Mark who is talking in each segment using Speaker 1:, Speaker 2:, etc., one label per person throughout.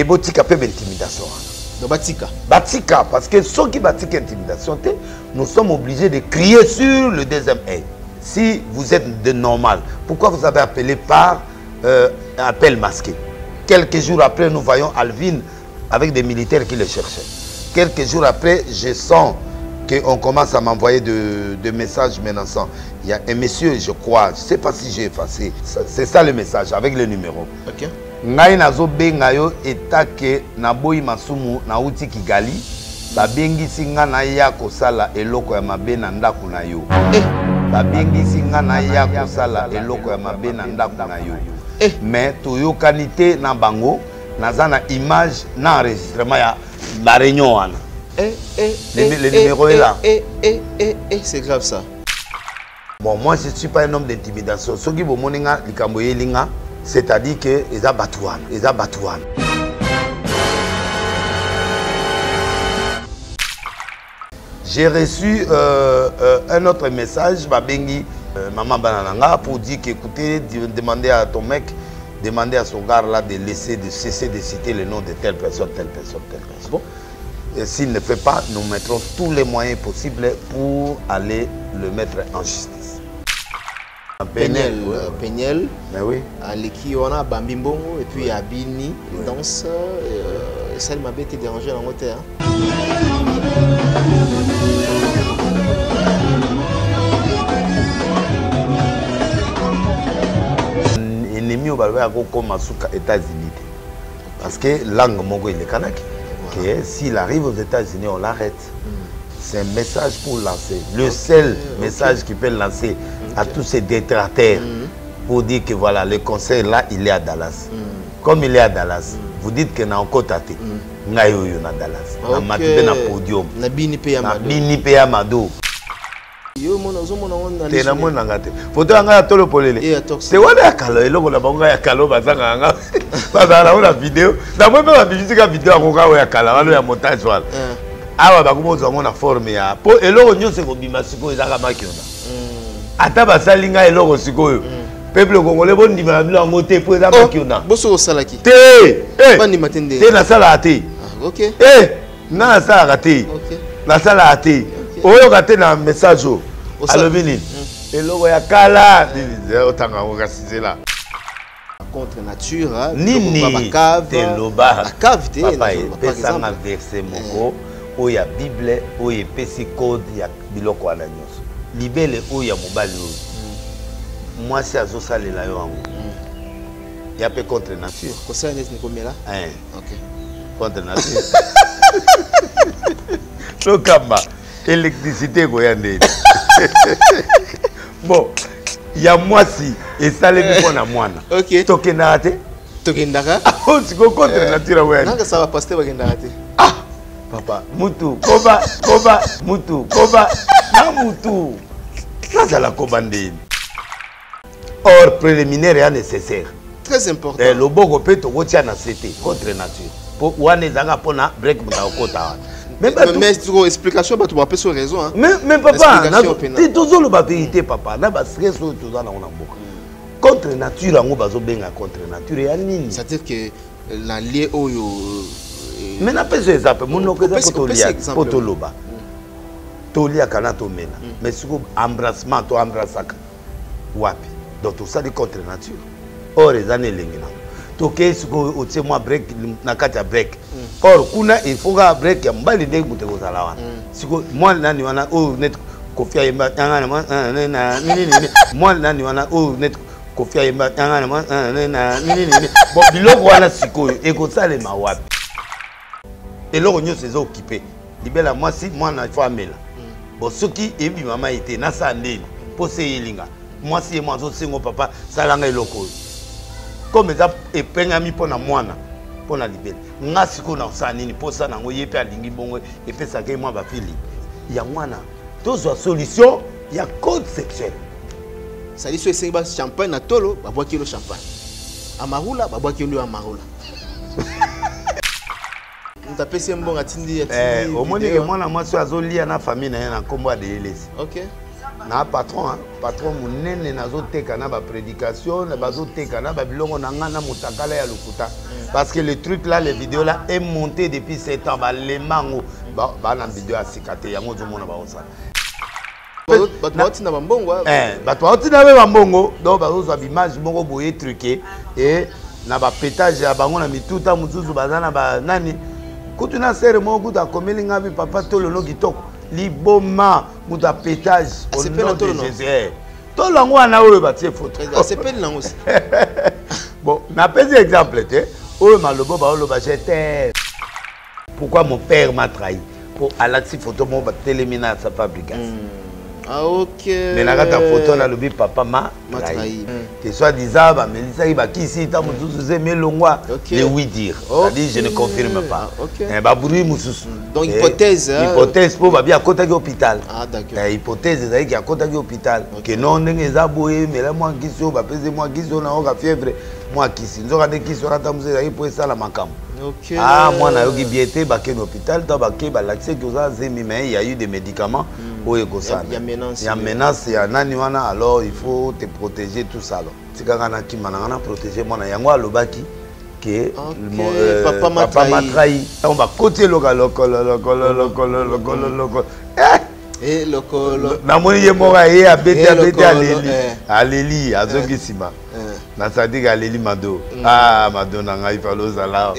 Speaker 1: ebotika mpe baintimidation wana
Speaker 2: donc batika.
Speaker 1: Batika parce que soki batika intimidation nous sommes obligés de crier sur le deuxième œil si vous êtes de normal pourquoi vous avez appelé par euh, appel masqué? Quelques jours après nous voyons Alvin avec des militaires qui le cherchaient. Quelques jours après je sens qu'on commence à m'envoyer de, de messages menaçants. Il y a un monsieur je crois je sais pas si j'ai effacé. C'est ça le message avec le numéro.
Speaker 2: Ok
Speaker 1: ngai nazobenga yo etake naboyi masumu nauti kigali babengisi nga naya kosala eloko ya mabe na ndako na yo.
Speaker 2: Eh.
Speaker 1: babengisi nga naya kosala eloko ya mabe na ndako na yo.
Speaker 2: Eh.
Speaker 1: mais toyokani te na bango naza na image na enregistrement ya baréunion wana.
Speaker 2: Eh, eh,
Speaker 1: Le-
Speaker 2: eh,
Speaker 1: le
Speaker 2: eh,
Speaker 1: numéro est
Speaker 2: eh,
Speaker 1: là.
Speaker 2: Eh, eh, eh, eh, c'est grave ça.
Speaker 1: bon moi je suis pas un homme d'intimidation. Soki bomoni nga likambo eyeli nga c'est-à-dire que eza bato wana j'ai reçu euh, euh, un autre message babengi euh, maman banananga pour dire que écoutez de- demandez à ton mec demandez à son gars là de laisser de cesser de citer le nom de telle personne telle personne telle personne.
Speaker 2: Bon.
Speaker 1: et s'il ne fait pas nous mettrons tous les moyens possibles pour aller le mettre en justice
Speaker 2: Peniel,
Speaker 1: ouais.
Speaker 2: euh,
Speaker 1: mais oui.
Speaker 2: aleki wana bambi mbongo et puis abini danse euh, esali mabe ete dérange yango te hein.
Speaker 1: ennemi oyo balobaka kokóma suka états-unis. Te parce que langue moko elekanaki que s'il arrive aux états-unis on l'arrête. C'est un message pour lancer. Le seul message qui peut lancer à tous ces détracteurs pour dire que voilà le conseil là il est à Dallas. Comme il est à Dallas vous dites que na okota te ngai oyo na Dallas na mpe na podium.
Speaker 2: Na bini mpe ya
Speaker 1: na
Speaker 2: mado.
Speaker 1: Te namonanga te. Foto ya ngai ya tolo polele.
Speaker 2: Eh,
Speaker 1: te wana ya kala eloko na bango ya kala oyo bazangaka nga bazala nango na video. Namoi mpe babibitika video yango kaka oyo ya kala wana ya montage wana.
Speaker 2: Hein.
Speaker 1: awa bakomi ozwango na forme ya. Mpo eloko nyonso ekobima sikoyo ezaka makiona ata basali ngai eloko sikoyo. Peuple congolais bondima na bino yango te mpo eza
Speaker 2: Oh,
Speaker 1: makiona
Speaker 2: boso osalaki.
Speaker 1: Te eh,
Speaker 2: bandima te
Speaker 1: nasalaka te.
Speaker 2: Ah, ok.
Speaker 1: Eh, nga nasalaka te.
Speaker 2: Ok.
Speaker 1: Nasalaka te. Oyoka te na message
Speaker 2: Osala-
Speaker 1: alobi nini? Eloko ya kala otanga yango kasi nzela
Speaker 2: contre nature
Speaker 1: nini?
Speaker 2: biloko ba bakave
Speaker 1: teloba
Speaker 2: bakave te
Speaker 1: papa
Speaker 2: nazoloba, par
Speaker 1: epesanga
Speaker 2: exemple.
Speaker 1: verse moko oyo ya bible oyo epesi code ya biloko wana nyonso libele oyo ya mobali oyo. Mwasi azosalela yo yango. Ya mpe contre nature.
Speaker 2: Kosala neti nikomela? Ok.
Speaker 1: Contre nature. Tokamba. Électricité ekoya ndeni bon ya mwasi esalemi mpo na mwana.
Speaker 2: Ok.
Speaker 1: Tokendaka te?
Speaker 2: Tokendaka?
Speaker 1: Siko contre nature yango ya
Speaker 2: nanga sala paster bakendaka te.
Speaker 1: Ah! Papa. Mutu koba koba mutu koba na mutu. Nazala koba ndeni. Or préliminaire ya nécessaire.
Speaker 2: Très important.
Speaker 1: Eh, loboko mpe tokotia na se te contre nature. Mpo wana ezalaka mpona break moto akokota wana
Speaker 2: mais explication bato bapesi yo raison.
Speaker 1: Mais- mais papa tozoloba vérité papa. Na bastress oyo toza nango na mboka. Contre nature yango bazobenga contre nature ya nini?
Speaker 2: C'est-à-dire que euh, na lie oyo euh,
Speaker 1: me napesa exemple monoko eza mpo toloba toliaka na tomela mais siko embrassement to embrassaka wapi donc tosali contre nature or eza na elengi nango tokei sikoyo otie mwa break na kati ya break or kuna kaka break ya mobali ndenge moto ekozala wana siko mwa nani wana oyo neti kofi ayemba yangana mwa- ah, nini na- nini nini. mwa nani wana oyo neti kofi ayemba ah, bon biloko wana sikoyo ekosalema wapi eloko nyonso eza okipe libela mwasi mwana ifo amela bon soki ebimama ye te nasala ndeni mpo se eyelinga mwasi ye mwa azosengo papa salanga eloko oyo comme eza epengami mpo na mwana mpo na libela nga sikoyo na kosala nini mpo sa nango ye mpe alingi bongo epesaka ye mwa bafili ya mwana tozwa solution ya code sexuel.
Speaker 2: Sali so esengi ba champagne na tolo babwaki yo champagne. Amarula babwaki yo amarula moto apesi ye mbongo atindi
Speaker 1: Eh,
Speaker 2: atindi
Speaker 1: omoni ke
Speaker 2: video.
Speaker 1: mwana mwasi oyo azolia na famille na ye na nkombo ya deelesi
Speaker 2: ok.
Speaker 1: Na patron hein. patron monene nazoteka na baprédication bazoteka na babiloko na ngai na motakala ya lokuta. Parce que le truc là le vidéo là est monté depuis 7 ans balemango bana video ya sika te yango ozomona baosala
Speaker 2: bato
Speaker 1: Eh, baotinda mpe bambongo donc bazozwa bimage moko boye truke e na bapétage ya bango na mituta mosusu baza na banani kutu na sere moko kutu akomeli ngai papa tolono kitoko. Liboma moto apétage
Speaker 2: Asepeli na Tolo, non?
Speaker 1: tolo yango wana oyo batie foto
Speaker 2: asepeli nango si
Speaker 1: bon napesi exemple te oyo malobo baoloba jete pourquoi mon père m'a trahi? Po alakisi photo moko batelemi na sa
Speaker 2: ah ok
Speaker 1: me na kati ya foto nalobi papa ma
Speaker 2: Ma
Speaker 1: trahi. Te soit disant bamelisaki bakisi ta mosusu eze melongwa
Speaker 2: Ok.
Speaker 1: de oui dire.
Speaker 2: Ok.
Speaker 1: c'est-à-dire je ne confirme pas.
Speaker 2: Ok.
Speaker 1: Eh, babrouille mosusu
Speaker 2: Donc,
Speaker 1: Eh,
Speaker 2: hypothèse, hein.
Speaker 1: hypothèse mpo babi akotaki hôpital
Speaker 2: ah d'accord.
Speaker 1: Eh, hypothèse ezalaki akotaki hôpital ke non ndenge eza boye mela mwa kisi oyo bapesi mwa kisi oyo nayoka fièvre mwa kisi nzoka nde kisi wana ta mosu ezalaki mpo esala makambo
Speaker 2: Okay.
Speaker 1: ah mwana ayoki bien te bakei na hôpital to bakei balakisaki oza azemi me ya eu des médicaments hmm. oyo ekosana.
Speaker 2: Ya menace
Speaker 1: Il
Speaker 2: y a
Speaker 1: menace, il ya nani wana alors il faut te protéger tout ça alors. Tikaka na kima nanga na protéger mwana yango alobaki ke
Speaker 2: papa euh,
Speaker 1: matrai ntango bakoti eloka lokololokololokololokololoko eh!
Speaker 2: eh,
Speaker 1: namoni ye moko aye abeti
Speaker 2: eh, abeti
Speaker 1: aleli. aleli azongi nsima nasadiki aleli mado. A mado na ngai fale ozala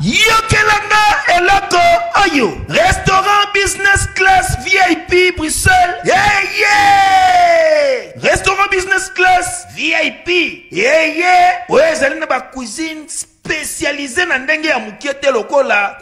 Speaker 3: yokelanga eloko restaurant business class vip bruxelles. Yeye restaurant business class vip yeye oyo ezali na bacuisine spécialisé na ndenge ya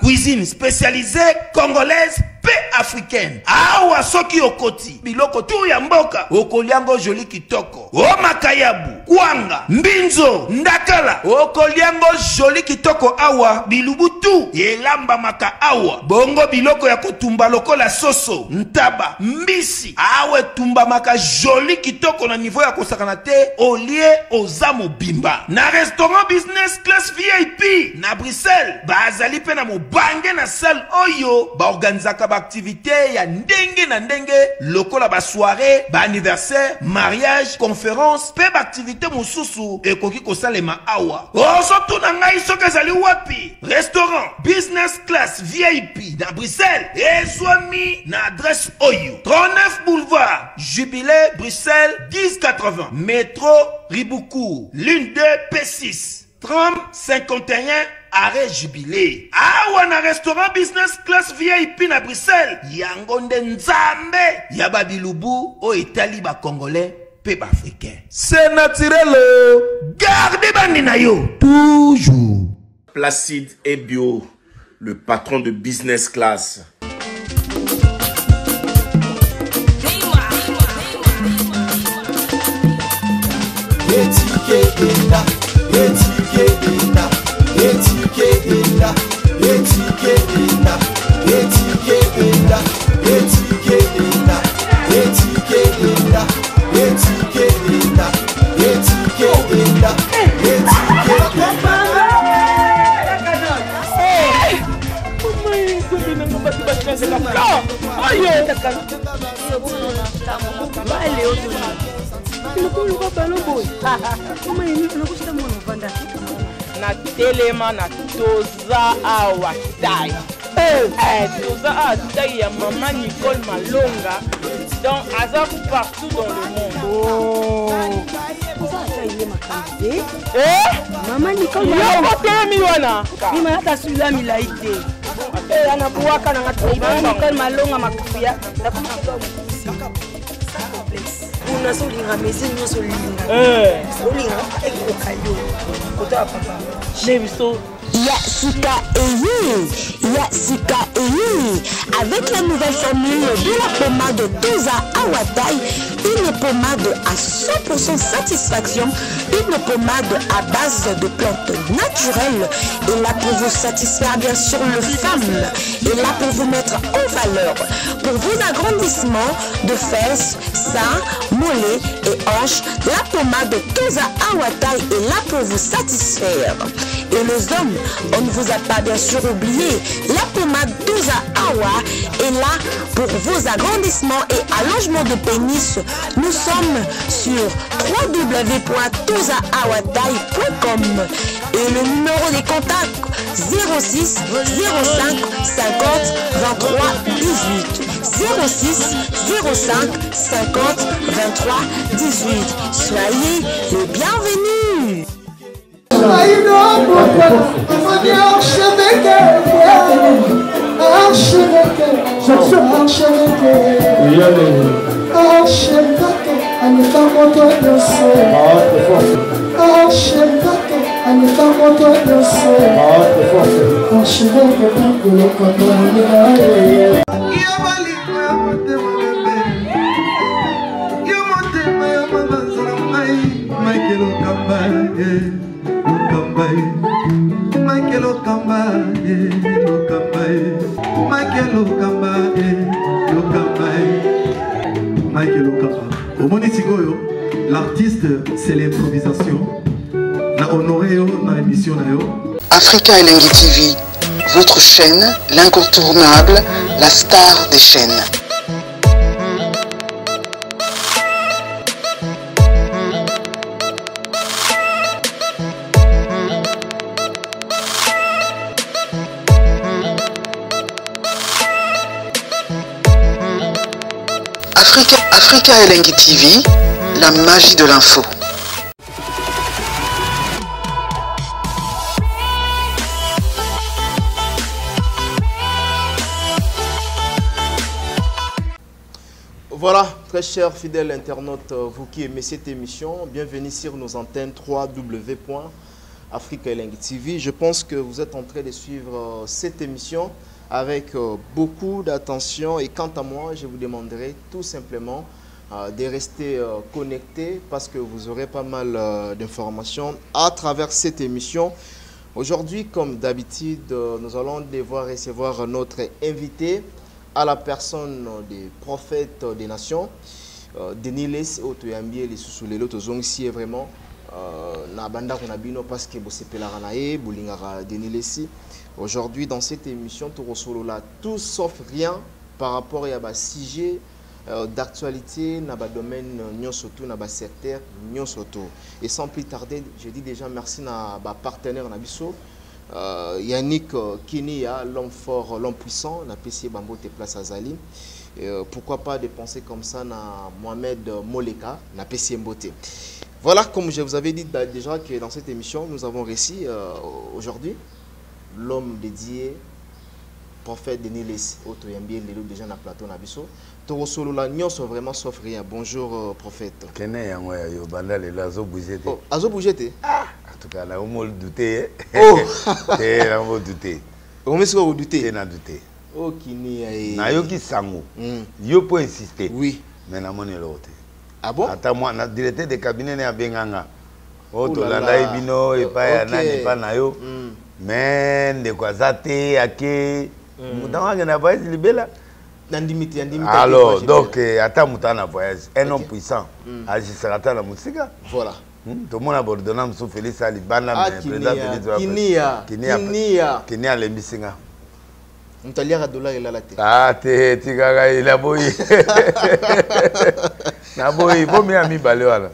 Speaker 3: cuisine spécialisé congolaise mpe africaine. Awa soki okoti biloko tu ya mboka okoliango joli kitoko. O makayabu kwanga mbinzo ndakala okoliango joli kitoko awa bilubu tu elambamaka awa. Bongo biloko ya kotumba lokola soso ntaba mbisi. Awa etumbamaka joli kitoko na nivo ya kosakana te olie oza mobimba. Na restaurant business class vip na bruxelles bazali mpe na mobange na sale oyo baorganizaka baaktivité ya ndenge na ndenge lokola basoire baanniversaire mariage conférence mpe baaktivité mosusu ekoki kosalema awa. Ozotuna ngai soki ezali wapi? Restaurant business class vip na bruxelles. Ezwami na adresse oyo. 39 boulevard jubilé bruxelles 1080 métro ribuku lune 2 p6 30 51 arrêt jubilé. Awa na restaurant business class vip na bruxelles. Yango nde nzambe ya babilubu oyo etali bacongolais mpe baafricain c'est naturel o. garde bandi na yo. Toujours.
Speaker 4: Placide et Bio, le patron de business class.
Speaker 5: Lokoluka balo boye omayenakoshita mwana ovanda
Speaker 6: na telema na toza awa tai Eh, toza awa tai ya mama nicole malonga. Donc aza partout dans le monde.
Speaker 5: Te
Speaker 6: Eh,
Speaker 5: mama nicole
Speaker 6: yoko telemi wana.
Speaker 5: Imayaka sula milai te Eh, anabuwaka nanga ibumuka malonga makuya kuna solinga mesi nyonso olinga.
Speaker 6: Eh.
Speaker 5: Olinga ekokali yo kota papa.
Speaker 6: Biso
Speaker 7: Il y a Sika Eyi, il y a Sika Eyi, avec la nouvelle formule de la pommade Toza Awatai, une pommade à 100% satisfaction, une pommade à base de plantes naturelles, et là pour vous satisfaire bien sûr le femme, et là pour vous mettre en valeur, pour vos agrandissements de fesses, seins, mollets et hanches, la pommade Toza Awatai est là pour vous satisfaire. Et les hommes, on ne vous a pas bien sûr oublié. La pommade 12 Awa est là pour vos agrandissements et allongements de pénis. Nous sommes sur www.touzaawadai.com et le numéro des contacts 06 05 50 23 18. 06 05 50 23 18. Soyez les bienvenus.
Speaker 8: Aïda Mokwana Amani Archevêque Archevêque Archevêque Archevêque Anita Moto Danse Archevêque Anita Moto Danse Archevêque Bangolo Kondolina
Speaker 9: Yabalika Motema Bebe Yamotema Mama Zalama Michael Okamba Yeah Okamba, yeah. Michael Okamba, yeah, Okamba, yeah. Michael Okamba, yeah, Okamba, yeah. Michael Okamba. omoni sikoyo l'artiste c'est l'improvisation na honore yo na émission na
Speaker 10: Africa TV, votre chaîne, l'incontournable, la star des chaînes. Africa, Africa TV, la magie de l'info.
Speaker 2: Voilà, très chers fidèles internautes, euh, vous qui aimez cette émission, bienvenue sur nos antennes www.africa Elengi TV. Je pense que vous êtes en train de suivre euh, cette émission avec euh, beaucoup d'attention et quant à moi, je vous demanderai tout simplement euh, de rester euh, connectés parce que vous aurez pas mal d'informations à travers cette émission. Aujourd'hui, comme d'habitude, nous allons devoir recevoir notre invité à la personne des prophètes des nations. Euh, Denis Les otoyambi lisusu lelo tozongisi ye vraiment na bandako na bino parce que bosepelaka na ye bolingaka Denis Lesi. Aujourd'hui, dans cette émission, là tout sauf rien par rapport à un sujet euh, d'actualité dans le domaine surtout dans le secteur surtout. Et sans plus tarder, je dis déjà merci à ma partenaire Nabiso. Euh, Yannick euh, Kinia, l'homme fort, l'homme puissant, na PC Bambo te place à Zali. Euh, pourquoi pas de penser comme ça na Mohamed Moleka, na PC Mbote. Voilà, comme je vous avais dit bah, déjà que dans cette émission, nous avons réussi euh, aujourd'hui l'homme dédié prophète Denis Les Otoyambi Lelo déjà na plateau na biso. Toro solo la nyonso vraiment sauf rien. Bonjour euh, prophète.
Speaker 1: kene yango ya yo banda lelo azobouge te
Speaker 2: Oh, azo bougé te.
Speaker 1: en tout cas nakomo dute
Speaker 2: Oh.
Speaker 1: te nakomo dute
Speaker 2: Omi siko
Speaker 1: te
Speaker 2: odute.
Speaker 1: na dute
Speaker 2: Oh kini eh.
Speaker 1: nayoki sango yo mpo insiste
Speaker 2: Oui.
Speaker 1: me namoni eloko te
Speaker 2: Ah bon?
Speaker 1: ata mwana directeur de cabinet ne abenganga o
Speaker 2: Ouh là
Speaker 1: tolanda ye bino epai ya nani epai na yo
Speaker 2: Mm.
Speaker 1: me ndeko aza te ake. Hmm. Ntango akende na voyage libela. Alors donc eh, ata moto ana voyage un homme puissant. Hmm. Agisaka ta na mosika.
Speaker 2: Voilà.
Speaker 1: Hmm, tomona bordona mosusu félix
Speaker 2: alibanda
Speaker 1: kini alembisi nga
Speaker 2: moto aliaka dollar elala te.
Speaker 1: A te tikaka ela boyi. Na boyi bomi ya mibale wana.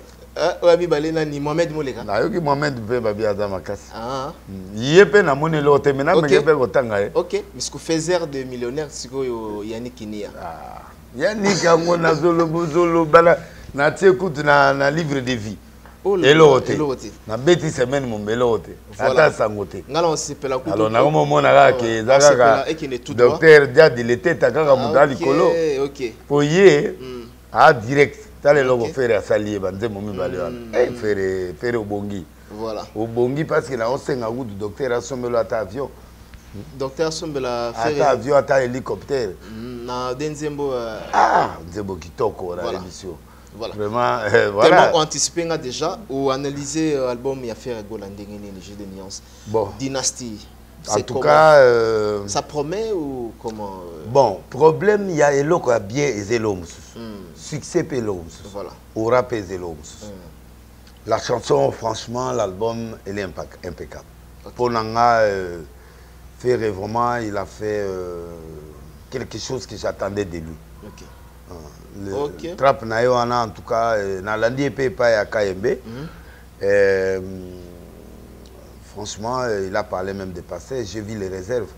Speaker 2: Oyo mibale nani? Mohamed Moleka.
Speaker 1: nayoki mohamed mpe babi aza makasi.
Speaker 2: Ah.
Speaker 1: ye mpe namoni eloko te me nameke
Speaker 2: Ok.
Speaker 1: mpe kotanga ye.
Speaker 2: Ok, misiko faiseur de millionnaire sikoyo Kinia.
Speaker 1: yanik yango nazoloba ozoloba na- natie kutu na, na livre de vie.
Speaker 2: Oh
Speaker 1: eloko te. nabeti semaine mombe eloko te. Ata sango te. Alors nakomomona kaka ke eza kaka docteur diadi leteta kaka moto a likolo. po ye
Speaker 2: Mm.
Speaker 1: a direct tala eloko
Speaker 2: Ok.
Speaker 1: fere asali ye banzembo mibale wana Eh, fere fere obongi
Speaker 2: Voilà.
Speaker 1: obongi parce que naosenga kutu docteur asombelo ata avion
Speaker 2: Docteur Sombela
Speaker 1: ata avion ata hélicoptère
Speaker 2: Mm, Na Denzembo. euh,
Speaker 1: ah nzembo kitoko na
Speaker 2: Voilà.
Speaker 1: émission
Speaker 2: Voilà.
Speaker 1: vraiment euh,
Speaker 2: Tellement
Speaker 1: voilà
Speaker 2: anticipé nga déjà ou analyser euh, album ya Ferre Gola ndenge nini jeu de nuances.
Speaker 1: bon
Speaker 2: Dynastie.
Speaker 1: En tout
Speaker 2: comment
Speaker 1: cas euh,
Speaker 2: Ça promet ou comment euh,
Speaker 1: bon problème ya eloko ya bien eza eloko mosusu
Speaker 2: hmm,
Speaker 1: succès eloko mosusu
Speaker 2: Voilà.
Speaker 1: aura eloko mosusu
Speaker 2: Hmm.
Speaker 1: la chanson franchement l'album elle est impeccable Pour Nanga, euh, Ferré, vraiment, il a fait euh, quelque chose que j'attendais de lui.
Speaker 2: Ok.
Speaker 1: Le
Speaker 2: Ok.
Speaker 1: trap na wana en tout cas nalandi ye mpe epai ya Euh, franchement euh, il a parlé même des pasteurs j'ai vu les réserves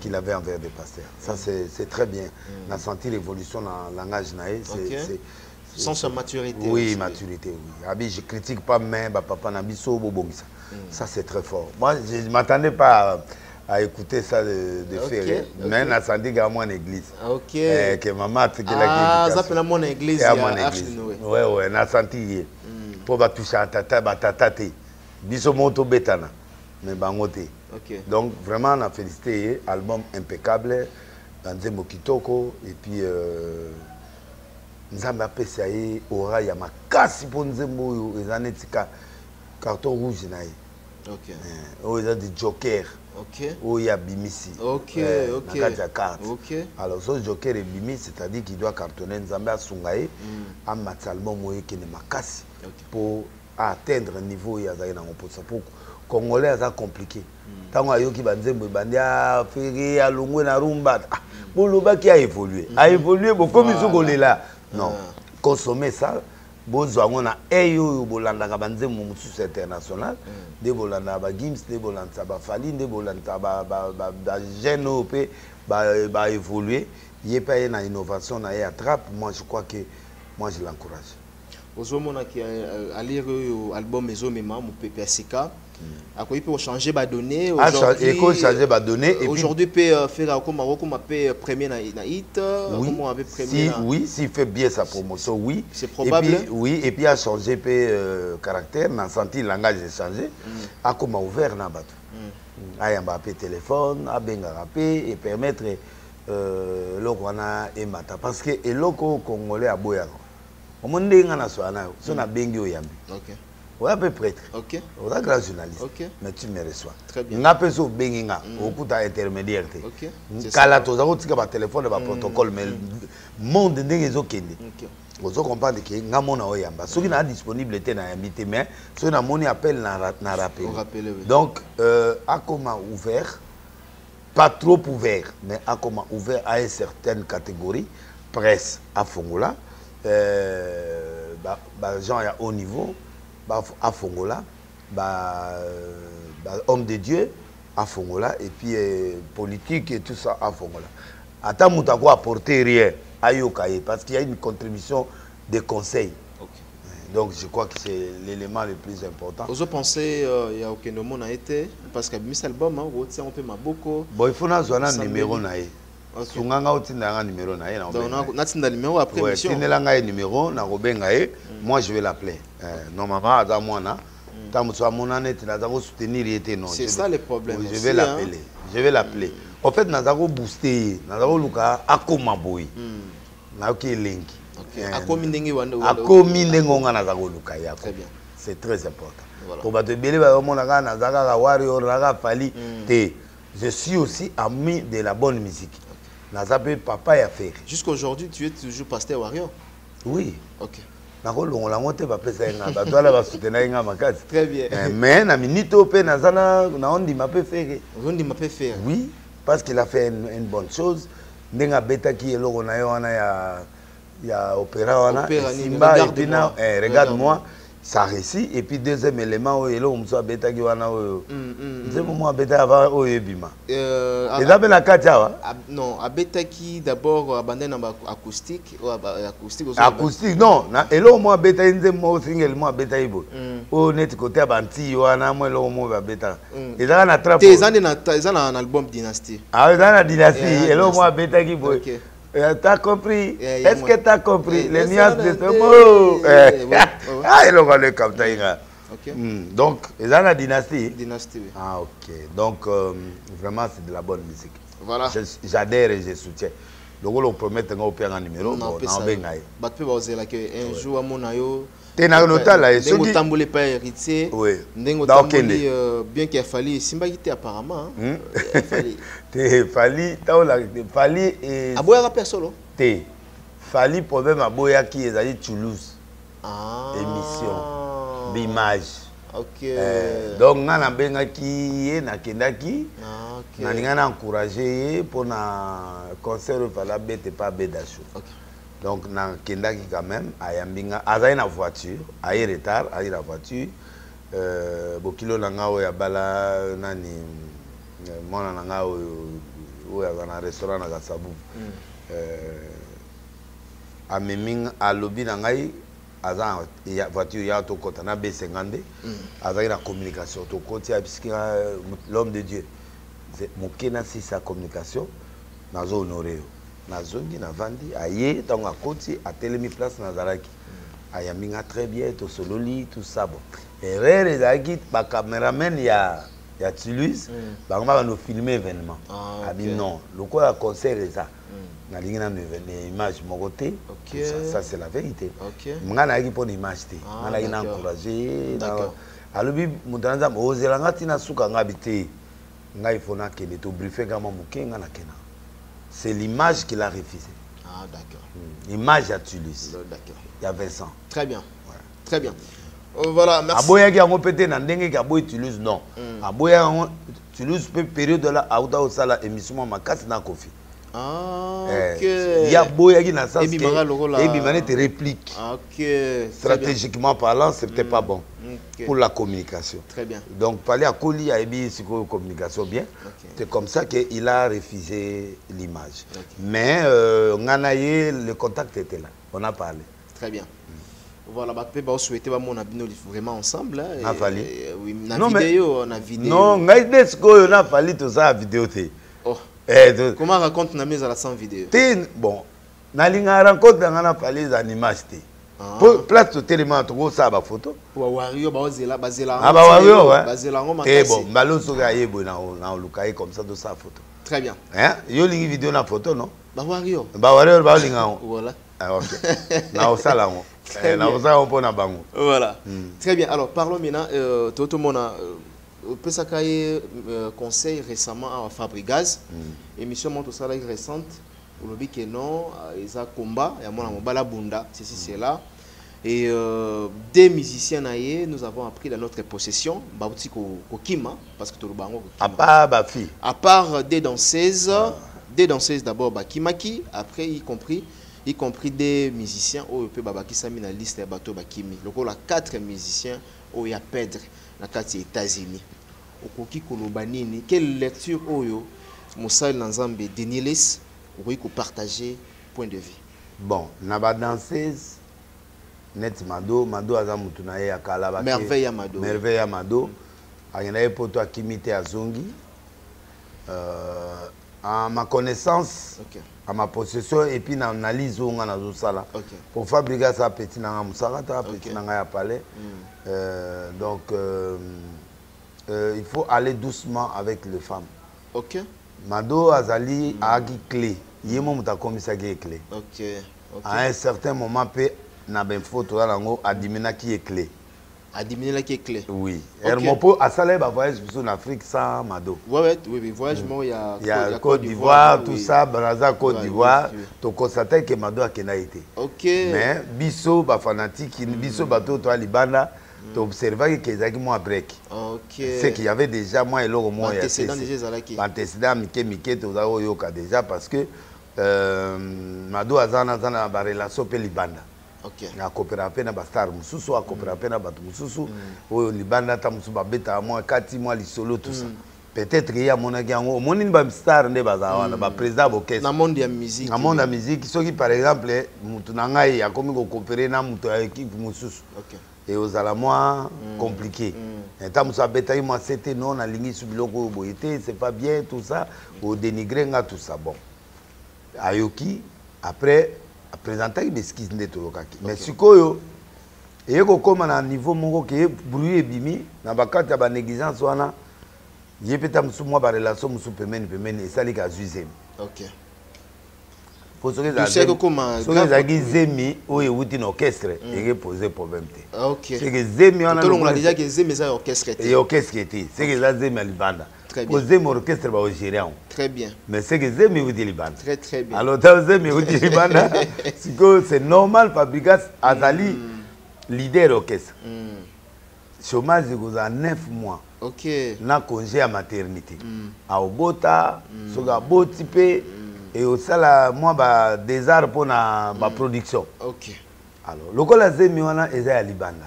Speaker 1: qu'il avait envers des pasteurs ça c'est très bien na senti l'évolution na langage na ye c'est-
Speaker 2: Ok.
Speaker 1: c'est- c'est-
Speaker 2: Sans sa maturité.
Speaker 1: oui
Speaker 2: aussi.
Speaker 1: maturité oui abi je critique pas mais bapapa na biso bobongisa ça c'est très fort moi je ne m'attendais pas à, à écouter ça de, de
Speaker 2: Ok,
Speaker 1: Ferré
Speaker 2: ok.
Speaker 1: mais nasandi ga mwana église
Speaker 2: Ah, Ok.
Speaker 1: Eh, que maman atikilaki
Speaker 2: Ah, ça fait la mon église.
Speaker 1: mwana
Speaker 2: Arche
Speaker 1: église
Speaker 2: Noé.
Speaker 1: ouais ouais nasanti ye mpo batusha tata batata biso moko tobetana mais bango te
Speaker 2: Ok.
Speaker 1: donc vraiment na félicité ye album impeccable banzembo kitoko et puis euh, nzambe apesa ye ora ya makasi mpo nzembo oyo eza neti ka carton rouge na ye
Speaker 2: Ok.
Speaker 1: Eh, oyo eza di joker
Speaker 2: Ok.
Speaker 1: oyo abimisi Eh,
Speaker 2: ok.
Speaker 1: na kati ya carte
Speaker 2: Ok.
Speaker 1: alors so joker ebimi c'est-à-dire qu'il doit cartonner nzambe asunga ye amatisa album oyo ekende makasi mpo atteindre niveau oyo azali nango mposa mpo congolais aza compliqué. Ntango ayoki banzembo ebandi afere alongwe na rumba. Ah, bolobaki aévolue aévolue bokomi so kolela non. Consommer ça bozwa yango na eye oyo bolandaka banzembo mosusu international. Nde bolandaka bagims nde bolandisa bafali nde bolandisa bagene oyo mpe ba- baévolue ye mpe aye na innovation na ye atrape moi je crois que moi je l'encourage.
Speaker 2: Ozomonaki euh, alire oyo album ezomema mopepe ya sika akoki mpe kochange badonné
Speaker 1: ekochange badonné et puis
Speaker 2: aujourd'hui mpe faire akoma akokoma mpe premier na na hit
Speaker 1: oui,
Speaker 2: akoma mpe
Speaker 1: si,
Speaker 2: premier na
Speaker 1: oui, s'il fait bien sa promotion, oui.
Speaker 2: C'est probable.
Speaker 1: Et puis, oui, et puis a changé peu euh, caractère, n'a senti le langage a changé. A comme ouvert na bato. A yamba pe téléphone, a benga pe et permettre euh, loko wana emata parce que eloko congolais a boya. Omonde nga na swana yo, so na bengi oyambi.
Speaker 2: ok
Speaker 1: Un peu prêtre.
Speaker 2: ok.
Speaker 1: Oza grand journaliste. Mais tu me reçois.
Speaker 2: Très bien.
Speaker 1: nga mpe so obengi nga. Okuta intermédiaire te kala toza kotika batelefone baprotocole mais monde ndenge ezokende
Speaker 2: ok.
Speaker 1: Ozo comprendre ke nga mona oyamba soki naa disponible te nayambi te mais soki namoni appel na ra- na rappel
Speaker 2: Orappele, oui.
Speaker 1: donc euh, akoma ouvert pas trop ouvert mais akoma ouvert à une certaine catégorie presse afongola euh, ba, ba gens ya haut niveau ba afongola ba, ba homme de dieu afongola et puis euh, politique et tout ça afongola ata moto ako apporter rien ayoka ye parce qu'il y a une contribution de conseil
Speaker 2: ok.
Speaker 1: Donc je crois que c'est l'élément le plus important.
Speaker 2: Ozopense euh, ya okende omona ye te parce que abimisi album otiango mpe maboko
Speaker 1: bon il faut na
Speaker 2: Sambeli.
Speaker 1: numéro na otinda yanga numéro na ye
Speaker 2: natinda
Speaker 1: ngai nakobenga ye moi je vais l'appeler. Euh, normalement aza mwana. Ntango mosusu amona neti naza kosoutenir ye te non
Speaker 2: C'est
Speaker 1: je
Speaker 2: ça
Speaker 1: vais-
Speaker 2: le problème
Speaker 1: Oui, je
Speaker 2: aussi,
Speaker 1: vais
Speaker 2: hein.
Speaker 1: l'appeler. Je vais l'appeler. En fait naza kobooste ye. Naza koluka akoma boye nayoki elengi.
Speaker 2: Ok.
Speaker 1: Eh,
Speaker 2: akomi ndenge
Speaker 1: onga naza koluka ye c'est très important. Po bato ebele bazomona kaka naza kaka warrior naza fali. Te je suis aussi ami de la bonne musique naza mpe papa ya fere
Speaker 2: jusqu'aujourd'hui tu es toujours pasteur warrior
Speaker 1: oui.
Speaker 2: Ok.
Speaker 1: Nakolongola yango te bapesa ye nga bato wana basutena ye nga makasi.
Speaker 2: Très bien.
Speaker 1: Eh, mais na minute oyo mpe naza na naondima mpe fere.
Speaker 2: Ozondima mpe faire
Speaker 1: oui parce qu'il a fait une, une bonne chose. Ndenge abetaki eloko na ye wana ya ya opéra wana esimba eh,
Speaker 2: regarde moi.
Speaker 1: Ça réussit et puis deuxième élément oyo eloko mosusu abetaki wana oyo nzembo mo abetaki ava oyo ebima eza mpe na kati awa
Speaker 2: non abetaki d'abord abandai na oyo acoustique
Speaker 1: acoustique non eloko mo abetaki nzembo mo singele mo abetaki boye oyo neti kote ya bantii wana mo eloko mo babetaka ezaka na trapo
Speaker 2: te eza nde na ta- eza na album dynastie
Speaker 1: Ah, eza na dynastie eloko mo abetaki boye T'as compris
Speaker 2: yeah,
Speaker 1: Est-ce que t'as compris?
Speaker 2: Eh,
Speaker 1: les nuances de ce mot Eh. Ah, eloko le capta inga.
Speaker 2: ok
Speaker 1: Hmm, Donc, eza na dynastie
Speaker 2: dynastie oui.
Speaker 1: Ah, ok. Donc, euh, vraiment, c'est de la bonne musique.
Speaker 2: voilà
Speaker 1: J'adhère et je soutiens. Donc, on promet que on numéro.
Speaker 2: Mpe baozelaka un jour amona yo
Speaker 1: Te na notala ye,
Speaker 2: ndenge
Speaker 1: soki-
Speaker 2: otamboli epai ya héritier ndenge otamboli euh, bien ke afali esimbaki te apparemment hein. Euh, Afali.
Speaker 1: Te fali, fali et
Speaker 2: aboyaka mpe solo?
Speaker 1: Te. Fali problème aboyaki ezali Toulouse.
Speaker 2: Ah.
Speaker 1: Émission. Bimage. Eh, donc nga nabengaki ye nakendaki
Speaker 2: Ah,
Speaker 1: nalinga na encourage ye mpona concert oyo fala bete pa bedasho
Speaker 2: Ok.
Speaker 1: Donc nakendaki quand même ayambi nga azali na voiture aye retard aye na voiture. Euh, bokilo na nga oyo abala nani euh, mwana na nga oyo oyo aza na restaurant na kasabu euh, amemi alobi na ngai aza na ya- voiture ya tokɔta na b50 nde azalaki na communication tokɔti abisiki nga l'homme de dieu. Moke nasisa communication nazo honore yo nazongi navandi. Aye ntango akoti atelemi place nazalaki. Ayambi nga très bien tosololi tout ça bon erreur ezalaki bacameraman ya ya toulouse bango babanda filme événement.
Speaker 2: Ah,
Speaker 1: abi
Speaker 2: ok.
Speaker 1: non lokola concert eza. Nalingi nano image moko te. Ça, c'est la vérité. Nga nayaki mpona image te.
Speaker 2: Ah,
Speaker 1: nga nayaki na encourage ye alobi moto na nzambe ozela nga ntina suka nga bi te. Ngai fo nakende tobriefe nga mwa moke nga nakenda c'est l'image qu'il a refusé
Speaker 2: ah d'accord.
Speaker 1: Image ya tulus
Speaker 2: d'accord.
Speaker 1: Ya vincent
Speaker 2: très bien. Très bien. Euh, voilà merci.
Speaker 1: Aboyaki yango mpe te na ndenge ke aboyi toulouse non. Aboyaki yango toulouse mpe période la auta kosala émission mwa makasi na kofi
Speaker 2: ah
Speaker 1: Eh,
Speaker 2: ok.
Speaker 1: ye aboyaki na sens ke
Speaker 2: Ebimaka lokola-
Speaker 1: ebima nete réplique.
Speaker 2: Ah, ok.
Speaker 1: Stratégiquement parlant c'était pas bon
Speaker 2: Ok.
Speaker 1: pour la communication.
Speaker 2: Très bien.
Speaker 1: Donc pali akoli ayebi sikoyo communication bien.
Speaker 2: Ok.
Speaker 1: c'est comme ça qu'il a refusé l'image. Mais euh, nga na ye le contact était là. On a parlé.
Speaker 2: Très bien. Voilà bato mpe baosouhaite bamona bino vraiment ensemble hein,
Speaker 1: Na
Speaker 2: et-
Speaker 1: fali.
Speaker 2: et- oui, na
Speaker 1: Non, mais-
Speaker 2: vidéo na vidéo.
Speaker 1: non ngai nde sikoyo nafali tosala video te
Speaker 2: oh.
Speaker 1: Eh, to-
Speaker 2: comment raconte na mieux ezala sans vidéo?
Speaker 1: Bon nalinga rencontre nanga nafali eza na te
Speaker 2: Ah.
Speaker 1: place totelema tokosala bafoto bawario bon mbalo soki aye boye na na oluka ye comme ça tosala foto
Speaker 2: très bien
Speaker 1: Hein? yo olingi video na foto non?
Speaker 2: Bawario
Speaker 1: bawari oyo baolinga yango
Speaker 2: voilà
Speaker 1: Ah, ok yango
Speaker 2: bien.
Speaker 1: naosala yango mpona bango
Speaker 2: Voilà. Très bien. Alors, parlons maintenant. Euh, Toto Mona, euh, Pesaka ye conseil récemment à Fabrigaz. Émission Monto Salai récente. Le que non, ils ont combat. Il y a mon Mobala Bunda. Ceci, c'est là. Et euh, des musiciens nous avons appris dans notre possession. Bauti ko ko Kima, parce que tout le bango.
Speaker 1: à part bafille
Speaker 2: À part des danseuses, des danseuses d'abord Bakimaki, après y compris y compris des musiciens au peu babaki sami na liste ya bato bakimi. Lokola quatre musiciens au ya perdre na kati ya États-Unis. Okoki koloba nini? Quelle lecture oyo Mosali na Nzambe Denilis okoki ko partager point de vue.
Speaker 1: bon na badanseuse neti mado mado aza motu na ye bake-
Speaker 2: Merveille ya Mado.
Speaker 1: merveille ya mado akenda ye poto akimi te azongi euh, à ma connaissance
Speaker 2: OK.
Speaker 1: à ma possession et puis na analyse oyo nga nazosala
Speaker 2: OK.
Speaker 1: pour fabriquer ça petit na nga mosaka ta
Speaker 2: Ok.
Speaker 1: petit na ya palais euh, donc euh, euh, il faut aller doucement avec les femmes
Speaker 2: OK.
Speaker 1: mado azali ayaki cle ye mo moto akomisaki ye
Speaker 2: cle
Speaker 1: à un certain moment mpe na bainfo toza nango adiminaki ye
Speaker 2: cle adiminelaki ye cle
Speaker 1: oui. Hermo mpo asala ye bavoyage biso na afrique sans mado. Mm. Ya côte d'ivoire tout ça banaza côte d'ivoire. tokonstate ke mado akendaki te. Mais biso bafanatike biso bato oyo toya libanda toobservaki ke ezalaki mwa break.
Speaker 2: Ok.
Speaker 1: c'est qu'il y avait déjà mwa eloko
Speaker 2: ezalaki.
Speaker 1: baantécédent mike mike toza koyoka déjà parce que euh, mado aza na aza na barelation mpe libanda.
Speaker 2: Ok.
Speaker 1: akopera mpe na bastar mosusu akopera mpe na bato mosusu oyo libanda ata mosusu babetaka mwa kati mwa lisolo tout ça. Peut-être ye amonaki yango omoni bastar nde bazala wana baprésident bokese
Speaker 2: Na monde ya musique.
Speaker 1: soki par exemple mutu na ngai akomi kokopere na moto ya équipe mosusu
Speaker 2: Ok.
Speaker 1: eozala mwa compliqué. Ntan mosusu abetaki mwa se te non nalingi su biloko oyo boye te c'est pas bien tout ça. Odénigre nga tout ça bon. Ayoki après apresentaki baeskise nde toyokaki mais sikoyo eye kokóma na niveau moko ke bruit ebimi na bakati ya banégligence wana ye mpe ta mosusu mwa barelation mosusu pemeni pemeni esaliki azwi zemi
Speaker 2: Ok.
Speaker 1: po soki
Speaker 2: Tu sais que comment-
Speaker 1: soki ezalaki zemi oyo ewuti na orchestre ekepose problème te.
Speaker 2: Ok.
Speaker 1: seke zemi
Speaker 2: eza te.
Speaker 1: seke zemi ya libanda.
Speaker 2: Très
Speaker 1: po
Speaker 2: bien.
Speaker 1: zemi orchestre baogere yango mais seke zemi ewuti libanda.
Speaker 2: Très très bien.
Speaker 1: alors ta zemi ewuti libanda sikoyo c'est normal fabrigas azali leader orchestre. Chômage ekozala 9 mois.
Speaker 2: Ok.
Speaker 1: Na congé ya maternité. Aobota soki aboti mpe eosala mwa badésart mpona baproduction
Speaker 2: ok.
Speaker 1: Alors lokola zemi wana eza ya libanda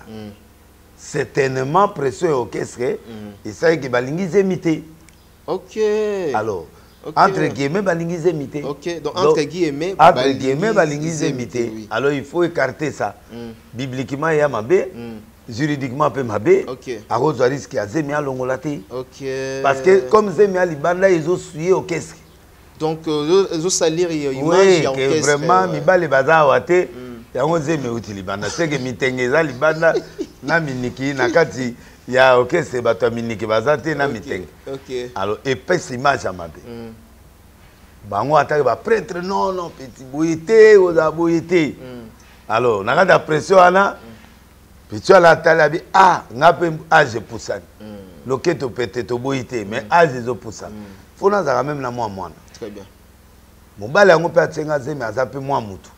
Speaker 1: certainement pression ya orchestre esalaki balingi zemi te
Speaker 2: ok.
Speaker 1: Alors
Speaker 2: Ok.
Speaker 1: entre guillemets balingi zemi te
Speaker 2: Ok, donc entre guillemets,
Speaker 1: entre
Speaker 2: balingi
Speaker 1: guillemets balingi
Speaker 2: zemi te, oui.
Speaker 1: alors il faut écarter ça. Bibliquement eya mabe juridiquement mpe mabe
Speaker 2: Ok.
Speaker 1: akozwa riske ya zemi alongola te
Speaker 2: ok.
Speaker 1: Parce que comme zemi ya libanda ezosuye orchestre
Speaker 2: donc euh, ezosalir image
Speaker 1: oui
Speaker 2: ya
Speaker 1: ke
Speaker 2: orchestre
Speaker 1: vraiment
Speaker 2: euh,
Speaker 1: mibale baza awa te. yango nzembe euti libanda. Seke mitenge eza libanda na miniki na kati ya orchestre bato ya miniki baza te na
Speaker 2: ok,
Speaker 1: mitenge.
Speaker 2: ok.
Speaker 1: Alors epesa image ya mabe. Bango ataki baprêtre non non peti boye te ozala boye te. Alors na kati ya pression wana peti ala atali abi ah nga mpe age epusani loketo pete toboyi te mais age ezopusana fo nazalaka meme na mwa mwana.
Speaker 2: Très bien.
Speaker 1: Mobali yango mpe atyenga zemi aza mpe mwa mutu.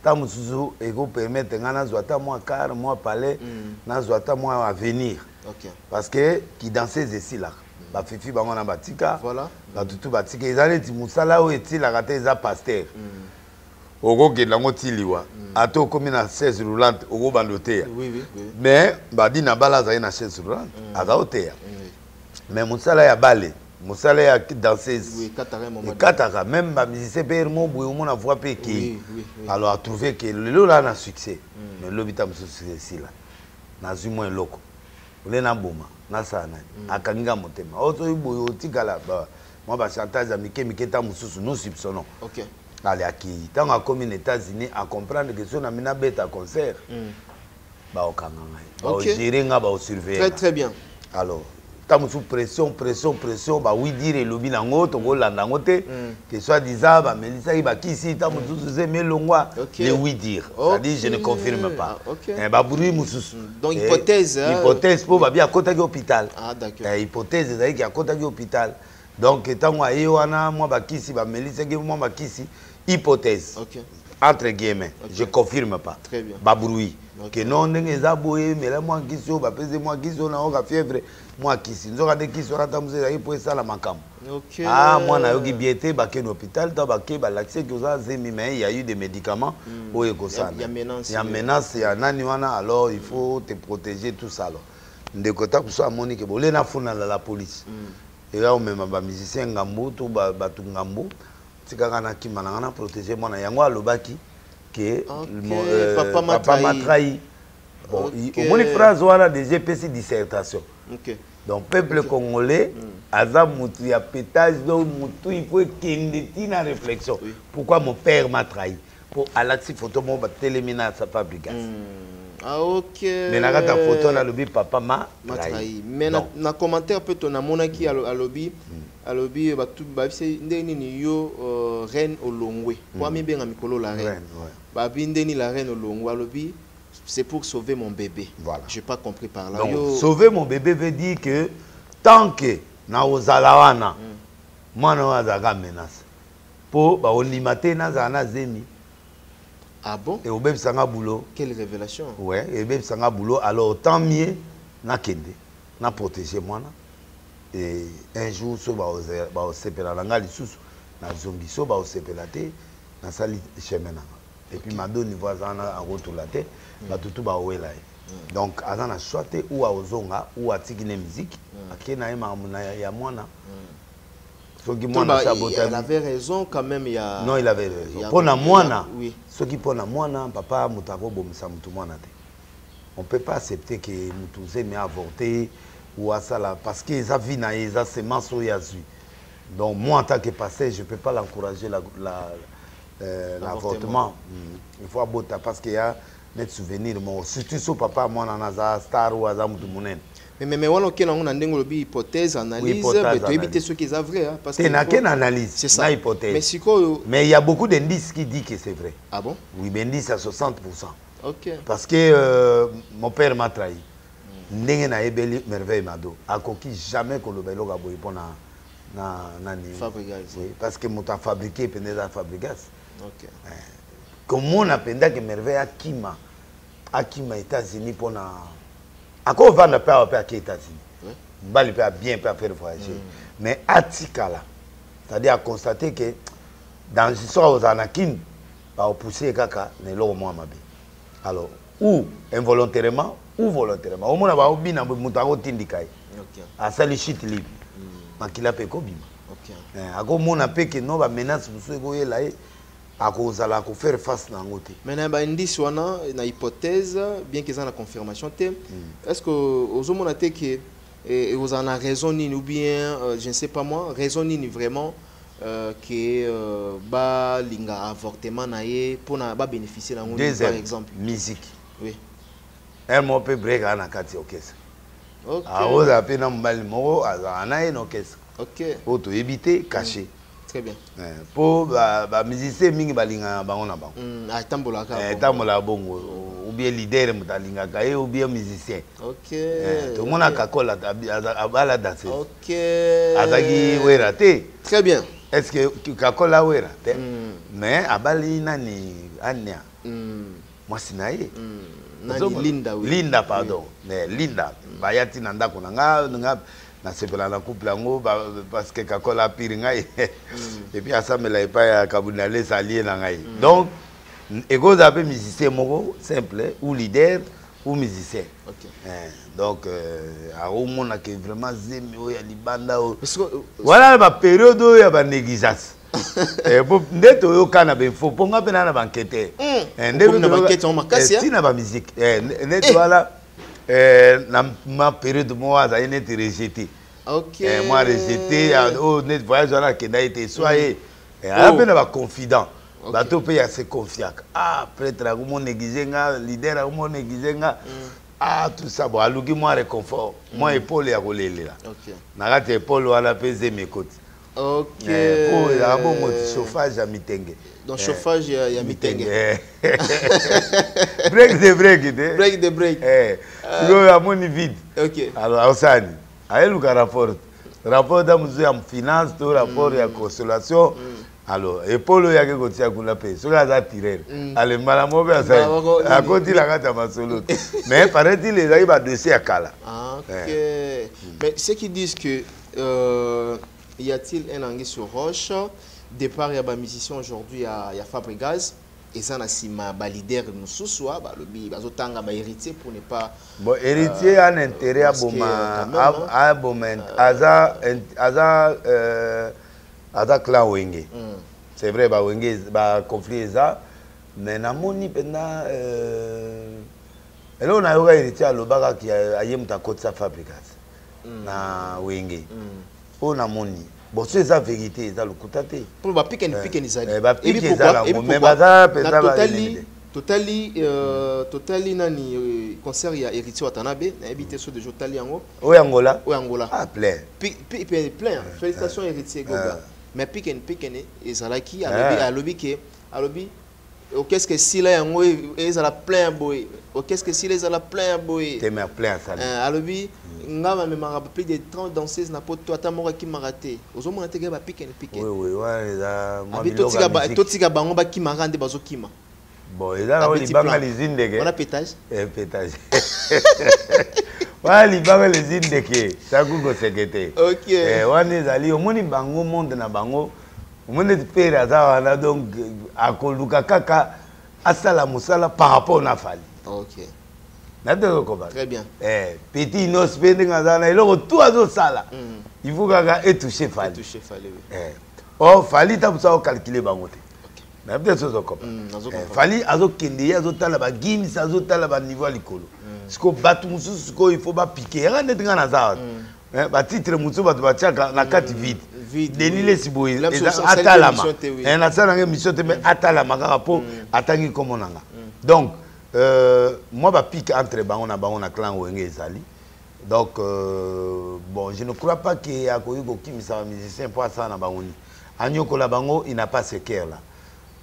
Speaker 1: Ntan mosusu ekopermettre ngai nazwa ata mwa car mwa palais nazwa ata mwa avenir.
Speaker 2: Ok.
Speaker 1: Parce que kidanseuse esilaka bafifi bango na batika batutu batika. Eza neti mosala oyo etilaka te eza paster okokende yango tiliwa. Ata okomi na chaise roulante okobanda oteya.
Speaker 2: Oui oui oui.
Speaker 1: Mais badi na bala azali na chaise roulante aza oteya. Mais mosala ya bale mosala ya danseuse ekataka même bamusicien mpe mo boye omona voi mpe ekei alors atrouve ke lelo la na succès. Mais lobi ta mosusu esila nazwi mwa eloko ole naboma nasala nani akanginga motema otoyi boye otikala mwa bachantage ya mike mike ta mosusu nous soupçonnons
Speaker 2: ok.
Speaker 1: Ale akei ntango akómi na états-unis acomprendre ke so na mi nabeta concert. Baokanga ngai baogere nga
Speaker 2: très
Speaker 1: baosurveille
Speaker 2: très bien.
Speaker 1: Alors ta mosusu pression pression pression bawi dire elobi nango tokolanda yango te ke soit disant bamelisaki bakisi ta mosusu zemi elongwa
Speaker 2: Ok.
Speaker 1: le oui dire. C'est-à-dire je ne confirme pas.
Speaker 2: Ah.
Speaker 1: Eh, babruit mosusu
Speaker 2: Donc,
Speaker 1: Eh,
Speaker 2: hypothèse, hein.
Speaker 1: hypothèse mpo babi akotaki hôpital
Speaker 2: d'accord.
Speaker 1: Hypothèse ezalaki akotaki hôpital donc ntango aye wana mwa bakisi bamelisaki mwa bakisi hypothèse. Entre guillemets.
Speaker 2: Ok.
Speaker 1: je confirme pas.
Speaker 2: Très bien.
Speaker 1: babruit
Speaker 2: Ok.
Speaker 1: ke non ndenge eza boye mela mwa kisi oyo bapesi mwa kisi oyo nayoka fièvre mwa kisi. Nzoka nde kisi wana ta mosu ezalaki mpo esala makambo. Ah mwana ayoki bien te bakende hôpital to bake balakisaki oza zemi mais il y a eu des médicaments oyo ekosala
Speaker 2: Ya- ya menace,
Speaker 1: ya ya nani wana alors il faut te protéger tout ça alors. Ndeko ta kuso amoni ke bole nafunala la police. Eza komema bamusicien ngambo to ba- bato ngambo. Tikaka na kima na nga na protéger mwana. Yango alobaki ke euh,
Speaker 2: papa m'a
Speaker 1: papa m'a
Speaker 2: trahi.
Speaker 1: trahi bon
Speaker 2: Ok.
Speaker 1: i- omoni phrase wana déjà epesi dissertation.
Speaker 2: Ok
Speaker 1: donc peuple congolais aza mutu ya pétage donc mutu il faut ekende ntina réflexion. Pourquoi mon père m'a trahi? Mpo alakisi photo moko batelemi na sa fabrigas
Speaker 2: ah ok.
Speaker 1: Mais na kati ya photo wana alobi papa ma trahi.
Speaker 2: mais na,
Speaker 1: Donc,
Speaker 2: na commentaire mpe to namonaki alo- alobi? Alobi batu babisi ndenge nini yo euh, reine olongwe. Po amibenga mikolo la reine. Babi ndeni la reine olongwe alobi c'est pour sauver mon bébé.
Speaker 1: Voilà.
Speaker 2: j'ai pas compris par là.
Speaker 1: Donc
Speaker 2: yo.
Speaker 1: sauver mon bébé veut dire que tant que na ozala wana mwana oyo azalaka menace. Mpo baondima te nazala na zemi.
Speaker 2: Ah bon?
Speaker 1: Eobebisanga bulo
Speaker 2: quelle révélation.
Speaker 1: Ouais ebebisanga bulo alors tant mieux nakende na protéger mwana. Et un jour so baoze- baosepela na nga lisusu. Nazongi so baosepela te nasali chemin nanga et puis mado niveau aza wana akotula te bato tu baowela ye donc aza na choix te ou aozonga ou atiki ne musique ake na ye makambo ya mwana soki
Speaker 2: Donc,
Speaker 1: mwana
Speaker 2: bah,
Speaker 1: si
Speaker 2: il-
Speaker 1: abotami
Speaker 2: elle avait raison quand même il y a
Speaker 1: non il avait raison.
Speaker 2: a-
Speaker 1: mpo na
Speaker 2: il y a-
Speaker 1: mwana. soki mpo na mwana papa moto akobomisa motu mwana te. On peut pas accepter ke motu zemi avorte ou asala parce que eza vie na ye eza semence oyo azwi donc moi en tant que pasteur je peux pas l'encourager la, la, l'avortement. mm. il faut abota parce que ya neti souvenir moko surtout so papa mwana na aza star oyo aza motu monene
Speaker 2: mais mais mais wana okenda yango na ndenge olobi hypothèse analyse toyebi te soki eza vrai hein,
Speaker 1: te nake na analyse
Speaker 2: c'est ça.
Speaker 1: na hypothèse.
Speaker 2: Mais sikoyo
Speaker 1: mais il y a beaucoup d'indices qui dit que c'est vrai.
Speaker 2: Ah bon?
Speaker 1: Oui mais indice à 60
Speaker 2: ok.
Speaker 1: Parce que euh, mon père m'a trahi. Ndenge nayebeli merveille mado. Akoki jamais koloba eloko ya boye mpo na na
Speaker 2: Fabregas.
Speaker 1: oui, parce que moto afabrike epende eza fabrigas
Speaker 2: ok.
Speaker 1: Komona mpendake merveille akima akima états-unis mpona akovanda mpe awa mpe ake états-unis mobali mpe abien mpe affaire voyager. Mais atikala c'est-à-dire aconstate que dans histoire ozala na kini baopousse ye kaka na eloko mwa mabe. Alors ou involontairement ou volontairement. Omona baobina moto akotindika ye.
Speaker 2: Ok,
Speaker 1: asali chute libre. Makila mpe ekobima
Speaker 2: ok.
Speaker 1: Eh, akomona mpe ke no bamenace mosusu ekoyela ye akozala akofaire face na yango te.
Speaker 2: Maintenant baindisi wana na hypothèse bien que eza na confirmation te. Est ce que ozomona te ke eh, ekozala na raison nini ou bien euh, je ne sais pas moi raison nini vraiment euh, ke euh, balinga avortement na ye mpona babénéficie nini, par exemple?
Speaker 1: musique.
Speaker 2: Oui.
Speaker 1: Ere moko mpe brek aa na kati ya okesa
Speaker 2: ok
Speaker 1: akozala mpe na mobali moko azalaka na ye na okesa
Speaker 2: ok.
Speaker 1: Oyo toyebi te caché
Speaker 2: très bien.
Speaker 1: Mpo bamusicien mingi balingaka bango na bango.
Speaker 2: Mm, atambolaka
Speaker 1: Eh, etambolaka bongo. Ou bien leader moto alingaka ye ou bien musicien. Eh, tomonaka kola abala danse.
Speaker 2: Ok.
Speaker 1: Azalaki wera te.
Speaker 2: Très bien.
Speaker 1: Est ce que kakola wera te? Mais abali nani ania?
Speaker 2: Mm,
Speaker 1: mwasi na ye?
Speaker 2: Mm. linda
Speaker 1: pardon. Eh, linda. Baya ti na ndako na nga nasepela na couple yango ba- parce que kakola apiri ngai. Epuis asambela epai ya kabundalesa alie na ngai. Donc ekozala mpe musicien moko simple ou leader ou musicien. Eh, donc euh, akomonake vraiment zemi oyo ya libanda oyo. Wana na baperiode oyo ya banégligence Eh, nde toyoka na bainfo mpo nga mpe na na bankete
Speaker 2: Okomi na bankete yango makasi, hein?
Speaker 1: ntina bamusike eh, na ma période moko azali neti rejeté. Eh, mwa rejeté oyo neti voyage wana akenda ye te swa ye Eh, aya mpe na baconfident bato mpe ya se confiaka ah prêtre akomonéglige nga leader akomonéglige nga. Ah tout ça bon aluki mwa réconfort. Mwa épaule ya kolelela. Na kati ya épaule wana mpe zemi ekoti.
Speaker 2: Ok.
Speaker 1: Po ezala bongo chauffage ya mitenge
Speaker 2: donc chauffage ya, ya mitenge
Speaker 1: Eh. break de break
Speaker 2: break the break.
Speaker 1: Eh, sikoyo amoni vide.
Speaker 2: Ok.
Speaker 1: Alors aosani ayeluka rapport. Rapport da mosusu ya finance to rapport ya consolation. Alors épaule oyo yaki kotia kuna mpe soki aza tirere alembala moko mpe
Speaker 2: Mbala moko
Speaker 1: asali
Speaker 2: nini?
Speaker 1: akoti na kati ya masolo te mais paraît-il ezalaki badossier ya kala.
Speaker 2: Ah, ok. Mais ceux qui disent que euh, y a-t-il un anguille sur roche départ ya bamusicien aujourd'hui ya, ya fabrigaz eza na nsima balider mosusu a balobi bazotanga bahéritier pour ne pas
Speaker 1: bon héritier a na intérêt aboma aboma aza aza euh, aza clan wenge.
Speaker 2: Mm.
Speaker 1: c'est vrai bawenge baconflit eza mais namoni mpenza euh, eloko nayoka héritier alobaka ki aye moto akotisa fabricas na wenge. Oyo namoni so eza vérité eza lokuta te.
Speaker 2: Ezali
Speaker 1: eh, bapiki
Speaker 2: Ebi
Speaker 1: eza
Speaker 2: pourquoi-
Speaker 1: nango,
Speaker 2: ebi
Speaker 1: mais
Speaker 2: pourquoi?
Speaker 1: baza mpenza
Speaker 2: Na
Speaker 1: ba-
Speaker 2: totali totali euh, totali nani euh, concert ya héritier watanabe nayebi te so deja otali yango.
Speaker 1: Oyo angola.
Speaker 2: Oyo angola.
Speaker 1: Ah plein.
Speaker 2: Plein. Félicitation héritier goga.
Speaker 1: Ah.
Speaker 2: mais pikeni pikeni ezalaki
Speaker 1: Ah.
Speaker 2: alobi ke alobi okeske sila yango ezala plein ya boye okeske sila ezala plein ya boye alobi nga bamemaka plus de 30 danseuse na po to ata moko akimaka te ozomona te
Speaker 1: kaka bapik
Speaker 2: and
Speaker 1: pik
Speaker 2: totika bango bakimaka nde bazokima
Speaker 1: bon eza nango libanga lizwi
Speaker 2: ndekewana pétage.
Speaker 1: Pétage. Wana libanga lizwi ndeke sakukoseke te wana ezali omoni bango monde na bango. Omoni eti pere aza wana donc akoluka kaka asala mosala par rapport na fali.
Speaker 2: Ok.
Speaker 1: Natekokoba
Speaker 2: très bien.
Speaker 1: Eh, petit inos mpe ndenge aza na eloko tu azosala.
Speaker 2: Mm.
Speaker 1: il faut kaka etouche fali. Eh. or fali ta mosu akokalkule bango te. Nayebi te so ozokopa
Speaker 2: Mm,
Speaker 1: Eh, fali azokende ye azotala bagimisi azotala baniveau ya likolo. Sikoyo bato mosusu sikoyo il faut bapike yaka ndeti ngai naza wana batitre mosusu bato batiaka na kati vide
Speaker 2: Vide,
Speaker 1: deni
Speaker 2: oui.
Speaker 1: lesi boye atalama. Eh, nasala nanga émission te me atalama kaka mpo atangi nkombo nanga donc euh, mwa bapike entre bango na bango na clan wenge ezali. Donc euh, bon je ne crois pas ke akoki kokimisa bamusicien mpo asala na bango nini. Anyokola bango il n'a pas ce cœur là.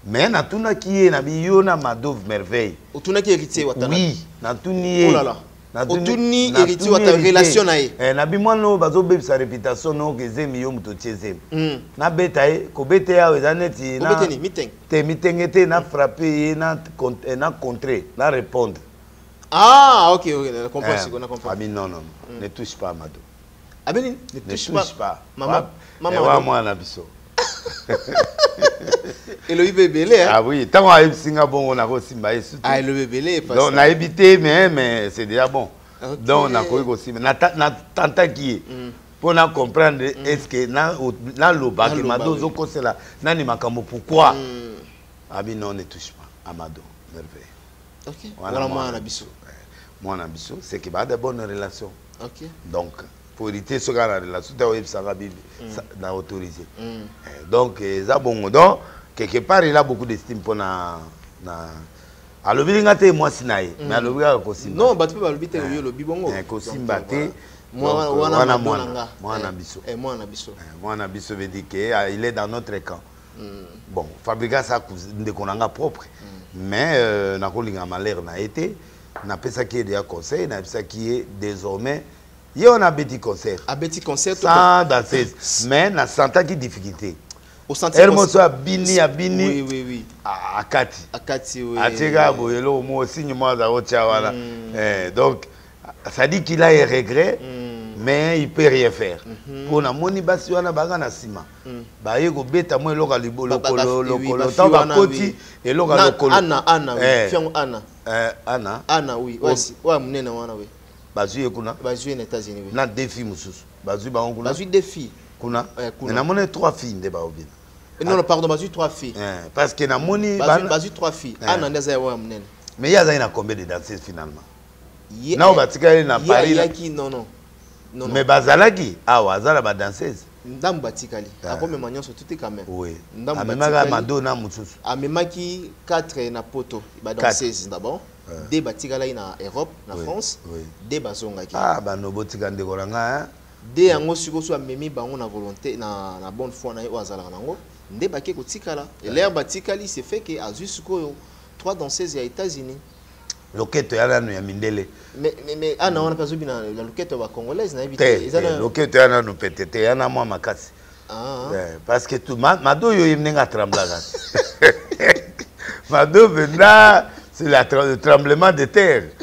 Speaker 1: Mais natunaki ye na biyo na madove merveille.
Speaker 2: Otunaki héritier watana
Speaker 1: oui natuni ye.
Speaker 2: Oh là là. otuni héritier wata relation na ye.
Speaker 1: Eh, Nabi mwana oyo bazobebisa réputation hmm. na oke ezemi yo moto otie ezemi nabeta ye kobeta ye awa eza neti te mitenge te na frappe ye eh, na contre na répondre.
Speaker 2: Ah ok ok na comprendre
Speaker 1: eh,
Speaker 2: siko na comprendre
Speaker 1: ami non non hmm. ne touche pas mado
Speaker 2: abeni ah, ne touche pas.
Speaker 1: mama
Speaker 2: mama
Speaker 1: wa mwana biso.
Speaker 2: Eloï Bébélé, hein?
Speaker 1: ah oui ntango ayebisinga bongo nakosimba ye sutu
Speaker 2: Ah, parce
Speaker 1: donc nayebi te mais mais c'est déjà bon.
Speaker 2: Ok.
Speaker 1: donc nakoki kosimba. Nata- natantaki ye mpo na comprendre est ce que nalobaki
Speaker 2: Naloba,
Speaker 1: mado ozokosela nani makambo pourquoi? Abi non ne touche pas amado merveille.
Speaker 2: Ok,
Speaker 1: Wana mwana
Speaker 2: moi, on a biso.
Speaker 1: mwana biso c'est que baa de bonne relation donc pour éviter soki na relation te oyebisaka bibi sa- na autorisé Eh, donc eza bongo. Donc quelque part il a beaucoup d'estime mpo na na alobi nga te mwasi na ye mais alobi kaka kosimba.
Speaker 2: Non, bato mpe balobi te oyo olobi bongo.
Speaker 1: Eh, kosimba te.
Speaker 2: Mwana- mwana Eh,
Speaker 1: biso.
Speaker 2: eh, mwana biso.
Speaker 1: Eh, mwana biso veut dire que ah, il est dans notre camp. Bon fabrika sa ndeko na nga propre. Mais euh, nakolinga malheur na ye te. Napesaki ye deya conseil nayebisaki ye désormais ye wana abeti concert.
Speaker 2: Abeti concert
Speaker 1: sans danseuse mais nasantaki difficulté.
Speaker 2: Osenti
Speaker 1: ere
Speaker 2: cons-
Speaker 1: moso abini abini
Speaker 2: Oui, oui, oui.
Speaker 1: a- akati
Speaker 2: Akati, oui.
Speaker 1: boye eloko signe aza kotya wana Eh, donc ça dit qu'il a un regret mais il peut rien faire. Mpo namoni basi wana banga na nsima baye kobeta mo eloko ya lokolo
Speaker 2: oui,
Speaker 1: ntango bakoti
Speaker 2: oui.
Speaker 1: eloko ya lokolo
Speaker 2: oui.
Speaker 1: Ana
Speaker 2: oui. Wana, oui.
Speaker 1: Bazwi ye kuna?
Speaker 2: Bazwi na états-unis oui.
Speaker 1: na deux filles mosusu. Bazwi bango kuna?
Speaker 2: Bazwi deux filles.
Speaker 1: Kuna?
Speaker 2: Eh, kuna.
Speaker 1: Namoni trois filles nde baobina
Speaker 2: Eh, non non pardon bazwi trois filles.
Speaker 1: Eh, parce que namoni
Speaker 2: bazwi bazwi trois filles.
Speaker 1: Eh.
Speaker 2: ana nde aza ya wana munene
Speaker 1: mais ye azali na combien de danseuses finalement.
Speaker 2: Ye-
Speaker 1: nao batikali na
Speaker 2: ye
Speaker 1: paris
Speaker 2: ayaki non non. Non
Speaker 1: mais bazalaki? Awa aza na badanseuse
Speaker 2: ndambu batikali
Speaker 1: Ah.
Speaker 2: akomema nyonso tuti quand même.
Speaker 1: Oui.
Speaker 2: Ndambu
Speaker 1: amemaka
Speaker 2: batikali.
Speaker 1: mado na mosusu.
Speaker 2: Amemaki 4 na poto badanseuse d'abord de batikalaki na europe na france de bazongaki.
Speaker 1: Ah bano botika ndeko na nga hein?
Speaker 2: de yango sikoyo so amemi bango na volonté na, na bonne foi na ye azalaka nango nde bake kotikala. Elere batikali se fait ke azwi sikoyo ya états-unis.
Speaker 1: Loketo ya ya mindele.
Speaker 2: Mais, mais, mais ana wana mpe azobina na loketo ya bacongolaise nayebi
Speaker 1: te loketo ya nano pete te ya na mwa makasi.
Speaker 2: Ah,
Speaker 1: Eh, parce que mado oyo ye ndenge atremblaka mado mpenza c'est le tremblement de terre.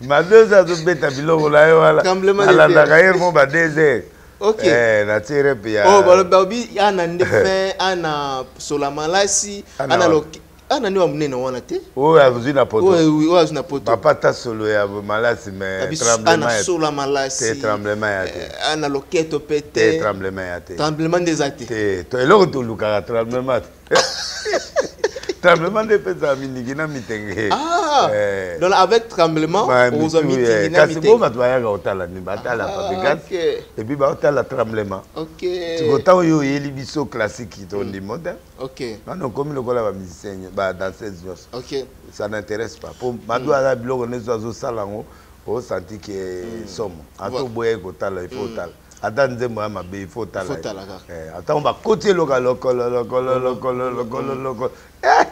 Speaker 1: Mado oyo azobeta biloko na ye wana
Speaker 2: Tremblement de
Speaker 1: alandaka ye mo ba deux heures
Speaker 2: Ok.
Speaker 1: Eh, natie repe ya
Speaker 2: oh balobi ana nde fin ana sola malasi
Speaker 1: Ana wa-
Speaker 2: loke ana nde wa monene wana te?
Speaker 1: Oyo azwi na poto.
Speaker 2: Oyo oyo azwi na poto.
Speaker 1: Papa ta solo ya malasi mais
Speaker 2: Abi-
Speaker 1: tremblement
Speaker 2: ana
Speaker 1: ya
Speaker 2: sola malasi.
Speaker 1: Te tremblement ya te.
Speaker 2: Eh, ana loketo mpe
Speaker 1: te. Tremblement ya te.
Speaker 2: Tremblement nde eza te
Speaker 1: te eloko tolukaka tremblement te tremblement nde epesaka minigi na mitenge.
Speaker 2: Ah
Speaker 1: Eh.
Speaker 2: donc avec tremblement
Speaker 1: Ba
Speaker 2: okozwa
Speaker 1: mitu,
Speaker 2: mitingi
Speaker 1: eh,
Speaker 2: na
Speaker 1: kasi bo
Speaker 2: mitenge
Speaker 1: bato bayaka kotala nini batala
Speaker 2: Ah, ok.
Speaker 1: epuis baotala tremblement.
Speaker 2: Ok.
Speaker 1: Tikota oyo oyeli biso classique tondimo te
Speaker 2: ok.
Speaker 1: Wana okomi lokola bamusicien badanseuse nyonso
Speaker 2: ok.
Speaker 1: Ça n'intéresse pas. Po mado aza biloko nyonso azosala yango osanti ke somo ata oboyai kotala ifo otala ata nzembo ya mabe ifo
Speaker 2: otalaka
Speaker 1: eh, ata ngo bakoti eloka lokololokololokololokololokolo eh!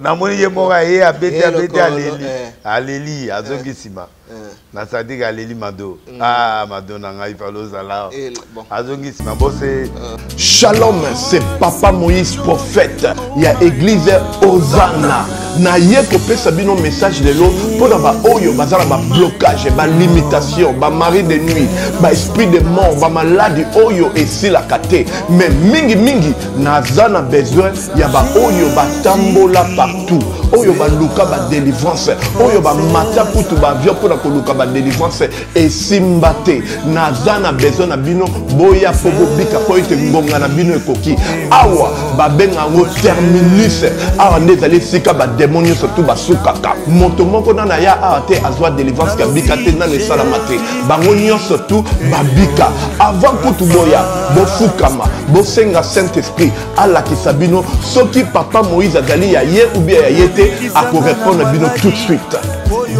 Speaker 1: namoni ye moko aye abeti abeti aleli. aleli azongi nsima
Speaker 2: Eh.
Speaker 1: nasandiki aleli mado ah mado na ngai fali ozala
Speaker 2: Eh, bon.
Speaker 1: azongi nsima bose
Speaker 11: Shalom, c'est Papa Moïse prophète. Il y a église Hosanna. Na ye kopesa bino message lelo mpona baoyo baza na bablocage balimitation bamari de nuit baesprit de mort bamaladi oyo esilaka te mais mingimingi naza na besoin ya baoyo batambola partout oyo baluka badelivrance oyo bamata kutu baavion mpona koluka badelivrance esimba te naza na besoin na bino. Boya mpo bobika mpo ete ngonga na bino ekoki. Awa babenga yango terminus. Awa nde ezali esika bademo nyonso tu basukaka moto moko nana ya awa te azwa delivrance kabika te nano esalama te. Bango nyonso tu babika avant kutu boya bofukama bosenga saint esprit alakisa bino. Soki papa moïse azali ya ye ou bien ya ye te akorépondre bino tout de suite.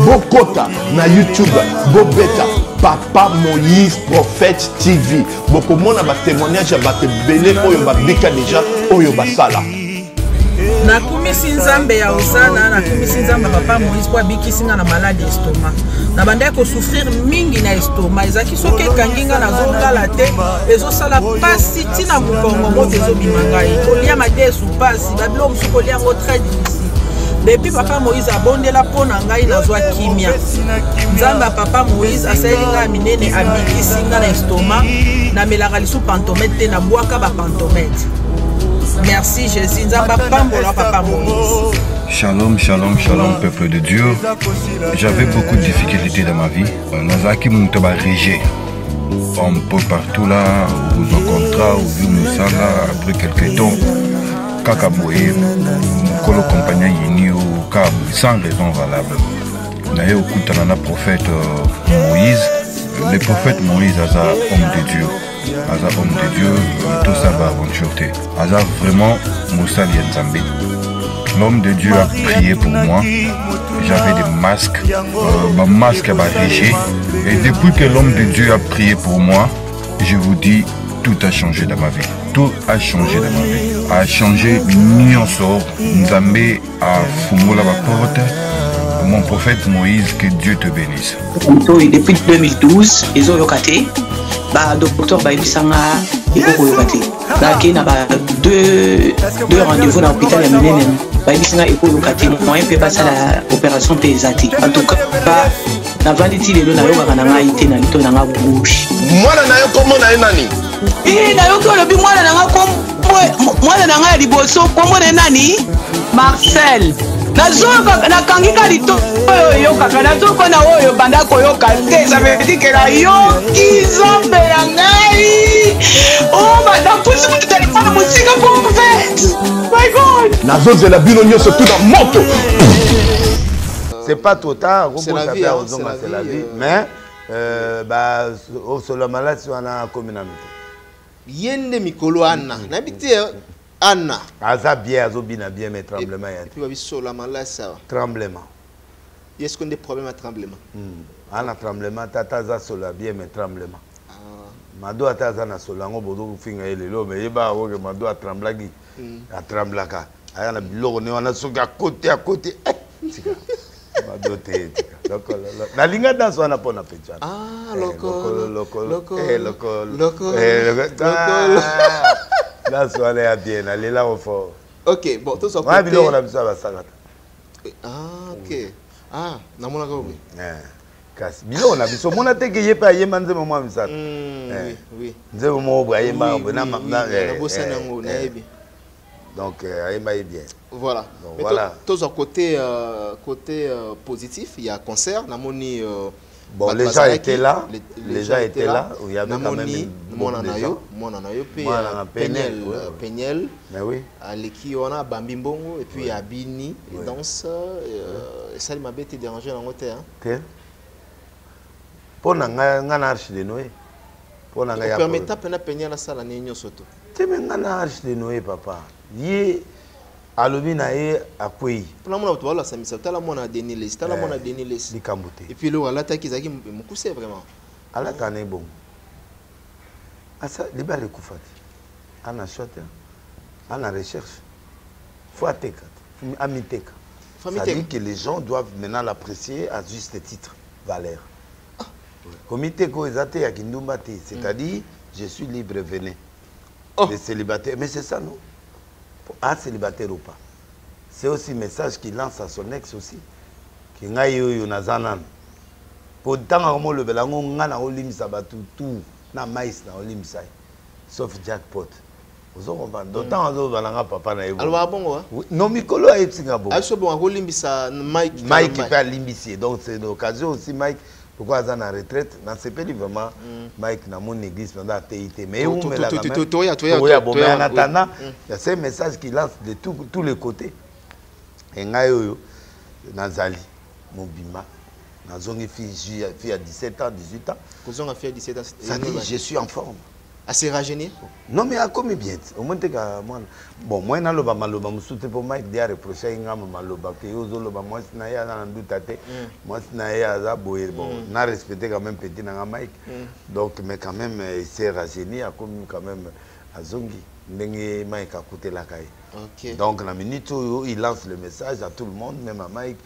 Speaker 11: Bokota na youtube bobeta papa moïse prophète tv bokomona batémoignage ya bato ebele oyo babika deja oyo basala
Speaker 12: nakumisi nzambe ya osana nakumisi nzambe papa moïse mpo abikisi nga na maladi estoma na bandaki kosouffrir mingi na estoma ezalaki soki ekangi nga nazolala te ezosala mpasi ntina mokongo moto ezobima ngai. Kolia madesu mpasi babilo mosusu kolia yango très difficile depuis papa moïse abondela mpo na ngai nazwa kimia. nzambe ya papa moïse asaleli ngai ya minene abikisi ngai na estoma namelaka lisu pantomete te nabwaka bapantomete merci jésus nzambe apambola papa moïse.
Speaker 13: Shalom, shalom, shalom, peuple de Dieu. J'avais beaucoup de difficultés dans ma vie. Nazaki Moutaba Régé. Un peu partout là, nos contrats, où vu Moussala, après quelques temps, Kakaboé, Mokolo compagnie Yini, ou Kab, sans raison valable. Naye okutana na prophète euh, Moïse. Le prophète Moïse, Aza, homme de Dieu. Aza, homme de Dieu, tout ça va aventure. Aza, vraiment, Moussa Nzambe. L'homme de Dieu a prié pour moi. J'avais des masques, euh, ma masque a régé. Et depuis que l'homme de Dieu a prié pour moi, je vous dis, tout a changé dans ma vie. Tout a changé dans ma vie. A changé nyonso. Nzambe la porte. Mon prophète Moïse, que Dieu te bénisse.
Speaker 14: depuis 2012 ezoyoka te badocteur bayebisanga ekokoyoka te nakei na ba deux deux rendez-vous na hôpital ya minene bayebisanga ekoyoka te moyen mpe basala opération mpe eza te en tout cas navandi ti lelo nayokaka na ngai te na lito na nga bouche.
Speaker 11: Mwana na yo kombo na ye nani
Speaker 14: nayoki olobi mwana na nga mwana na ngai ya liboso kombo na ye nani? Marcel. Nakangi ka lito oyo oyokaka nazoyoka na oyo banda koyoka. Te savedike nayoki nzambe ya ngai. O badapusi mutu telefone mosika profete my god.
Speaker 11: Nazozela bino nyonso tu na moto
Speaker 1: c'est pas trop tard
Speaker 2: C'est la
Speaker 1: okokosa
Speaker 2: vie,
Speaker 1: mpe
Speaker 2: hein,
Speaker 1: ozonga
Speaker 2: c'est la vie,
Speaker 1: mais euh, ba osolo malasi wana akomi na mite
Speaker 2: ye nde mikolo ana nayebi te ana
Speaker 1: aza bien azobina bien mais tremblement ya. te
Speaker 2: babisola malasi awa
Speaker 1: tremblement.
Speaker 2: Ye siko nde problème ya tremblement?
Speaker 1: Mm. ana tremblement tata aza solo ya bien mais tremblement. Mado ata aza na solo yango bozofinga ye lelo me yeba oke mado atremblaki.
Speaker 2: Mm.
Speaker 1: atremblaka. Aya na biloko ne wana soki akote akote eh, bado te tika. Nalinga danse wana mpona peti wanadanse wana ya bien. Nalela ngo fort
Speaker 2: ok bon
Speaker 1: tozwana biloko na biso ya basalata
Speaker 2: ok. Ah namonaka boye
Speaker 1: eh, kasi biloko na biso. Omona teke ye mpe ayemba nzembo mwa misala eh, nzembo moko boye
Speaker 2: ayembaka
Speaker 1: boye
Speaker 2: nabosani
Speaker 1: eh,
Speaker 2: yango nayebi.
Speaker 1: Donc euh, ayemba ye bien.
Speaker 2: Voilà.
Speaker 1: Donc,
Speaker 2: Mais
Speaker 1: voilà.
Speaker 2: to- tozwa côté euh, côté euh, positif il y a concert namoni euh,
Speaker 1: Bon, les gens étaient là,
Speaker 2: les-
Speaker 1: les gens étaient là, il y avait quand
Speaker 2: namoni
Speaker 1: même beaucoup de gens.
Speaker 2: euh, euh,
Speaker 1: mais oui.
Speaker 2: Aleki wana abambi mbongo et puis abini
Speaker 1: Ouais.
Speaker 2: danse euh, mabe te dérange yango te hein.
Speaker 1: te mpo na arche de noé. Ya
Speaker 2: nyonso to
Speaker 1: te me ngai na arche de noé papa ye alobi na ye akwei.
Speaker 2: Mpona mona bato balasa misala tala mwana denis les tala
Speaker 1: Eh.
Speaker 2: mwana denis les
Speaker 1: likambo te
Speaker 2: et puis eloko alataki ezalaki mokuse vraiment.
Speaker 1: Alaka na ye bongo asa libala ekufa te ana shwa te ana recherche. Fo ateka. Te amiteka.
Speaker 2: Faut
Speaker 1: C'est-à-dire que les gens doivent maintenant l'apprécier à juste titre valeur. Komiteka oyo eza te ya kindumba te. C'est-à-dire je suis libre venez. Les célibataires. Mais c'est ça non? Un célibataire ou pas. C'est aussi message qu'il lance à son ex aussi ke ngai oyo naza nano po ntango akomolobela yango ngai nakolimisa bato tu na mais nakolimisa ye. Sauf jackpot. Ozo comprendre donc ntango azoloba nanga papa na ye boye.
Speaker 2: alobaka bongo
Speaker 1: non mikolo ayebisinga bo
Speaker 2: abiso bongo akolimbisa mike
Speaker 1: mike mpe alimbisi ye. Donc c'est l'occasion aussi mike pourquoi aza na retraite? Nasepeli vraiment mike namoni église mpenza atei te mais
Speaker 2: To- to- to- to- to- toya- toya-
Speaker 1: toya
Speaker 2: toya-
Speaker 1: bon mais en
Speaker 2: toya-
Speaker 1: attendant
Speaker 2: oui.
Speaker 1: il y a ce message qui lance de tous les côtés. E ngai oyo nazali mobima nazongi fille ya 17 ans 18 ans.
Speaker 2: Kozonga fia 17 ans
Speaker 1: ça dit je suis en forme
Speaker 2: assez rajeuni
Speaker 1: non mais akomi bien. Te omoni teka mwana bon moi naloba maloba mosusu te mpo mike de areprochaki ngama maloba ke ye ozoloba mwasi na ye aza na nduta te mwasi na ye aza boye bon
Speaker 2: Mm.
Speaker 1: na respecte quand même petit nanga mike.
Speaker 2: Mm.
Speaker 1: donc mais quand même euh, s'est rajeuni akomi quand même azongi ndenge mike akutelaka ye donc na minute oyo il lance le message à tout le monde même à mike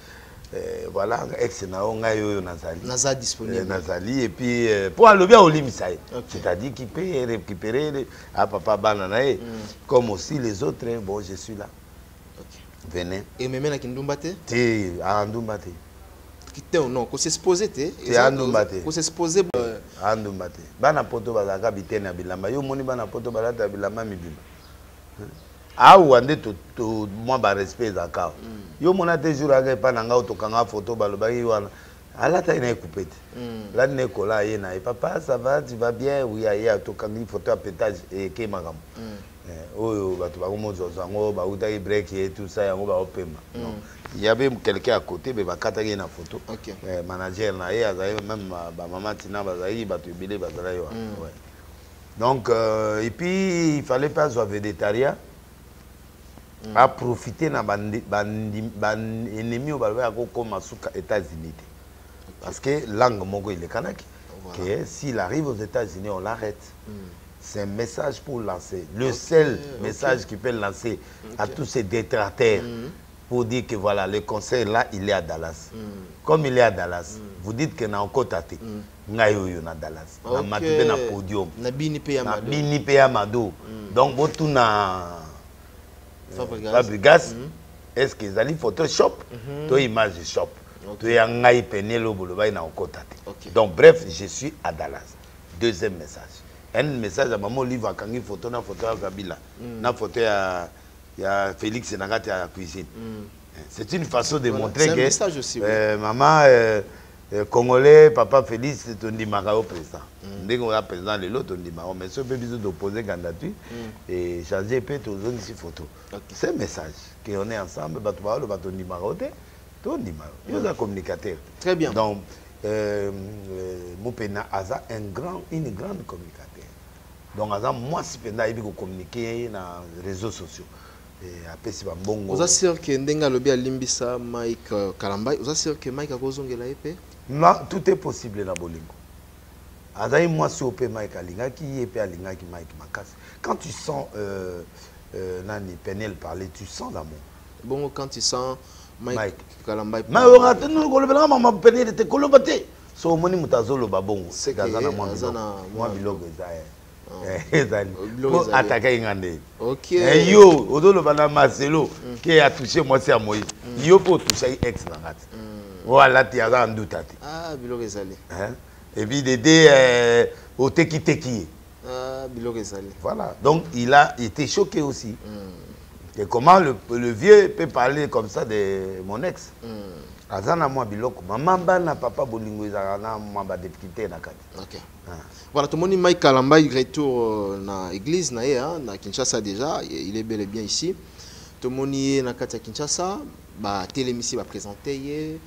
Speaker 1: euh, voilà ex na yo ngai oyo nazali.
Speaker 2: Naza disponible.
Speaker 1: Euh, nazali et puis euh, mpo alobi aolimisa ye. C'est-à-dire qu'il peut récupérer le- ah papa bana na ye. Comme aussi les autres hein, bon je suis là. Venez.
Speaker 2: Ememenaki ndumba te?
Speaker 1: Te andumba te.
Speaker 2: Te non? Kosexpose te?
Speaker 1: Te andumba te.
Speaker 2: Kosexpose
Speaker 1: andumba te. Bana poto bazalaka bitene ya bilamba. Yo omoni bana poto balata bilamba mibima awa nde mwa barespect ezalaka awa. Yo mona te jour aka epa na ngai otokanga foto balobaki wana alataki na ekupe te lati na ekola aye na ye papa ça va tu vas bien? Oui aye atokangi foto ya pétage eke makambo. Eh, oyo bato bakomozwaza yango bautaki break ye tout ça yango baopema. Non. y avait quelqu'un à côté me bakataki ye na photo. Eh, manager na ye azalaki même ba- bamama tina bazalaki bato ebele bazalaki wana
Speaker 2: Mm.
Speaker 1: donc euh, et puis il fallait pas azwa végétarien aprofite na baennemi oyo balobaki akokoma suka états-unis te. Parce que langue moko elekanaki que s'il arrive aux états-unis on l'arrête. C'est un message pour lancer. Le seul message qui peut lancer à tous ces détracteurs pour dire que voilà le conseil là il est à Dallas. Comme il est à Dallas vous dites que na okota te. Ngai oyo na Dallas. Na
Speaker 2: Ok.
Speaker 1: mati mpe na podium.
Speaker 2: Na
Speaker 1: na bini mpe ya mado. Donc botuna
Speaker 2: Fabregas.
Speaker 1: fabrigas est ce que ezali photoshop?
Speaker 2: Mhm.
Speaker 1: to image shop. To ya ngai penele oyo bolobaki na okota te.
Speaker 2: Ok.
Speaker 1: donc bref je suis à dallas. Deuxième message. Un message ya mama olive akangi photo na photo ya kabila.
Speaker 2: Mm.
Speaker 1: na photo ya, ya félix na kati ya cuisine. C'est une façon de
Speaker 2: Voilà,
Speaker 1: montrer
Speaker 2: c'est un
Speaker 1: que
Speaker 2: message aussi, oui.
Speaker 1: euh, maman euh, euh, congolais papa félix tondimaka yo président. Ndenge oya président lelo tondimaka mais so mpe biso topose candidature et changer mpe tozongisi photo. C'est un message que on est ensemble bato baoloba tondimaka yo te tondima yo yo oza communicateur.
Speaker 2: Très bien.
Speaker 1: Donc euh, euh, mopena aza un grand une grande communicateur. Donc aza mwasi mpenza ayebi kocommunique na réseaux sociaux apesi bambongo.
Speaker 2: Oza sûr ke ndenge alobi alimbisa mike euh, kalambai oza sûr ke mike akozongela ye mpe
Speaker 1: na tout est possible na bolingo. Azali mwasi oyo mpe mike alingaki ye mpe alingaki mike makasi. Quand tu sens euh, euh, nani penel parler tu sens l'amour?
Speaker 2: Bongo quand tu sens mike
Speaker 1: kolobelanga mama penel te koloba te so omoni moto azoloba bongo. Aza na mwa biloko eza ezali atakaki nga Eh, yo ozoloba na maselo ke atushe mwasi ya moi yo mpe otushaki ex na nga te oyo alati aza na nduta te
Speaker 2: ah biloko ezali.
Speaker 1: Hein? Et puis Dédé euh, au teki teki.
Speaker 2: ah biloko ezali.
Speaker 1: Voilà. Donc il a été choqué aussi. Et comment le, le vieux peut parler comme ça de mon ex? Aza na mwa biloko. Mama bana papa bolingo ezalaka na mwa badepute na kati.
Speaker 2: Ok. Voilà tomoni mike kalambai retour euh, na église na ye hein, na kinshasa déjà. Il est bel et bien ici. Tomoni ye na kati ya kinshasa batelemisi baprésente ye